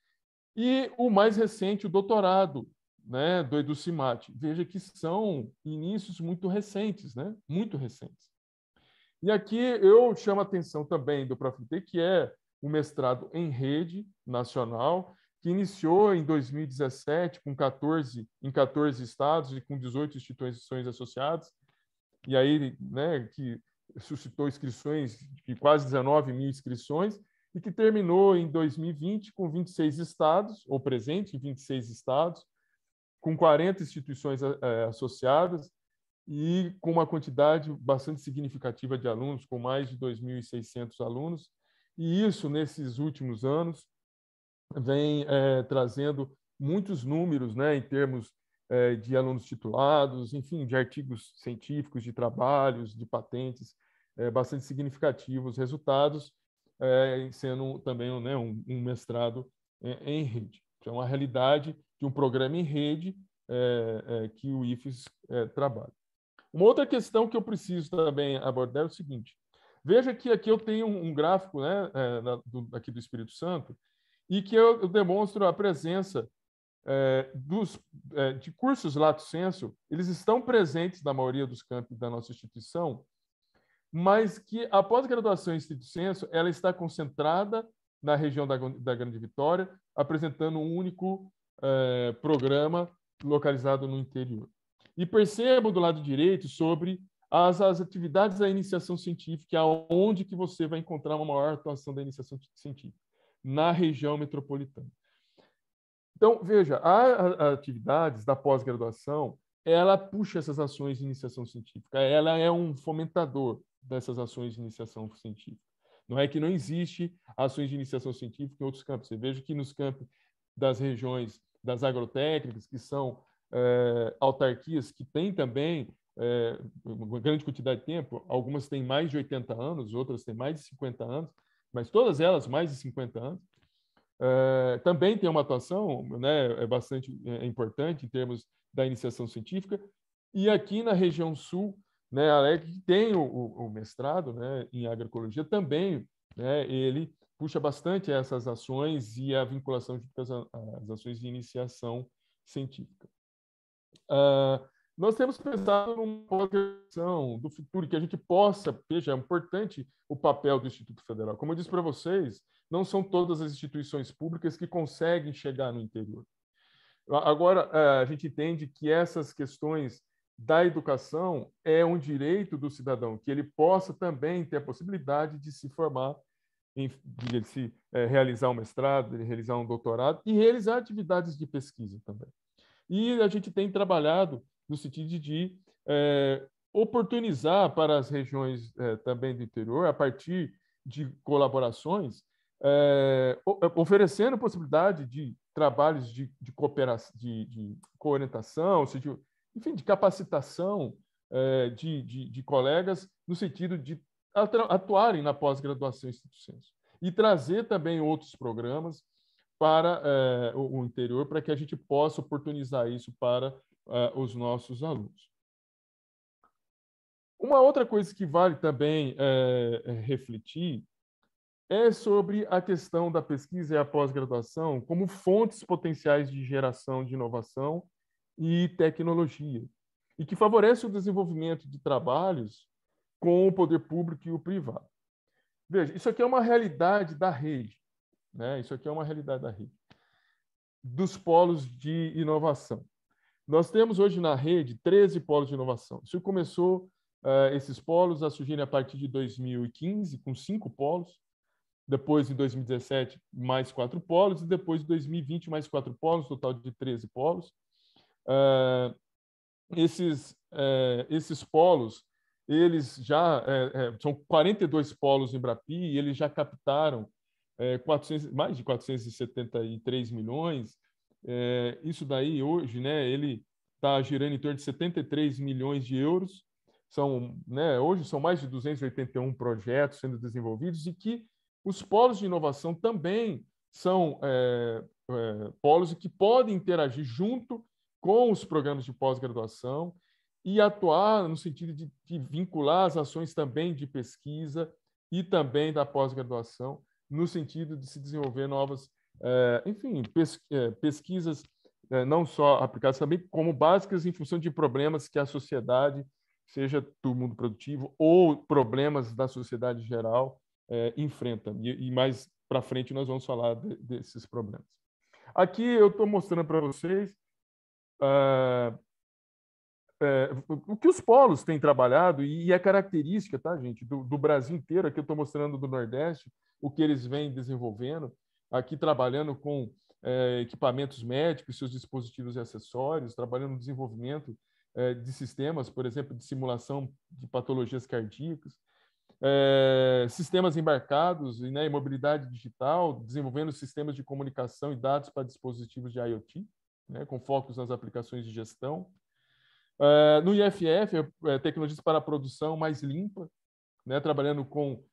e o mais recente, o doutorado né, do Educimate. Veja que são inícios muito recentes, né? muito recentes. E aqui eu chamo a atenção também do Profit, que é o mestrado em rede nacional, que iniciou em 2017 com 14 em 14 estados e com 18 instituições associadas, e aí, né, que suscitou inscrições de quase 19 mil inscrições, e que terminou em 2020 com 26 estados, ou presente em 26 estados, com 40 instituições é, associadas e com uma quantidade bastante significativa de alunos, com mais de 2.600 alunos. E isso, nesses últimos anos, vem é, trazendo muitos números né, em termos é, de alunos titulados, enfim, de artigos científicos, de trabalhos, de patentes, bastante significativos resultados é, sendo também né, um, um mestrado em, em rede. Então, é uma realidade de um programa em rede é, é, que o IFES é, trabalha. Uma outra questão que eu preciso também abordar é o seguinte: veja que aqui eu tenho um gráfico né, é, aqui do Espírito Santo e que eu, demonstro a presença é, dos, é, de cursos lato senso, eles estão presentes na maioria dos campos da nossa instituição, mas que a pós-graduação em estrito senso ela está concentrada na região da, da Grande Vitória, apresentando um único é, programa localizado no interior. E percebam do lado direito sobre as, as atividades da iniciação científica, aonde que você vai encontrar uma maior atuação da iniciação científica, na região metropolitana. Então, veja, as atividades da pós-graduação, ela puxa essas ações de iniciação científica, ela é um fomentador dessas ações de iniciação científica. Não é que não existe ações de iniciação científica em outros campos. Você veja que nos campos das regiões das agrotécnicas, que são é, autarquias que têm também é, uma grande quantidade de tempo, algumas têm mais de 80 anos, outras têm mais de 50 anos, mas todas elas mais de 50 anos, é, também tem uma atuação né, é bastante é, importante em termos da iniciação científica. E aqui na região sul, né, a que tem o, o, mestrado né, em agroecologia, também né, ele puxa bastante essas ações e a vinculação as, as ações de iniciação científica. Uh, nós temos pensado numa progressão do futuro que a gente possa, veja, é importante o papel do Instituto Federal. Como eu disse para vocês, não são todas as instituições públicas que conseguem chegar no interior. Agora, é, a gente entende que essas questões da educação é um direito do cidadão, que ele possa também ter a possibilidade de se formar, de se é, realizar um mestrado, de realizar um doutorado e realizar atividades de pesquisa também. E a gente tem trabalhado no sentido de é, oportunizar para as regiões é, também do interior, a partir de colaborações, é, oferecendo possibilidade de trabalhos de, de cooperação, de, de coorientação, enfim, de capacitação é, de, de, de, colegas no sentido de atuarem na pós-graduação institucional e trazer também outros programas para é, o, o interior para que a gente possa oportunizar isso para uh, os nossos alunos. Uma outra coisa que vale também é, refletir é sobre a questão da pesquisa e a pós-graduação como fontes potenciais de geração de inovação e tecnologia, e que favorece o desenvolvimento de trabalhos com o poder público e o privado. Veja, isso aqui é uma realidade da rede, né? Isso aqui é uma realidade da rede dos polos de inovação. Nós temos hoje na rede 13 polos de inovação. Isso começou, uh, esses polos, a surgirem a partir de 2015, com cinco polos. Depois, em 2017, mais quatro polos. E depois, em 2020, mais quatro polos, total de 13 polos. Uh, esses, uh, esses polos, eles já são 42 polos em Brapi e eles já captaram 400, mais de 473 milhões é, isso daí hoje, né, ele está girando em torno de 73 milhões de euros. São, né, hoje são mais de 281 projetos sendo desenvolvidos e que os polos de inovação também são é, é, polos que podem interagir junto com os programas de pós-graduação e atuar no sentido de, de, vincular as ações também de pesquisa e também da pós-graduação, no sentido de se desenvolver novas enfim, é, pesquisas é, não só aplicadas também como básicas em função de problemas que a sociedade, seja do mundo produtivo ou problemas da sociedade geral, enfrenta. E, mais para frente nós vamos falar de, desses problemas. Aqui eu estou mostrando para vocês uh, o que os polos têm trabalhado e, é característica, tá, gente, do, do Brasil inteiro. Aqui eu estou mostrando do Nordeste o que eles vêm desenvolvendo aqui trabalhando com é, equipamentos médicos, seus dispositivos e acessórios, trabalhando no desenvolvimento é, de sistemas, por exemplo, de simulação de patologias cardíacas, é, sistemas embarcados né, e mobilidade digital, desenvolvendo sistemas de comunicação e dados para dispositivos de IoT, né, com focos nas aplicações de gestão. No IFF, tecnologias para a produção mais limpa, né, trabalhando com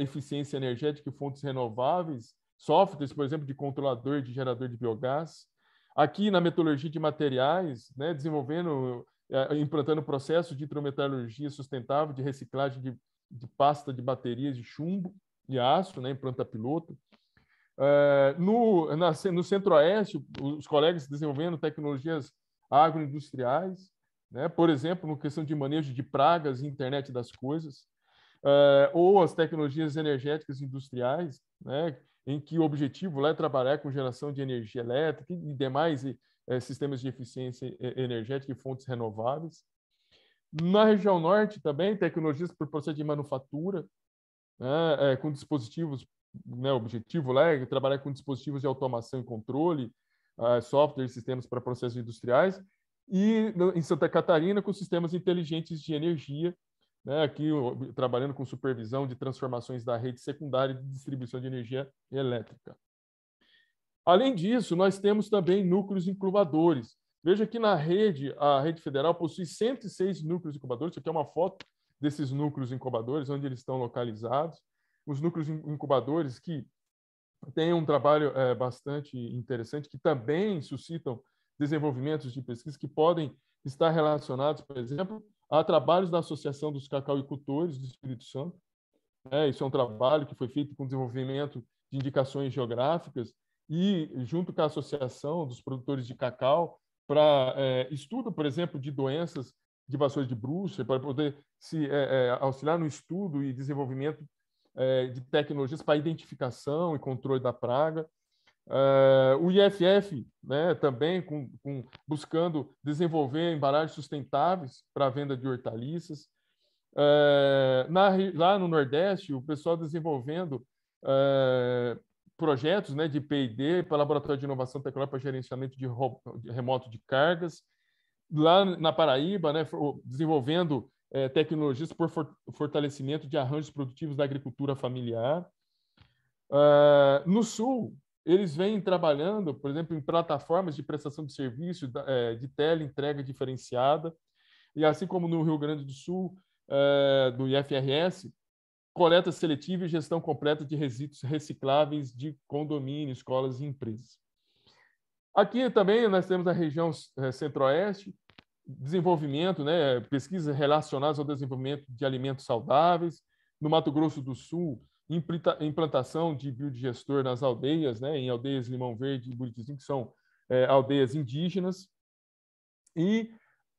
eficiência energética e fontes renováveis, softwares, por exemplo, de controlador de gerador de biogás. Aqui na metodologia de materiais, né, desenvolvendo, é, implantando processos de hidrometalurgia sustentável, de reciclagem de, de, pasta de baterias de chumbo e aço, né, em planta piloto. É, no, na, no Centro-Oeste, os colegas desenvolvendo tecnologias agroindustriais, né? por exemplo, no questão de manejo de pragas e internet das coisas, é, ou as tecnologias energéticas industriais, né? Em que o objetivo lá é trabalhar com geração de energia elétrica e demais é, sistemas de eficiência energética e fontes renováveis. Na região norte também, tecnologias para o processo de manufatura, né, é, com dispositivos, né, o objetivo lá é trabalhar com dispositivos de automação e controle, uh, software e sistemas para processos industriais, e em Santa Catarina com sistemas inteligentes de energia, né, aqui trabalhando com supervisão de transformações da rede secundária de distribuição de energia elétrica. Além disso, nós temos também núcleos incubadores, Veja que na rede, a rede federal possui 106 núcleos incubadores. Isso aqui é uma foto desses núcleos incubadores, onde eles estão localizados. Os núcleos incubadores que têm um trabalho é, bastante interessante, que também suscitam desenvolvimentos de pesquisa que podem estar relacionados, por exemplo, a trabalhos da Associação dos Cacauicultores do Espírito Santo. É, isso é um trabalho que foi feito com desenvolvimento de indicações geográficas e, junto com a Associação dos Produtores de Cacau, para é, estudo, por exemplo, de doenças de vassouras de bruxa, para poder se é, é, auxiliar no estudo e desenvolvimento é, de tecnologias para identificação e controle da praga. É, o IFF né, também com, com, buscando desenvolver embalagens sustentáveis para a venda de hortaliças. É, na, lá no Nordeste, o pessoal desenvolvendo projetos né, de P&D para Laboratório de Inovação Tecnológica para Gerenciamento de, de Remoto de Cargas. Lá na Paraíba, né, desenvolvendo tecnologias por fortalecimento de arranjos produtivos da agricultura familiar. Uh, no Sul, eles vêm trabalhando, por exemplo, em plataformas de prestação de serviço é, de entrega diferenciada, e assim como no Rio Grande do Sul, do IFRS, coleta seletiva e gestão completa de resíduos recicláveis de condomínios, escolas e empresas. Aqui também nós temos a região eh, centro-oeste, desenvolvimento, né, pesquisas relacionadas ao desenvolvimento de alimentos saudáveis. No Mato Grosso do Sul, implantação de biodigestor nas aldeias, né, em aldeias Limão Verde e Buritizinho, que são é, aldeias indígenas. E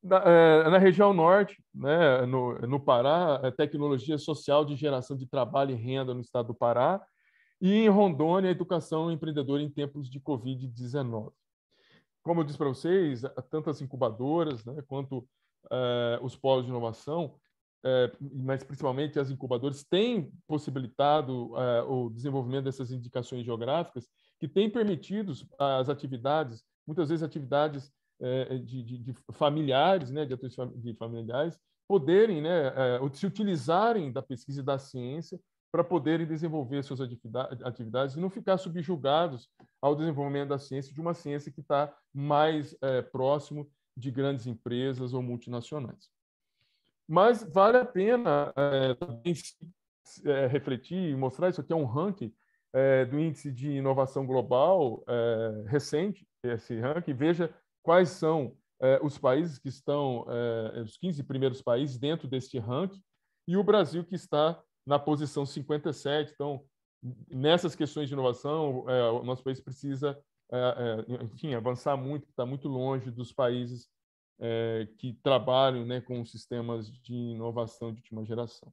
na, é, na, região norte, né, no, no Pará, é tecnologia social de geração de trabalho e renda no estado do Pará, e em Rondônia, educação empreendedora em tempos de Covid-19. Como eu disse para vocês, tanto as incubadoras né, quanto é, os polos de inovação, mas principalmente as incubadoras, têm possibilitado é, o desenvolvimento dessas indicações geográficas que têm permitido as atividades, muitas vezes atividades é, de, de, de, familiares, né, de atores de familiares, poderem né, é, se utilizarem da pesquisa e da ciência para poderem desenvolver suas atividades e não ficar subjugados ao desenvolvimento da ciência, de uma ciência que está mais é, próximo de grandes empresas ou multinacionais. Mas vale a pena é, refletir e mostrar isso aqui é um ranking é, do índice de inovação global é, recente, esse ranking. Veja quais são os países que estão, os 15 primeiros países dentro deste ranking, e o Brasil que está na posição 57. Então, nessas questões de inovação, o nosso país precisa, enfim, avançar muito, está muito longe dos países que trabalham né, com sistemas de inovação de última geração.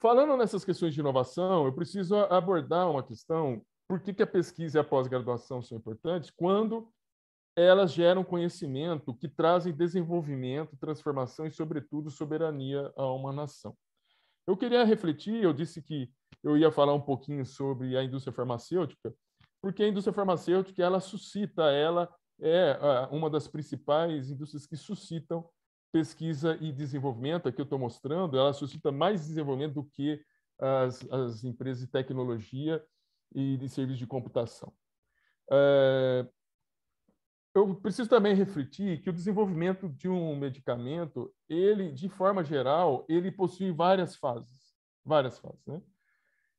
Falando nessas questões de inovação, eu preciso abordar uma questão: por que, que a pesquisa e a pós-graduação são importantes quando elas geram conhecimento que trazem desenvolvimento, transformação e, sobretudo, soberania a uma nação. Eu queria refletir, eu disse que eu ia falar um pouquinho sobre a indústria farmacêutica, porque a indústria farmacêutica, ela suscita, ela é uma das principais indústrias que suscitam pesquisa e desenvolvimento, aqui eu estou mostrando, ela suscita mais desenvolvimento do que as, as empresas de tecnologia e de serviços de computação. É, eu preciso também refletir que o desenvolvimento de um medicamento, ele, de forma geral, ele possui várias fases, várias fases, né?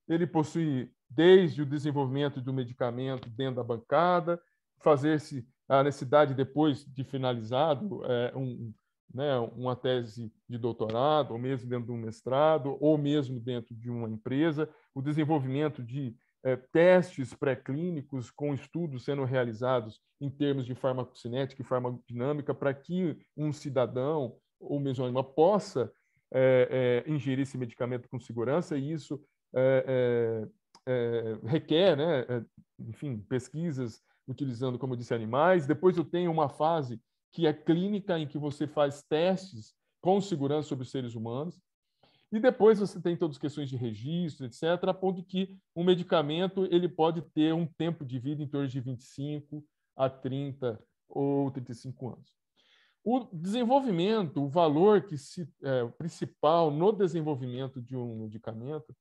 Ele possui desde o desenvolvimento do medicamento dentro da bancada, fazer-se a necessidade depois de finalizado é, um, né, uma tese de doutorado, ou mesmo dentro de um mestrado, ou mesmo dentro de uma empresa, o desenvolvimento de é, testes pré-clínicos com estudos sendo realizados em termos de farmacocinética e farmacodinâmica para que um cidadão ou mesmo uma possa é, é, ingerir esse medicamento com segurança e isso é, é, é requer, né, enfim, pesquisas utilizando, como eu disse, animais. Depois eu tenho uma fase que é clínica, em que você faz testes com segurança sobre os seres humanos. E depois você tem todas as questões de registro, etc., a ponto que um medicamento ele pode ter um tempo de vida em torno de 25 a 30 ou 35 anos. O desenvolvimento, o valor que se, é, principal no desenvolvimento de um medicamento,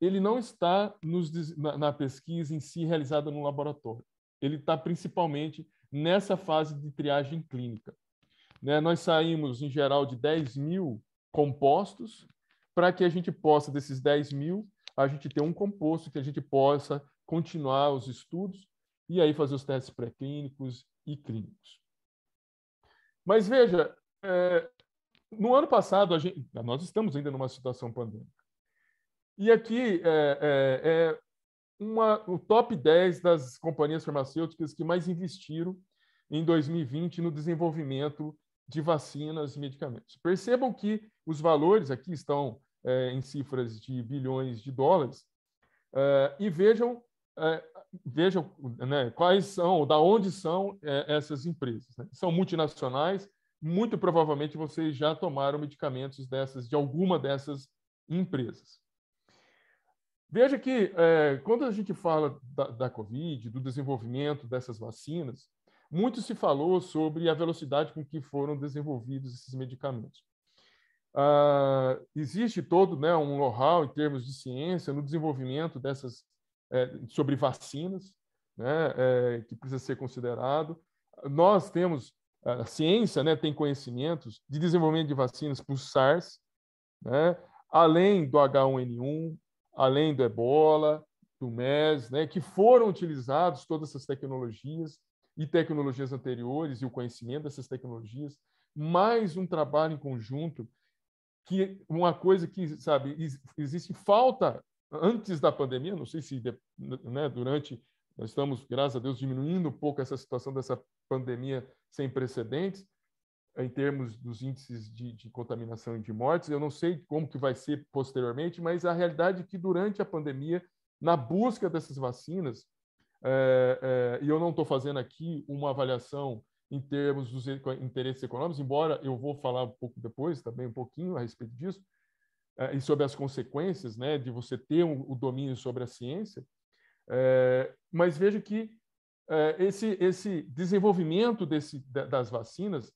ele não está nos, na, na pesquisa em si realizada no laboratório. Ele está principalmente nessa fase de triagem clínica. Né? Nós saímos, em geral, de 10 mil compostos para que a gente possa, desses 10 mil, a gente ter um composto que a gente possa continuar os estudos e aí fazer os testes pré-clínicos e clínicos. Mas veja, é, no ano passado, gente, nós estamos ainda numa situação pandêmica. E aqui é, é, é uma, o top 10 das companhias farmacêuticas que mais investiram em 2020 no desenvolvimento de vacinas e medicamentos. Percebam que os valores aqui estão é, em cifras de bilhões de dólares, é, e vejam, é, vejam né, quais são, da onde são é, essas empresas. Né? São multinacionais, muito provavelmente vocês já tomaram medicamentos dessas, de alguma dessas empresas. Veja que, é, quando a gente fala da, da Covid, do desenvolvimento dessas vacinas, muito se falou sobre a velocidade com que foram desenvolvidos esses medicamentos. Uh, existe todo né, um know-how em termos de ciência no desenvolvimento dessas é, sobre vacinas, né, é, que precisa ser considerado. Nós temos a ciência, né, tem conhecimentos de desenvolvimento de vacinas para o SARS, né, além do H1N1, além do Ebola, do MES, né, que foram utilizados todas essas tecnologias e tecnologias anteriores e o conhecimento dessas tecnologias, mais um trabalho em conjunto que uma coisa que, sabe, existe falta antes da pandemia, não sei se né, durante, nós estamos, graças a Deus, diminuindo um pouco essa situação dessa pandemia sem precedentes, em termos dos índices de, de, contaminação e de mortes. Eu não sei como que vai ser posteriormente, mas a realidade é que durante a pandemia, na busca dessas vacinas, é, é, e eu não estou fazendo aqui uma avaliação em termos dos interesses econômicos, embora eu vou falar um pouco depois, também um pouquinho a respeito disso, é, e sobre as consequências né, de você ter um, o domínio sobre a ciência, é, mas veja que é, esse, esse desenvolvimento desse, das vacinas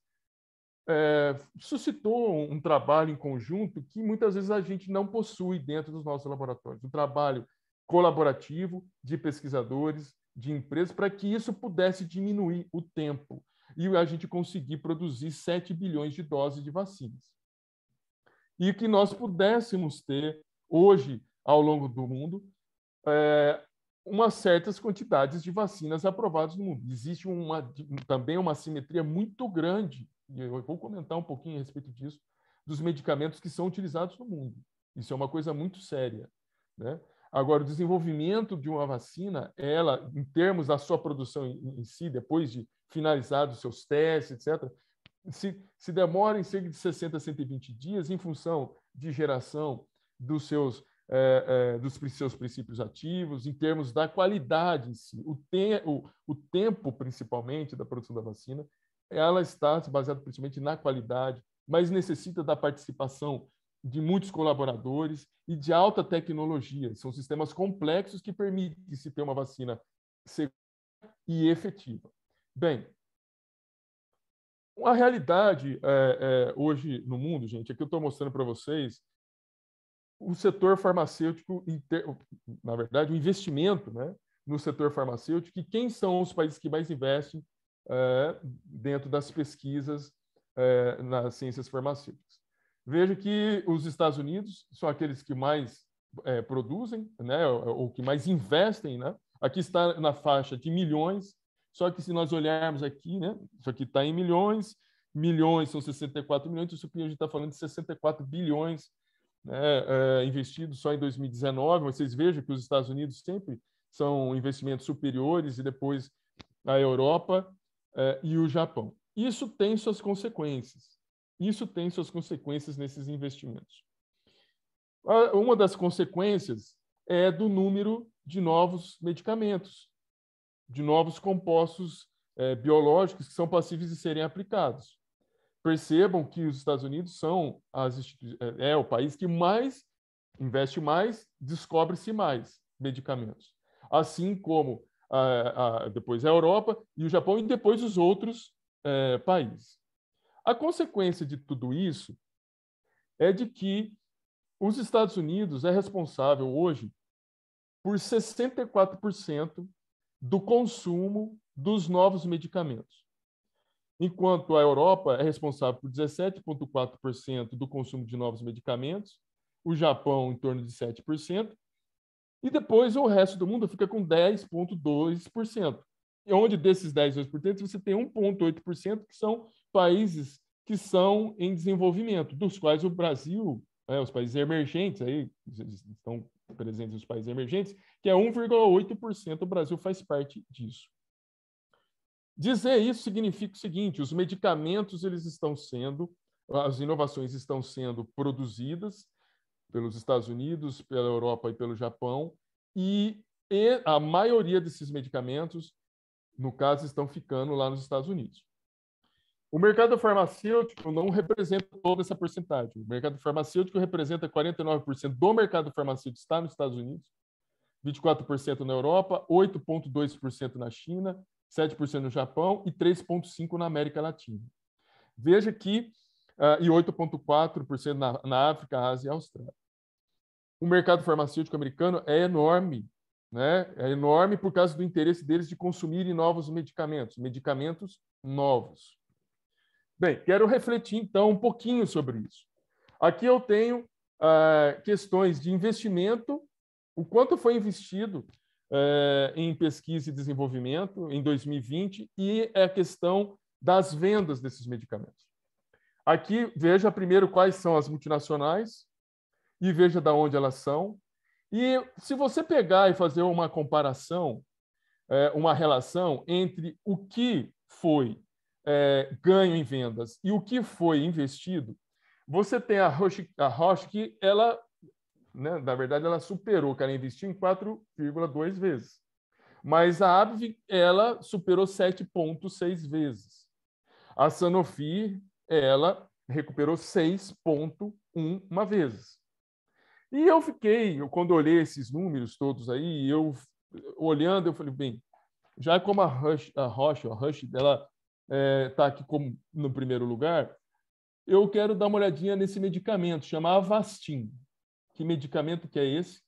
é, suscitou um trabalho em conjunto que muitas vezes a gente não possui dentro dos nossos laboratórios. Um trabalho colaborativo de pesquisadores, de empresas, para que isso pudesse diminuir o tempo e a gente conseguir produzir 7 bilhões de doses de vacinas. E que nós pudéssemos ter, hoje, ao longo do mundo, é, umas certas quantidades de vacinas aprovadas no mundo. Existe uma, também uma simetria muito grande, e eu vou comentar um pouquinho a respeito disso, dos medicamentos que são utilizados no mundo. Isso é uma coisa muito séria. Né? Agora, o desenvolvimento de uma vacina, ela, em termos da sua produção em, em si, depois de finalizados os seus testes, etc., se, se demora em cerca de 60 a 120 dias em função de geração dos seus, é, é, dos seus princípios ativos, em termos da qualidade em si, o, te, o, o tempo, principalmente, da produção da vacina, ela está baseada principalmente na qualidade, mas necessita da participação de muitos colaboradores e de alta tecnologia. São sistemas complexos que permitem se ter uma vacina segura e efetiva. Bem, a realidade é, é, hoje no mundo, gente, aqui eu estou mostrando para vocês o setor farmacêutico, na verdade, o investimento né, no setor farmacêutico e quem são os países que mais investem é, dentro das pesquisas é, nas ciências farmacêuticas. Veja que os Estados Unidos são aqueles que mais é, produzem, né, ou, que mais investem. Né? Aqui está na faixa de milhões, só que se nós olharmos aqui, né, isso aqui está em milhões, milhões são 64 milhões, então isso aqui a gente está falando de 64 bilhões né, é, investido só em 2019. Vocês vejam que os Estados Unidos sempre são investimentos superiores e depois a Europa é, e o Japão. Isso tem suas consequências. Isso tem suas consequências nesses investimentos. Uma das consequências é do número de novos medicamentos, de novos compostos é, biológicos que são passíveis de serem aplicados. Percebam que os Estados Unidos são as, é, é o país que mais investe mais, descobre-se mais medicamentos. Assim como a, a, depois a Europa e o Japão e depois os outros é, países. A consequência de tudo isso é de que os Estados Unidos é responsável hoje por 64% do consumo dos novos medicamentos. Enquanto a Europa é responsável por 17,4% do consumo de novos medicamentos, o Japão em torno de 7%, e depois o resto do mundo fica com 10,2%. E onde desses 10,2% você tem 1,8% que são países que são em desenvolvimento, dos quais o Brasil, é, os países emergentes, aí estão presentes os países emergentes, que é 1,8%, o Brasil faz parte disso. Dizer isso significa o seguinte: os medicamentos eles estão sendo, as inovações estão sendo produzidas pelos Estados Unidos, pela Europa e pelo Japão, e, e a maioria desses medicamentos, no caso, estão ficando lá nos Estados Unidos. O mercado farmacêutico não representa toda essa porcentagem. O mercado farmacêutico representa 49% do mercado farmacêutico está nos Estados Unidos, 24% na Europa, 8,2% na China, 7% no Japão e 3,5% na América Latina. Veja que, uh, e 8,4% na, na África, Ásia e Austrália. O mercado farmacêutico americano é enorme, né? É enorme por causa do interesse deles de consumirem novos medicamentos, medicamentos novos. Bem, quero refletir então um pouquinho sobre isso. Aqui eu tenho uh, questões de investimento, o quanto foi investido uh, em pesquisa e desenvolvimento em 2020 e a questão das vendas desses medicamentos. Aqui veja primeiro quais são as multinacionais e veja de onde elas são. E se você pegar e fazer uma comparação, uh, uma relação entre o que foi é, ganho em vendas e o que foi investido, você tem a Roche, a Roche que ela, né, na verdade, ela superou, investiu em 4,2 vezes. Mas a Abv, ela superou 7,6 vezes. A Sanofi, ela recuperou 6,1 vezes. E eu fiquei, eu, quando olhei esses números todos aí, eu olhando, eu falei, bem, já como a Rush, a Roche, a Rush, ela está é, tá aqui como no primeiro lugar, eu quero dar uma olhadinha nesse medicamento, chama Avastin. Que medicamento que é esse?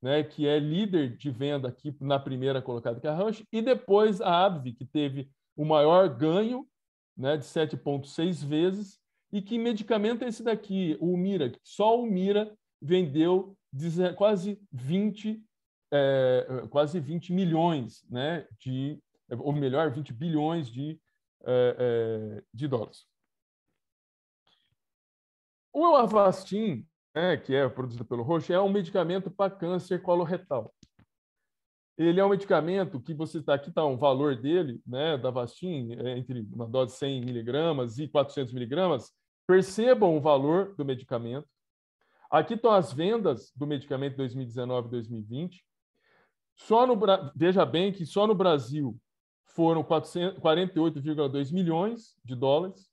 Né, que é líder de venda aqui na primeira colocada, que é a Roche, e depois a Abv, que teve o maior ganho, né, de 7,6 vezes. E que medicamento é esse daqui? O Mira, só o Mira vendeu quase 20, é, quase 20 milhões né, de, ou melhor, 20 bilhões de é, é, de dólares. O Avastin, né, que é produzido pelo Roche, é um medicamento para câncer coloretal. Ele é um medicamento que você está aqui está um valor dele, né, da Avastin, é entre uma dose de 100 miligramas e 400 miligramas. Percebam o valor do medicamento. Aqui estão as vendas do medicamento 2019 e 2020. Só no, veja bem que só no Brasil foram 48,2 milhões de dólares.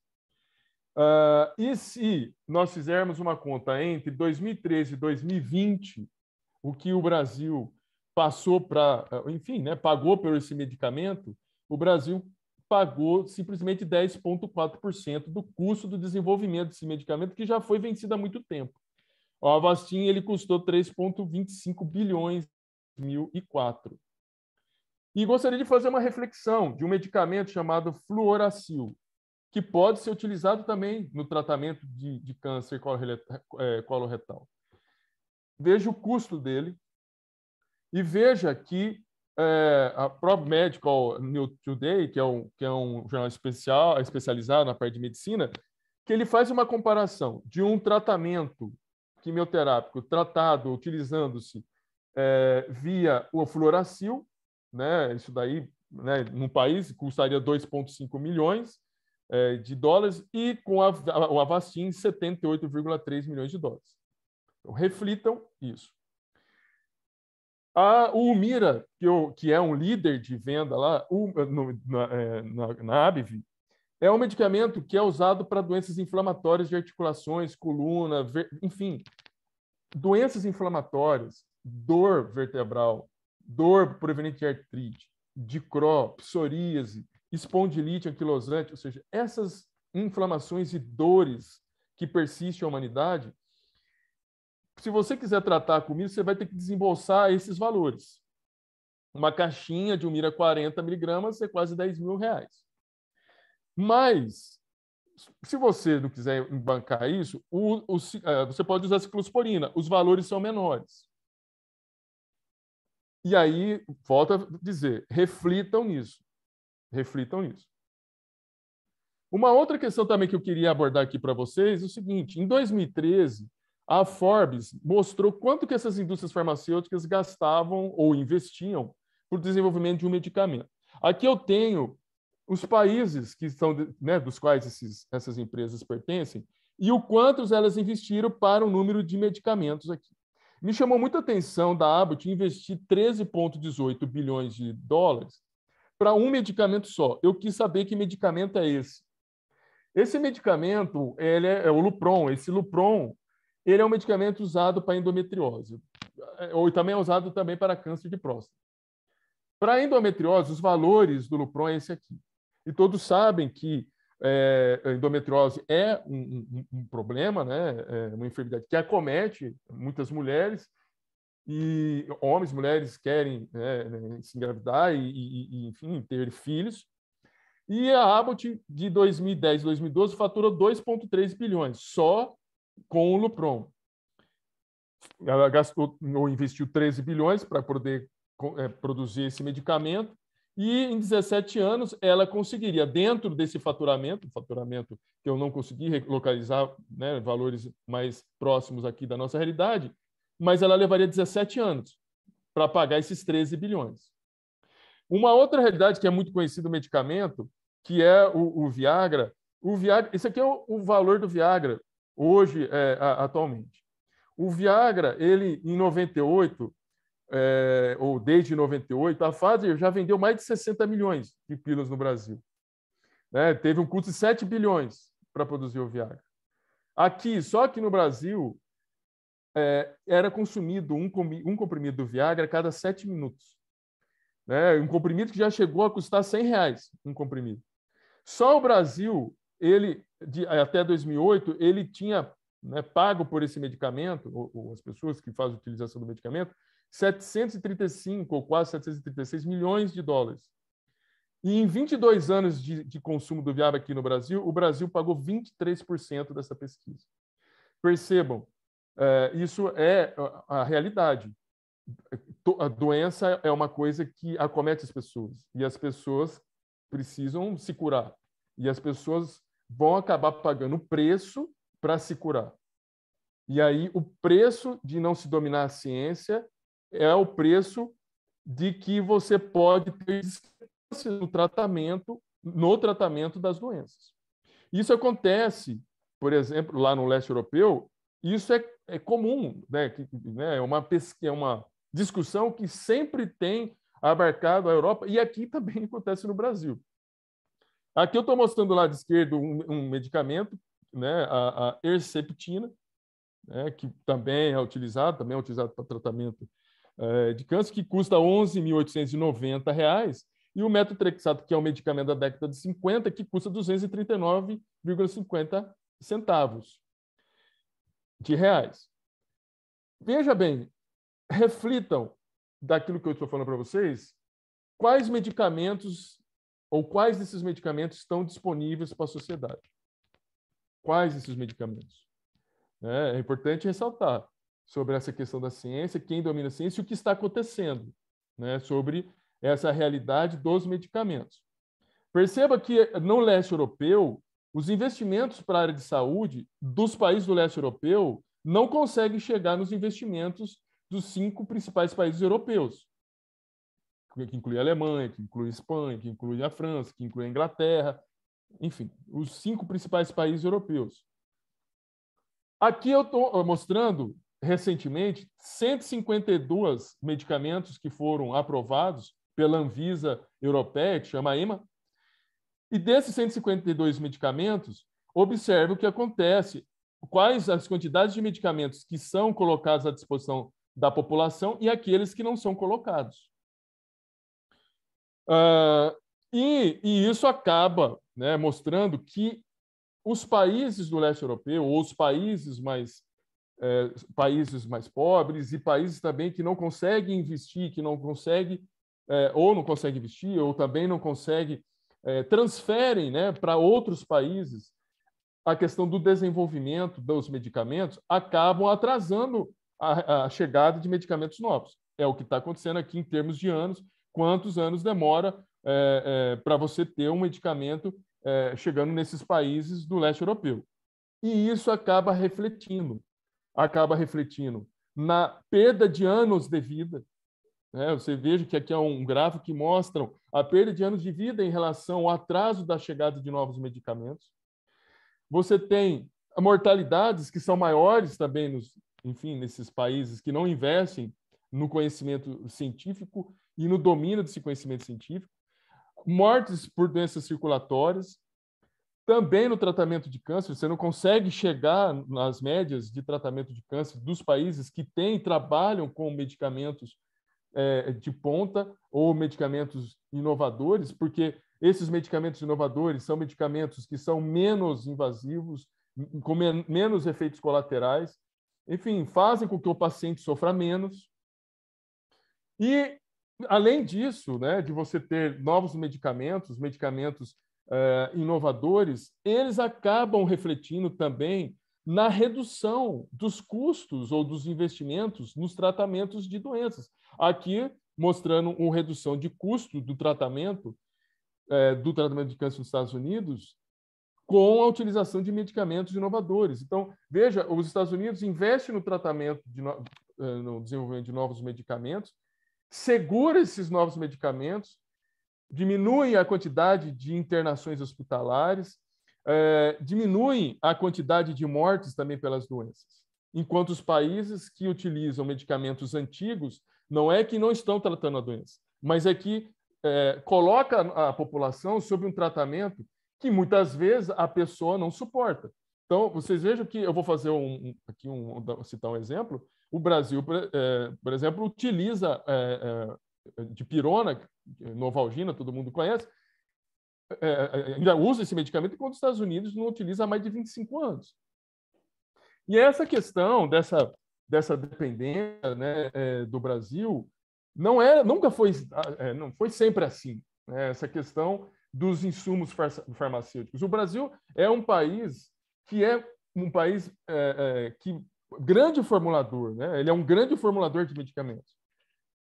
Uh, e se nós fizermos uma conta entre 2013 e 2020, o que o Brasil passou para, enfim, né, pagou por esse medicamento, o Brasil pagou simplesmente 10,4% do custo do desenvolvimento desse medicamento, que já foi vencido há muito tempo. O Avastin ele custou 3,25 bilhões em 2004. E gostaria de fazer uma reflexão de um medicamento chamado fluoracil, que pode ser utilizado também no tratamento de, de câncer é, coloretal. Veja o custo dele e veja que é, a própria Medical New Today, que é, um, que é um jornal especial, especializado na parte de medicina, que ele faz uma comparação de um tratamento quimioterápico tratado utilizando-se é, via o fluoracil, né? Isso daí, né, num país custaria 2,5 milhões de dólares e com a, a, o Avastin 78,3 milhões de dólares. Então, reflitam isso. A, o Umira, que, eu, que, é um líder de venda lá o, no, na, é, na, na ABV, é um medicamento que é usado para doenças inflamatórias de articulações, coluna, ver, enfim, doenças inflamatórias, dor vertebral, dor proveniente de artrite, de Crohn, psoríase, espondilite anquilosante, ou seja, essas inflamações e dores que persistem à humanidade, se você quiser tratar comigo, você vai ter que desembolsar esses valores. Uma caixinha de Umira 40 miligramas é quase 10 mil reais. Mas, se você não quiser bancar isso, o, o, é, você pode usar ciclosporina. Os valores são menores. E aí, volta a dizer, reflitam nisso. Reflitam nisso. Uma outra questão também que eu queria abordar aqui para vocês é o seguinte: em 2013, a Forbes mostrou quanto que essas indústrias farmacêuticas gastavam ou investiam por desenvolvimento de um medicamento. Aqui eu tenho os países que são né, dos quais esses, essas empresas pertencem e o quantos elas investiram para o número de medicamentos aqui. Me chamou muita atenção da Abbott investir 13,18 bilhões de dólares para um medicamento só. Eu quis saber que medicamento é esse. Esse medicamento ele é, é o Lupron. Esse Lupron ele é um medicamento usado para endometriose, ou também é usado também para câncer de próstata. Para endometriose, os valores do Lupron é esse aqui. E todos sabem que é, endometriose é um, um, um problema, né? É uma enfermidade que acomete muitas mulheres e homens, mulheres querem né, se engravidar e, e, e, enfim, ter filhos. E a Abbott, de 2010 a 2012, faturou 2,3 bilhões, só com o Lupron. Ela gastou ou investiu 13 bilhões para poder é, produzir esse medicamento, e em 17 anos ela conseguiria, dentro desse faturamento, faturamento que eu não consegui localizar né, valores mais próximos aqui da nossa realidade, mas ela levaria 17 anos para pagar esses 13 bilhões. Uma outra realidade que é muito conhecida do medicamento, que é o, o Viagra, o Viagra, esse aqui é o, o valor do Viagra hoje, é, a, atualmente. O Viagra, ele em 98, é, ou desde 98, a Pfizer já vendeu mais de 60 milhões de pílulas no Brasil. Né? Teve um custo de 7 bilhões para produzir o Viagra. Aqui, só que no Brasil, é, era consumido um, um comprimido do Viagra a cada sete minutos. Né? Um comprimido que já chegou a custar 100 reais, um comprimido. Só o Brasil, ele de, até 2008, ele tinha né, pago por esse medicamento, ou, ou, as pessoas que fazem utilização do medicamento, 735 ou quase 736 milhões de dólares. E em 22 anos de, de consumo do Viagra aqui no Brasil, o Brasil pagou 23% dessa pesquisa. Percebam, isso é a realidade. A doença é uma coisa que acomete as pessoas e as pessoas precisam se curar e as pessoas vão acabar pagando preço para se curar. E aí o preço de não se dominar a ciência é o preço de que você pode ter no tratamento, no tratamento das doenças. Isso acontece, por exemplo, lá no leste europeu, isso é, é comum, né? Que, né? É, uma é uma discussão que sempre tem abarcado a Europa e aqui [laughs] também acontece no Brasil. Aqui eu estou mostrando do lado esquerdo um, um medicamento, né? a, a Herceptina, né? que também é utilizado, também é utilizado para tratamento é, de câncer, que custa R$ 11.890, e o metotrexato, que é um medicamento da década de 50, que custa 239,50 centavos de reais. Veja bem, reflitam daquilo que eu estou falando para vocês, quais medicamentos ou quais desses medicamentos estão disponíveis para a sociedade. Quais desses medicamentos? É, é importante ressaltar sobre essa questão da ciência, quem domina a ciência e o que está acontecendo né, sobre essa realidade dos medicamentos. Perceba que no leste europeu, os investimentos para a área de saúde dos países do leste europeu não consegue chegar nos investimentos dos cinco principais países europeus, que inclui a Alemanha, que inclui a Espanha, que inclui a França, que inclui a Inglaterra, enfim, os cinco principais países europeus. Aqui eu estou mostrando recentemente 152 medicamentos que foram aprovados pela Anvisa Europeia, que chama EMA. E desses 152 medicamentos, observe o que acontece, quais as quantidades de medicamentos que são colocados à disposição da população e aqueles que não são colocados. Uh, e, e, isso acaba né, mostrando que os países do leste europeu, ou os países mais é, países mais pobres e países também que não conseguem investir, que não conseguem é, ou não conseguem investir, ou também não conseguem é, transferem né, para outros países a questão do desenvolvimento dos medicamentos, acabam atrasando a, a chegada de medicamentos novos. É o que está acontecendo aqui em termos de anos. Quantos anos demora é, é, para você ter um medicamento é, chegando nesses países do leste europeu? E isso acaba refletindo, acaba refletindo na perda de anos de vida. Né? Você veja que aqui é um gráfico que mostra a perda de anos de vida em relação ao atraso da chegada de novos medicamentos. Você tem mortalidades que são maiores também nos, enfim, nesses países que não investem no conhecimento científico e no domínio desse conhecimento científico, mortes por doenças circulatórias, também no tratamento de câncer, você não consegue chegar nas médias de tratamento de câncer dos países que têm trabalham com medicamentos é, de ponta ou medicamentos inovadores, porque esses medicamentos inovadores são medicamentos que são menos invasivos, com menos efeitos colaterais, enfim, fazem com que o paciente sofra menos. E, além disso, né, de você ter novos medicamentos, medicamentos eh, inovadores, eles acabam refletindo também na redução dos custos ou dos investimentos nos tratamentos de doenças. Aqui, mostrando uma redução de custo do tratamento, eh, do tratamento de câncer nos Estados Unidos, com a utilização de medicamentos inovadores. Então, veja, os Estados Unidos investem no tratamento, de no, eh, no desenvolvimento de novos medicamentos, segura esses novos medicamentos, diminui a quantidade de internações hospitalares, é, diminui a quantidade de mortes também pelas doenças. Enquanto os países que utilizam medicamentos antigos, não é que não estão tratando a doença, mas é que é, coloca a população sob um tratamento que muitas vezes a pessoa não suporta. Então, vocês vejam que eu vou fazer um, aqui um, citar um exemplo. O Brasil, é, por exemplo, utiliza é, é, de pirona, novalgina, todo mundo conhece, é, é, ainda usa esse medicamento, enquanto os Estados Unidos não utiliza há mais de 25 anos. E essa questão dessa, dessa dependência né, é, do Brasil não é, nunca foi, é, não foi sempre assim. Né? Essa questão dos insumos farmacêuticos. O Brasil é um país que é um país é, é, que grande formulador, né? Ele é um grande formulador de medicamentos,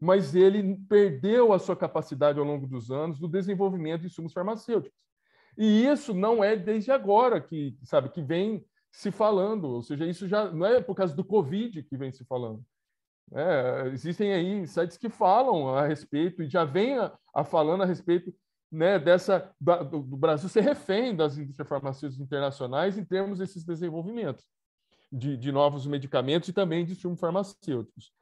mas ele perdeu a sua capacidade ao longo dos anos do desenvolvimento de insumos farmacêuticos. E isso não é desde agora que sabe que vem se falando, ou seja, isso já não é por causa do Covid que vem se falando. É, existem aí sites que falam a respeito e já vem a, a falando a respeito né, dessa do, do Brasil ser refém das indústrias farmacêuticas internacionais em termos desses desenvolvimentos de, de novos medicamentos e também de insumos farmacêuticos.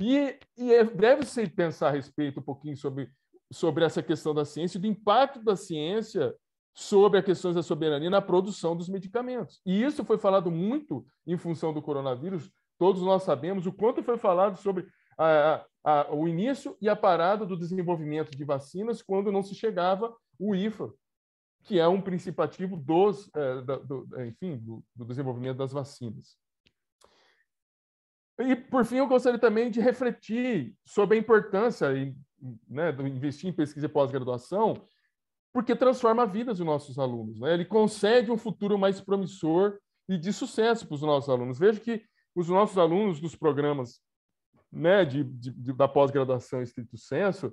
E, e é, deve-se pensar a respeito um pouquinho sobre, sobre essa questão da ciência do impacto da ciência sobre as questões da soberania na produção dos medicamentos. E isso foi falado muito em função do coronavírus. Todos nós sabemos o quanto foi falado sobre a, a, o início e a parada do desenvolvimento de vacinas quando não se chegava o IFA, que é um princípio ativo dos, é, do, enfim, do, do, desenvolvimento das vacinas. E, por fim, eu gostaria também de refletir sobre a importância né, do investir em pesquisa e pós-graduação, porque transforma a vida dos nossos alunos. Né? Ele concede um futuro mais promissor e de sucesso para os nossos alunos. Veja que os nossos alunos dos programas né, de, de, de da pós-graduação estrito senso,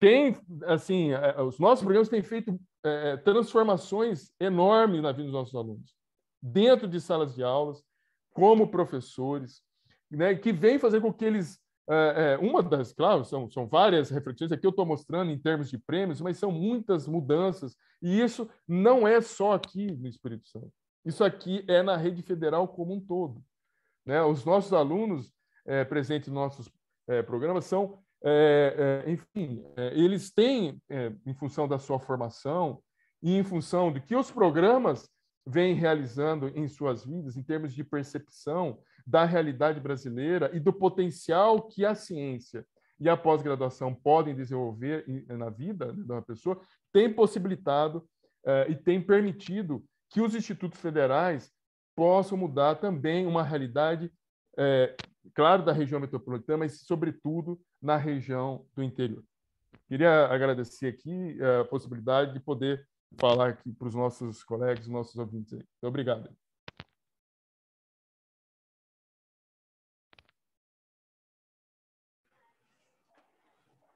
tem, assim, é, os nossos programas têm feito é, transformações enormes na vida dos nossos alunos. Dentro de salas de aulas, como professores, né, que vem fazer com que eles é, é, uma das, claro, são, são várias reflexões aqui eu estou mostrando em termos de prêmios, mas são muitas mudanças, e isso não é só aqui no Espírito Santo. Isso aqui é na rede federal como um todo. Né? Os nossos alunos é, presentes nos nossos é, programas são, é, é, enfim, eles têm, em função da sua formação e em função de que os programas vêm realizando em suas vidas, em termos de percepção, da realidade brasileira e do potencial que a ciência e a pós-graduação podem desenvolver na vida de uma pessoa, tem possibilitado eh, e tem permitido que os institutos federais possam mudar também uma realidade, eh, claro, da região metropolitana, mas, sobretudo, na região do interior. Queria agradecer aqui eh, a possibilidade de poder falar aqui para os nossos colegas, nossos ouvintes. Aí. Muito obrigado.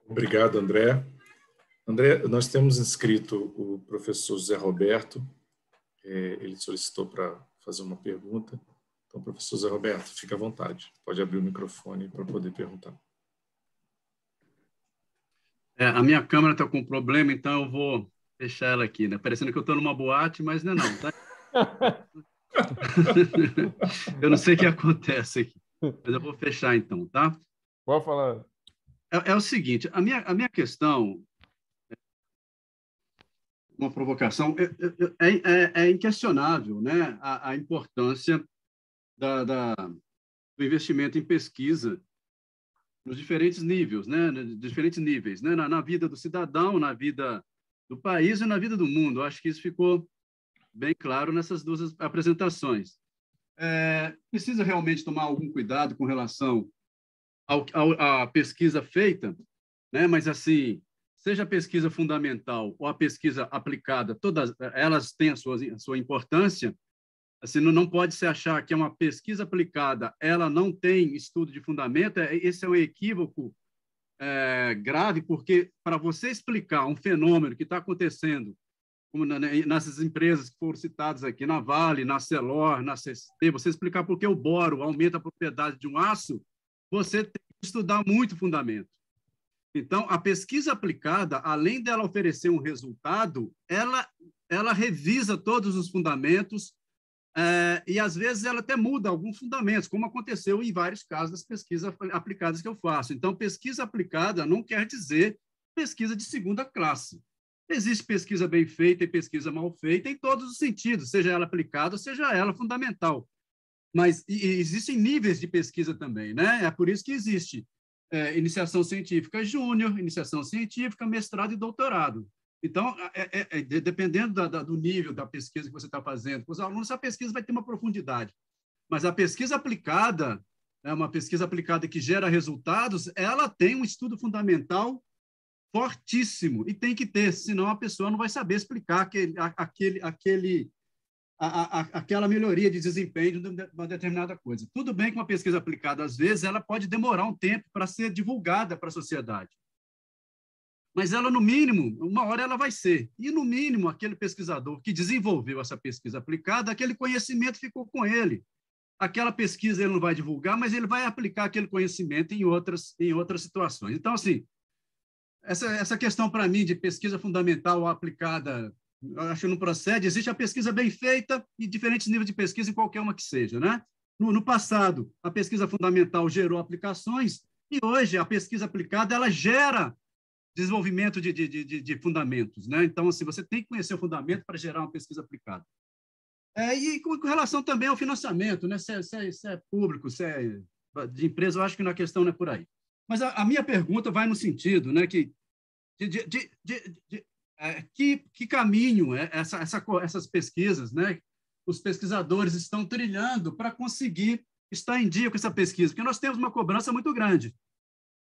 Obrigado, André. André, nós temos inscrito o professor José Roberto. É, ele solicitou para fazer uma pergunta. Então, professor José Roberto, fique à vontade. Pode abrir o microfone para poder perguntar. É, a minha câmera está com problema, então eu vou fechar ela aqui, né? Parecendo que eu estou numa boate, mas não é não, tá? [laughs] eu não sei o que acontece aqui, mas eu vou fechar então, tá? Pode falar é, é o seguinte, a minha, a minha questão, uma provocação, é, é, é, é inquestionável né? a, a importância da, da, do investimento em pesquisa nos diferentes níveis, né? diferentes níveis, né? Na, na, vida do cidadão, na vida do país e na vida do mundo. Acho que isso ficou bem claro nessas duas apresentações. É, precisa realmente tomar algum cuidado com relação ao, ao, à pesquisa feita, né? mas assim, seja a pesquisa fundamental ou a pesquisa aplicada, todas elas têm a sua, a sua importância. Assim, não, não pode se achar que é uma pesquisa aplicada, ela não tem estudo de fundamento. É, esse é um equívoco é, grave, porque para você explicar um fenômeno que está acontecendo, como né, nessas empresas que foram citadas aqui, na Vale, na Celor, na CST, você explicar por que o boro aumenta a propriedade de um aço, você tem que estudar muito fundamento. Então, a pesquisa aplicada, além dela oferecer um resultado, ela, ela revisa todos os fundamentos é, e, às vezes, ela até muda alguns fundamentos, como aconteceu em vários casos das pesquisas aplicadas que eu faço. Então, pesquisa aplicada não quer dizer pesquisa de segunda classe. Existe pesquisa bem feita e pesquisa mal feita em todos os sentidos, seja ela aplicada, seja ela fundamental. Mas existem níveis de pesquisa também, né? É por isso que existe é, iniciação científica júnior, iniciação científica, mestrado e doutorado. Então, é, é, é dependendo da, da, do nível da pesquisa que você está fazendo com os alunos, a pesquisa vai ter uma profundidade. Mas a pesquisa aplicada, é uma pesquisa aplicada que gera resultados, ela tem um estudo fundamental fortíssimo e tem que ter, senão a pessoa não vai saber explicar aquele, aquele, aquele a, a, aquela melhoria de desempenho de uma determinada coisa. Tudo bem que uma pesquisa aplicada, às vezes, ela pode demorar um tempo para ser divulgada para a sociedade. Mas ela, no mínimo, uma hora ela vai ser. E, no mínimo, aquele pesquisador que desenvolveu essa pesquisa aplicada, aquele conhecimento ficou com ele. Aquela pesquisa ele não vai divulgar, mas ele vai aplicar aquele conhecimento em outras, em outras situações. Então, assim, essa, essa questão para mim de pesquisa fundamental aplicada acho que não procede. Existe a pesquisa bem feita e diferentes níveis de pesquisa em qualquer uma que seja, né? No, no passado, a pesquisa fundamental gerou aplicações e hoje a pesquisa aplicada ela gera desenvolvimento de, de, de, de fundamentos, né? Então, assim, você tem que conhecer o fundamento para gerar uma pesquisa aplicada. É, e com, com, relação também ao financiamento, né? Se é, se é, se é público, se é de empresa, eu acho que na questão não é por aí. Mas a, a minha pergunta vai no sentido, né, que de, de, de, é, que, que caminho é essa, essa, essas pesquisas, né? Os pesquisadores estão trilhando para conseguir estar em dia com essa pesquisa, porque nós temos uma cobrança muito grande.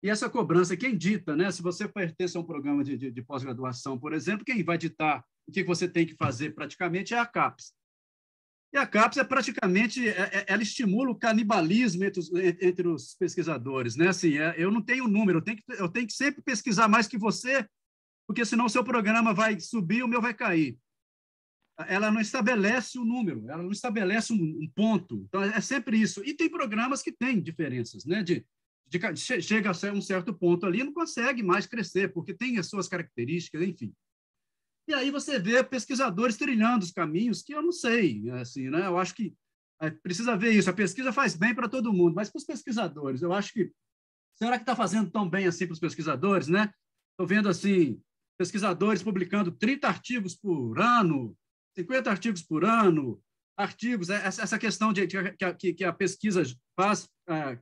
E essa cobrança, quem dita, né? Se você pertence a um programa de, de, de pós-graduação, por exemplo, quem vai ditar o que você tem que fazer praticamente é a CAPES. E a CAPES é praticamente, é, é, ela estimula o canibalismo entre os, entre os pesquisadores, né? Assim, é, eu não tenho número, eu tenho, que, eu tenho que sempre pesquisar mais que você porque senão o seu programa vai subir o meu vai cair. ela não estabelece o número, ela não estabelece um, um, ponto. Então, é sempre isso. E tem programas que têm diferenças, né? De, de, chega a um certo ponto ali não consegue mais crescer, porque tem as suas características, enfim. E aí você vê pesquisadores trilhando os caminhos que eu não sei, assim, né? Eu acho que é, precisa ver isso. A pesquisa faz bem para todo mundo, mas para os pesquisadores, eu acho que será que está fazendo tão bem assim para os pesquisadores, né? Estou vendo assim pesquisadores publicando 30 artigos por ano, 50 artigos por ano, artigos, é, essa questão de que, que a pesquisa faz é,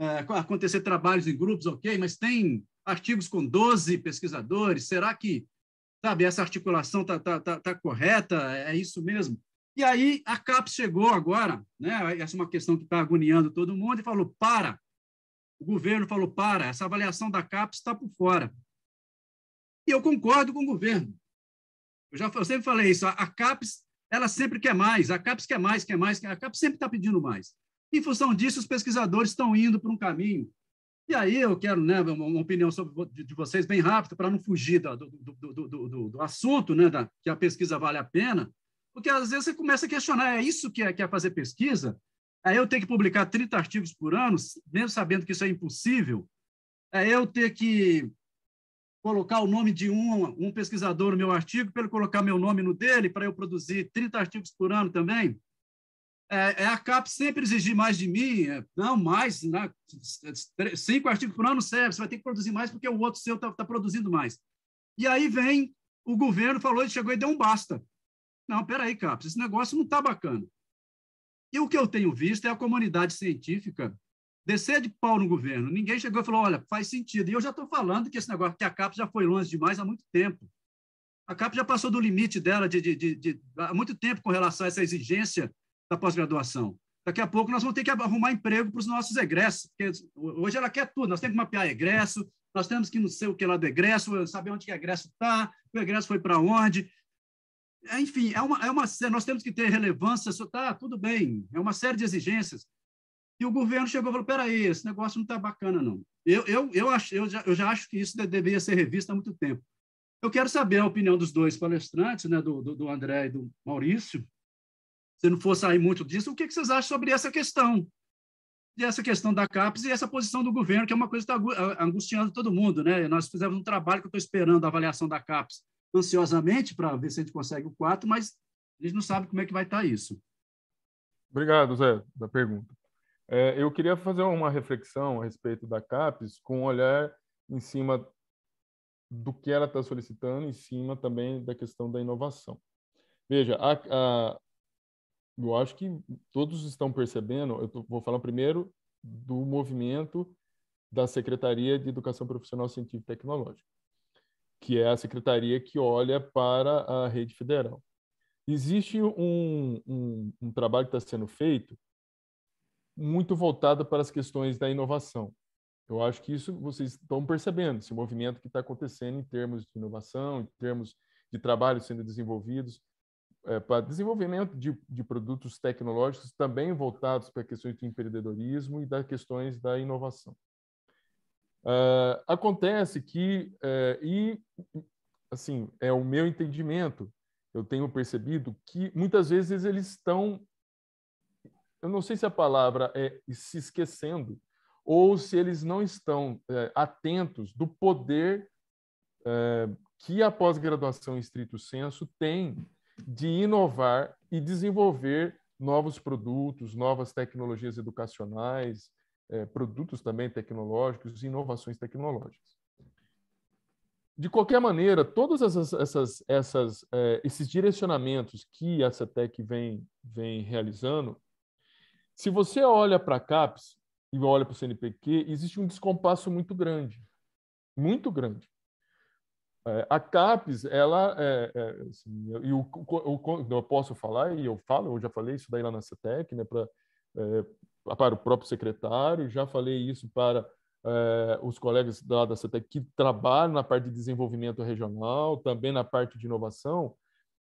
é, acontecer trabalhos em grupos, ok, mas tem artigos com 12 pesquisadores, será que, sabe, essa articulação está tá, tá, tá correta? É isso mesmo? E aí a CAPES chegou agora, né, essa é uma questão que está agoniando todo mundo, e falou, para, o governo falou, para, essa avaliação da CAPES está por fora. E eu concordo com o governo. Eu já eu sempre falei isso, a, CAPES ela sempre quer mais, a CAPES quer mais, quer mais, a CAPES sempre está pedindo mais. Em função disso, os pesquisadores estão indo para um caminho. E aí eu quero né, uma, opinião sobre, de, de vocês bem rápida, para não fugir do, do, do, do, do assunto, né, da, que a pesquisa vale a pena, porque às vezes você começa a questionar, é isso que é, que é fazer pesquisa? É eu ter que publicar 30 artigos por ano, mesmo sabendo que isso é impossível? É eu ter que colocar o nome de um, um pesquisador no meu artigo, para ele colocar meu nome no dele, para eu produzir 30 artigos por ano também. É, é a CAP sempre exigir mais de mim, é, não, mais, né? cinco artigos por ano serve, você vai ter que produzir mais porque o outro seu está tá produzindo mais. E aí vem o governo, falou, chegou e deu um basta. Não, peraí, CAPES, esse negócio não está bacana. E o que eu tenho visto é a comunidade científica descer de pau no governo. Ninguém chegou e falou, olha, faz sentido. E eu já estou falando que esse negócio, que a CAP já foi longe demais há muito tempo. A CAP já passou do limite dela de, de, de, de há muito tempo com relação a essa exigência da pós-graduação. Daqui a pouco nós vamos ter que arrumar emprego para os nossos egressos, porque hoje ela quer tudo, nós temos que mapear egresso, nós temos que não sei o que lá do egresso, saber onde que o egresso está, o egresso foi para onde. Enfim, é uma, é uma, nós temos que ter relevância, tá, tudo bem, é uma série de exigências. E o governo chegou e falou: peraí, esse negócio não está bacana, não. Eu, eu, eu, acho, eu, já, eu já acho que isso deveria ser revisto há muito tempo. Eu quero saber a opinião dos dois palestrantes, né, do, do, do André e do Maurício. Se não for sair muito disso, o que, que vocês acham sobre essa questão? E essa questão da CAPES e essa posição do governo, que é uma coisa que está angustiando todo mundo. Né? Nós fizemos um trabalho que eu estou esperando a avaliação da CAPES ansiosamente para ver se a gente consegue o 4, mas a gente não sabe como é que vai estar tá isso. Obrigado, Zé, da pergunta. É, eu queria fazer uma reflexão a respeito da CAPES com um olhar em cima do que ela está solicitando, em cima também da questão da inovação. Veja, a, a, eu acho que todos estão percebendo, eu tô, vou falar primeiro do movimento da Secretaria de Educação Profissional Científica e Tecnológica, que é a secretaria que olha para a rede federal. Existe um, um, um trabalho que está sendo feito muito voltada para as questões da inovação. Eu acho que isso vocês estão percebendo, esse movimento que está acontecendo em termos de inovação, em termos de trabalhos sendo desenvolvidos, é, para desenvolvimento de, de, produtos tecnológicos também voltados para questões de empreendedorismo e das questões da inovação. Uh, acontece que, uh, e assim, é o meu entendimento, eu tenho percebido que muitas vezes eles estão eu não sei se a palavra é se esquecendo ou se eles não estão é, atentos do poder é, que a pós-graduação em estrito senso tem de inovar e desenvolver novos produtos, novas tecnologias educacionais, é, produtos também tecnológicos, inovações tecnológicas. De qualquer maneira, todos essas, essas, essas, é, esses direcionamentos que a CETEC vem, vem realizando, se você olha para a CAPES e olha para o CNPq, existe um descompasso muito grande, muito grande. É, a CAPES, ela, é, é, assim, e o, o, eu posso falar, e eu falo, eu já falei isso daí lá na CETEC, né, pra, é, para o próprio secretário, já falei isso para é, os colegas da, da CETEC que trabalham na parte de desenvolvimento regional, também na parte de inovação,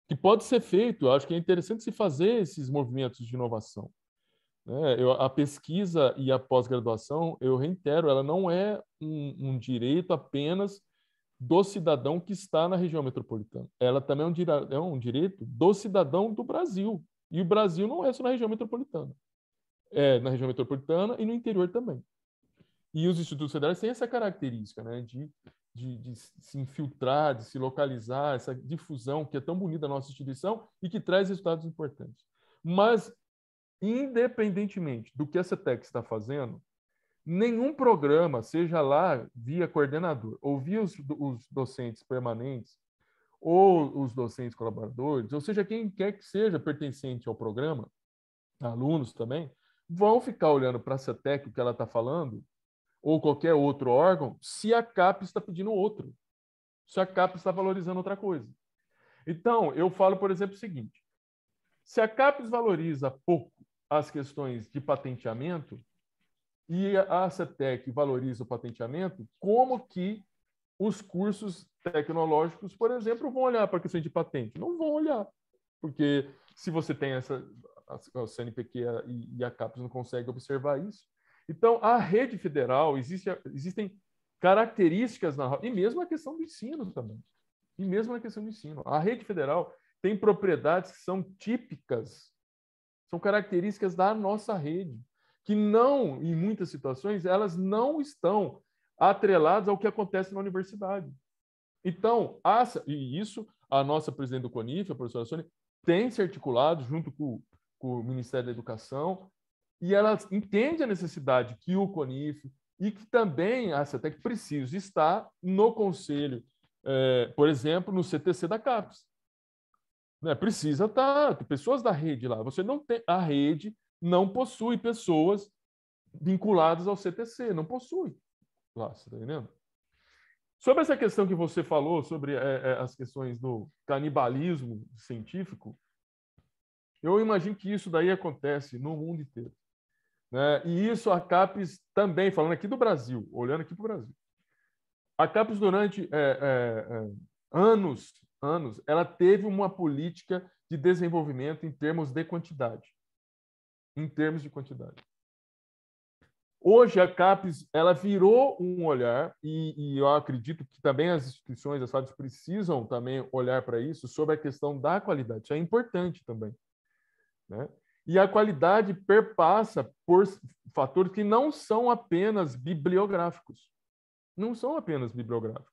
que pode ser feito, eu acho que é interessante se fazer esses movimentos de inovação. Né? Eu, a pesquisa e a pós-graduação, eu reitero, ela não é um, um, direito apenas do cidadão que está na região metropolitana. Ela também é um, é um direito do cidadão do Brasil. E o Brasil não é só na região metropolitana. É na região metropolitana e no interior também. E os institutos federais têm essa característica né, de, de, de, se infiltrar, de se localizar, essa difusão que é tão bonita da nossa instituição e que traz resultados importantes. Mas, independentemente do que essa TEC está fazendo, nenhum programa, seja lá via coordenador ou via os, os docentes permanentes ou os docentes colaboradores, ou seja, quem quer que seja pertencente ao programa, alunos também, vão ficar olhando para essa TEC, o que ela está falando, ou qualquer outro órgão, se a CAP está pedindo outro, se a CAP está valorizando outra coisa. Então, eu falo, por exemplo, o seguinte: se a CAPES valoriza pouco as questões de patenteamento, e a CETEC valoriza o patenteamento, como que os cursos tecnológicos, por exemplo, vão olhar para a questão de patente? Não vão olhar, porque se você tem essa, a CNPq e a CAPES não conseguem observar isso. Então, a rede federal, existe, existem características na e mesmo a questão do ensino também. E mesmo a questão do ensino. A rede federal tem propriedades que são típicas, são características da nossa rede que não, em muitas situações, elas não estão atreladas ao que acontece na universidade. Então, e isso a nossa presidente do CONIF, a professora Sônia, tem se articulado junto com, com o Ministério da Educação e ela entende a necessidade que o CONIF e que também a CETEC precisa estar no conselho, é, por exemplo, no CTC da CAPES. Né? Precisa estar, pessoas da rede lá. Você não tem a rede não possui pessoas vinculadas ao CTC, não possui. Lá, você está entendendo? Sobre essa questão que você falou, sobre é, é, as questões do canibalismo científico, eu imagino que isso daí acontece no mundo inteiro. Né? E isso a CAPES também, falando aqui do Brasil, olhando aqui para o Brasil. A CAPES, durante é, é, é, anos, anos, ela teve uma política de desenvolvimento em termos de quantidade em termos de quantidade. Hoje a CAPES ela virou um olhar e, e, eu acredito que também as instituições, as FABs precisam também olhar para isso sobre a questão da qualidade. Isso é importante também, né? E a qualidade perpassa por fatores que não são apenas bibliográficos. Não são apenas bibliográficos.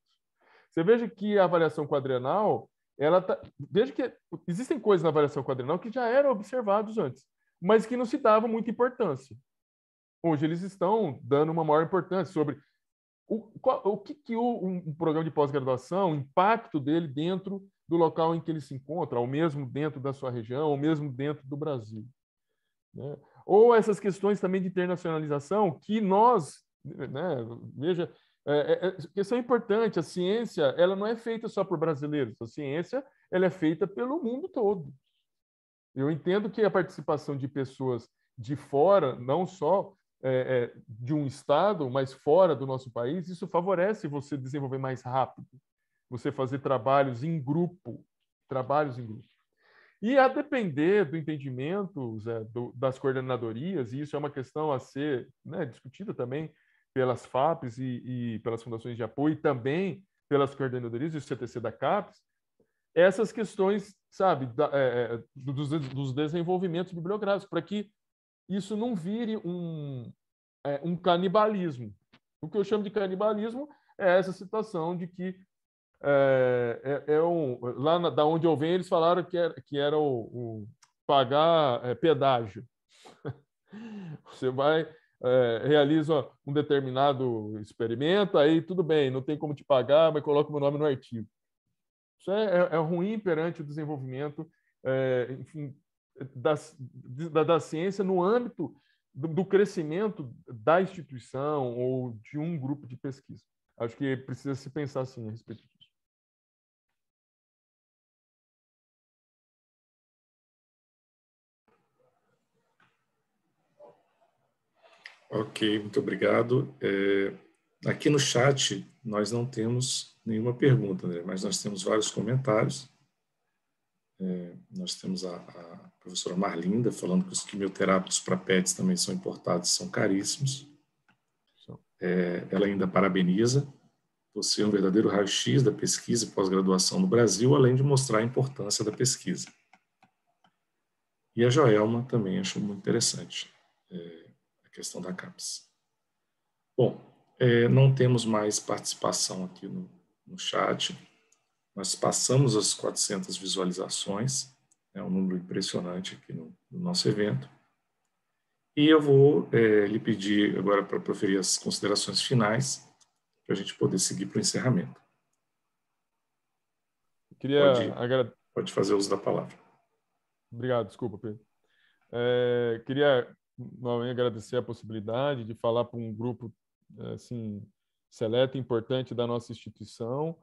Você veja que a avaliação quadrenal, ela tá, veja que existem coisas na avaliação quadrenal que já eram observados antes mas que não se dava muita importância. Hoje eles estão dando uma maior importância sobre o, qual, o que, que o, um programa de pós-graduação, o impacto dele dentro do local em que ele se encontra, ou mesmo dentro da sua região, ou mesmo dentro do Brasil. Né? Ou essas questões também de internacionalização que nós, né, veja, é, é, é, questão importante, a ciência ela não é feita só por brasileiros, a ciência ela é feita pelo mundo todo. Eu entendo que a participação de pessoas de fora, não só é, é, de um estado, mas fora do nosso país, isso favorece você desenvolver mais rápido, você fazer trabalhos em grupo, trabalhos em grupo. E a depender do entendimento Zé, do, das coordenadorias, e isso é uma questão a ser né, discutida também pelas FAPs e, e, pelas fundações de apoio, e também pelas coordenadorias e o CTC da CAPES, essas questões, sabe, da, é, é, dos, dos, desenvolvimentos bibliográficos, para que isso não vire um, é, um canibalismo. O que eu chamo de canibalismo é essa situação de que é, é, é um, lá na, da onde eu venho, eles falaram que era, que era o, o pagar é, pedágio. [laughs] Você vai, é, realiza um determinado experimento, aí tudo bem, não tem como te pagar, mas coloca o meu nome no artigo. Isso é, é, é ruim perante o desenvolvimento é, enfim, das, da, da, ciência no âmbito do, do, crescimento da instituição ou de um grupo de pesquisa. Acho que precisa se pensar assim a respeito disso. Ok, muito obrigado. É, aqui no chat nós não temos nenhuma pergunta, mas nós temos vários comentários. É, nós temos a, a, professora Marlinda falando que os quimioterápicos para PETs também são importados, são caríssimos. É, ela ainda parabeniza você um verdadeiro raio-x da pesquisa e pós-graduação no Brasil, além de mostrar a importância da pesquisa. E a Joelma também achou muito interessante é, questão da CAPES. Bom, é, não temos mais participação aqui no, no chat. Nós passamos as 400 visualizações, é um número impressionante aqui no, no nosso evento. E eu vou é, lhe pedir agora para proferir as considerações finais, para a gente poder seguir para o encerramento. Eu queria pode, agrade... pode fazer uso da palavra. Obrigado, desculpa, Pedro. É, queria novamente agradecer a possibilidade de falar para um grupo assim seleto importante da nossa instituição.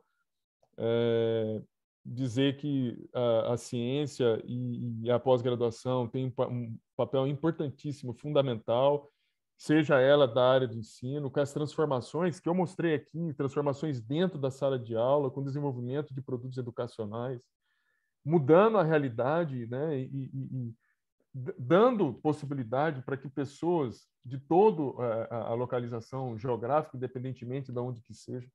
É, dizer que a, a ciência e, e a pós-graduação têm um papel importantíssimo, fundamental, seja ela da área do ensino, com as transformações que eu mostrei aqui, transformações dentro da sala de aula, com desenvolvimento de produtos educacionais, mudando a realidade, né, e, e dando possibilidade para que pessoas de toda é, a localização geográfica, independentemente de onde que seja,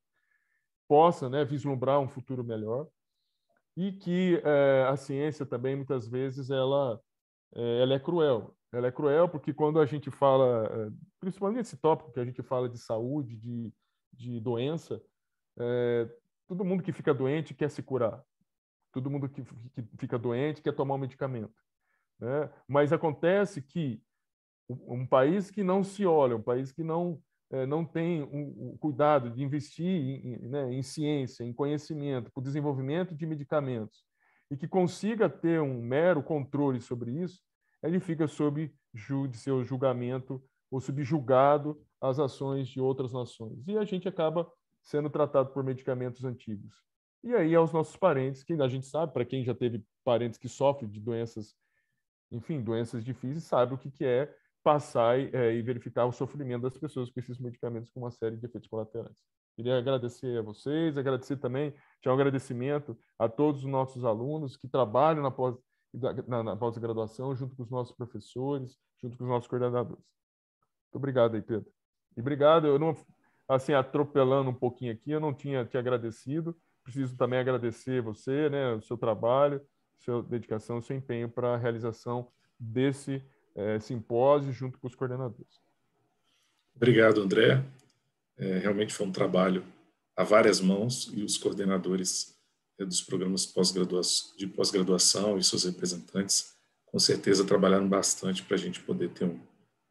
possa né, vislumbrar um futuro melhor. E que é, a ciência também muitas vezes ela é, ela é cruel. Ela é cruel porque quando a gente fala principalmente nesse tópico que a gente fala de saúde de, de doença todo mundo que fica doente quer se curar. Todo mundo que, que fica doente quer tomar um medicamento né? mas acontece que um país que não se olha um país que não é, não tem o, cuidado de investir em, né, em ciência, em conhecimento, para o desenvolvimento de medicamentos, e que consiga ter um mero controle sobre isso, ele fica sob seu julgamento ou subjugado às ações de outras nações. E a gente acaba sendo tratado por medicamentos antigos. E aí aos nossos parentes, que a gente sabe, para quem já teve parentes que sofrem de doenças, enfim, doenças difíceis, sabe o que, que é passar e, é, e, verificar o sofrimento das pessoas com esses medicamentos com uma série de efeitos colaterais. Queria agradecer a vocês, agradecer também, tinha um agradecimento a todos os nossos alunos que trabalham na pós na, na pós-graduação, junto com os nossos professores, junto com os nossos coordenadores. Muito obrigado aí, Pedro. E obrigado, eu não, assim, atropelando um pouquinho aqui, eu não tinha te agradecido, preciso também agradecer você, né, o seu trabalho, sua dedicação, seu empenho para a realização desse é, simpósio junto com os coordenadores. Obrigado, André. É, realmente foi um trabalho a várias mãos e os coordenadores é, dos programas pós de pós-graduação e seus representantes, com certeza, trabalharam bastante para a gente poder ter um,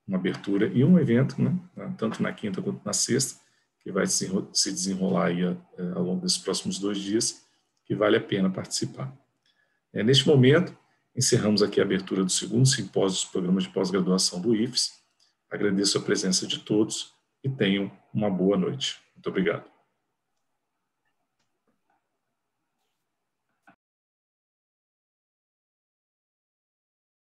uma abertura e um evento, né, tanto na quinta quanto na sexta, que vai se desenrolar aí, é, ao longo desses próximos dois dias, que vale a pena participar. É, neste momento, Encerramos aqui a abertura do segundo simpósio dos programas de pós-graduação do IFES. Agradeço a presença de todos e tenham uma boa noite. Muito obrigado.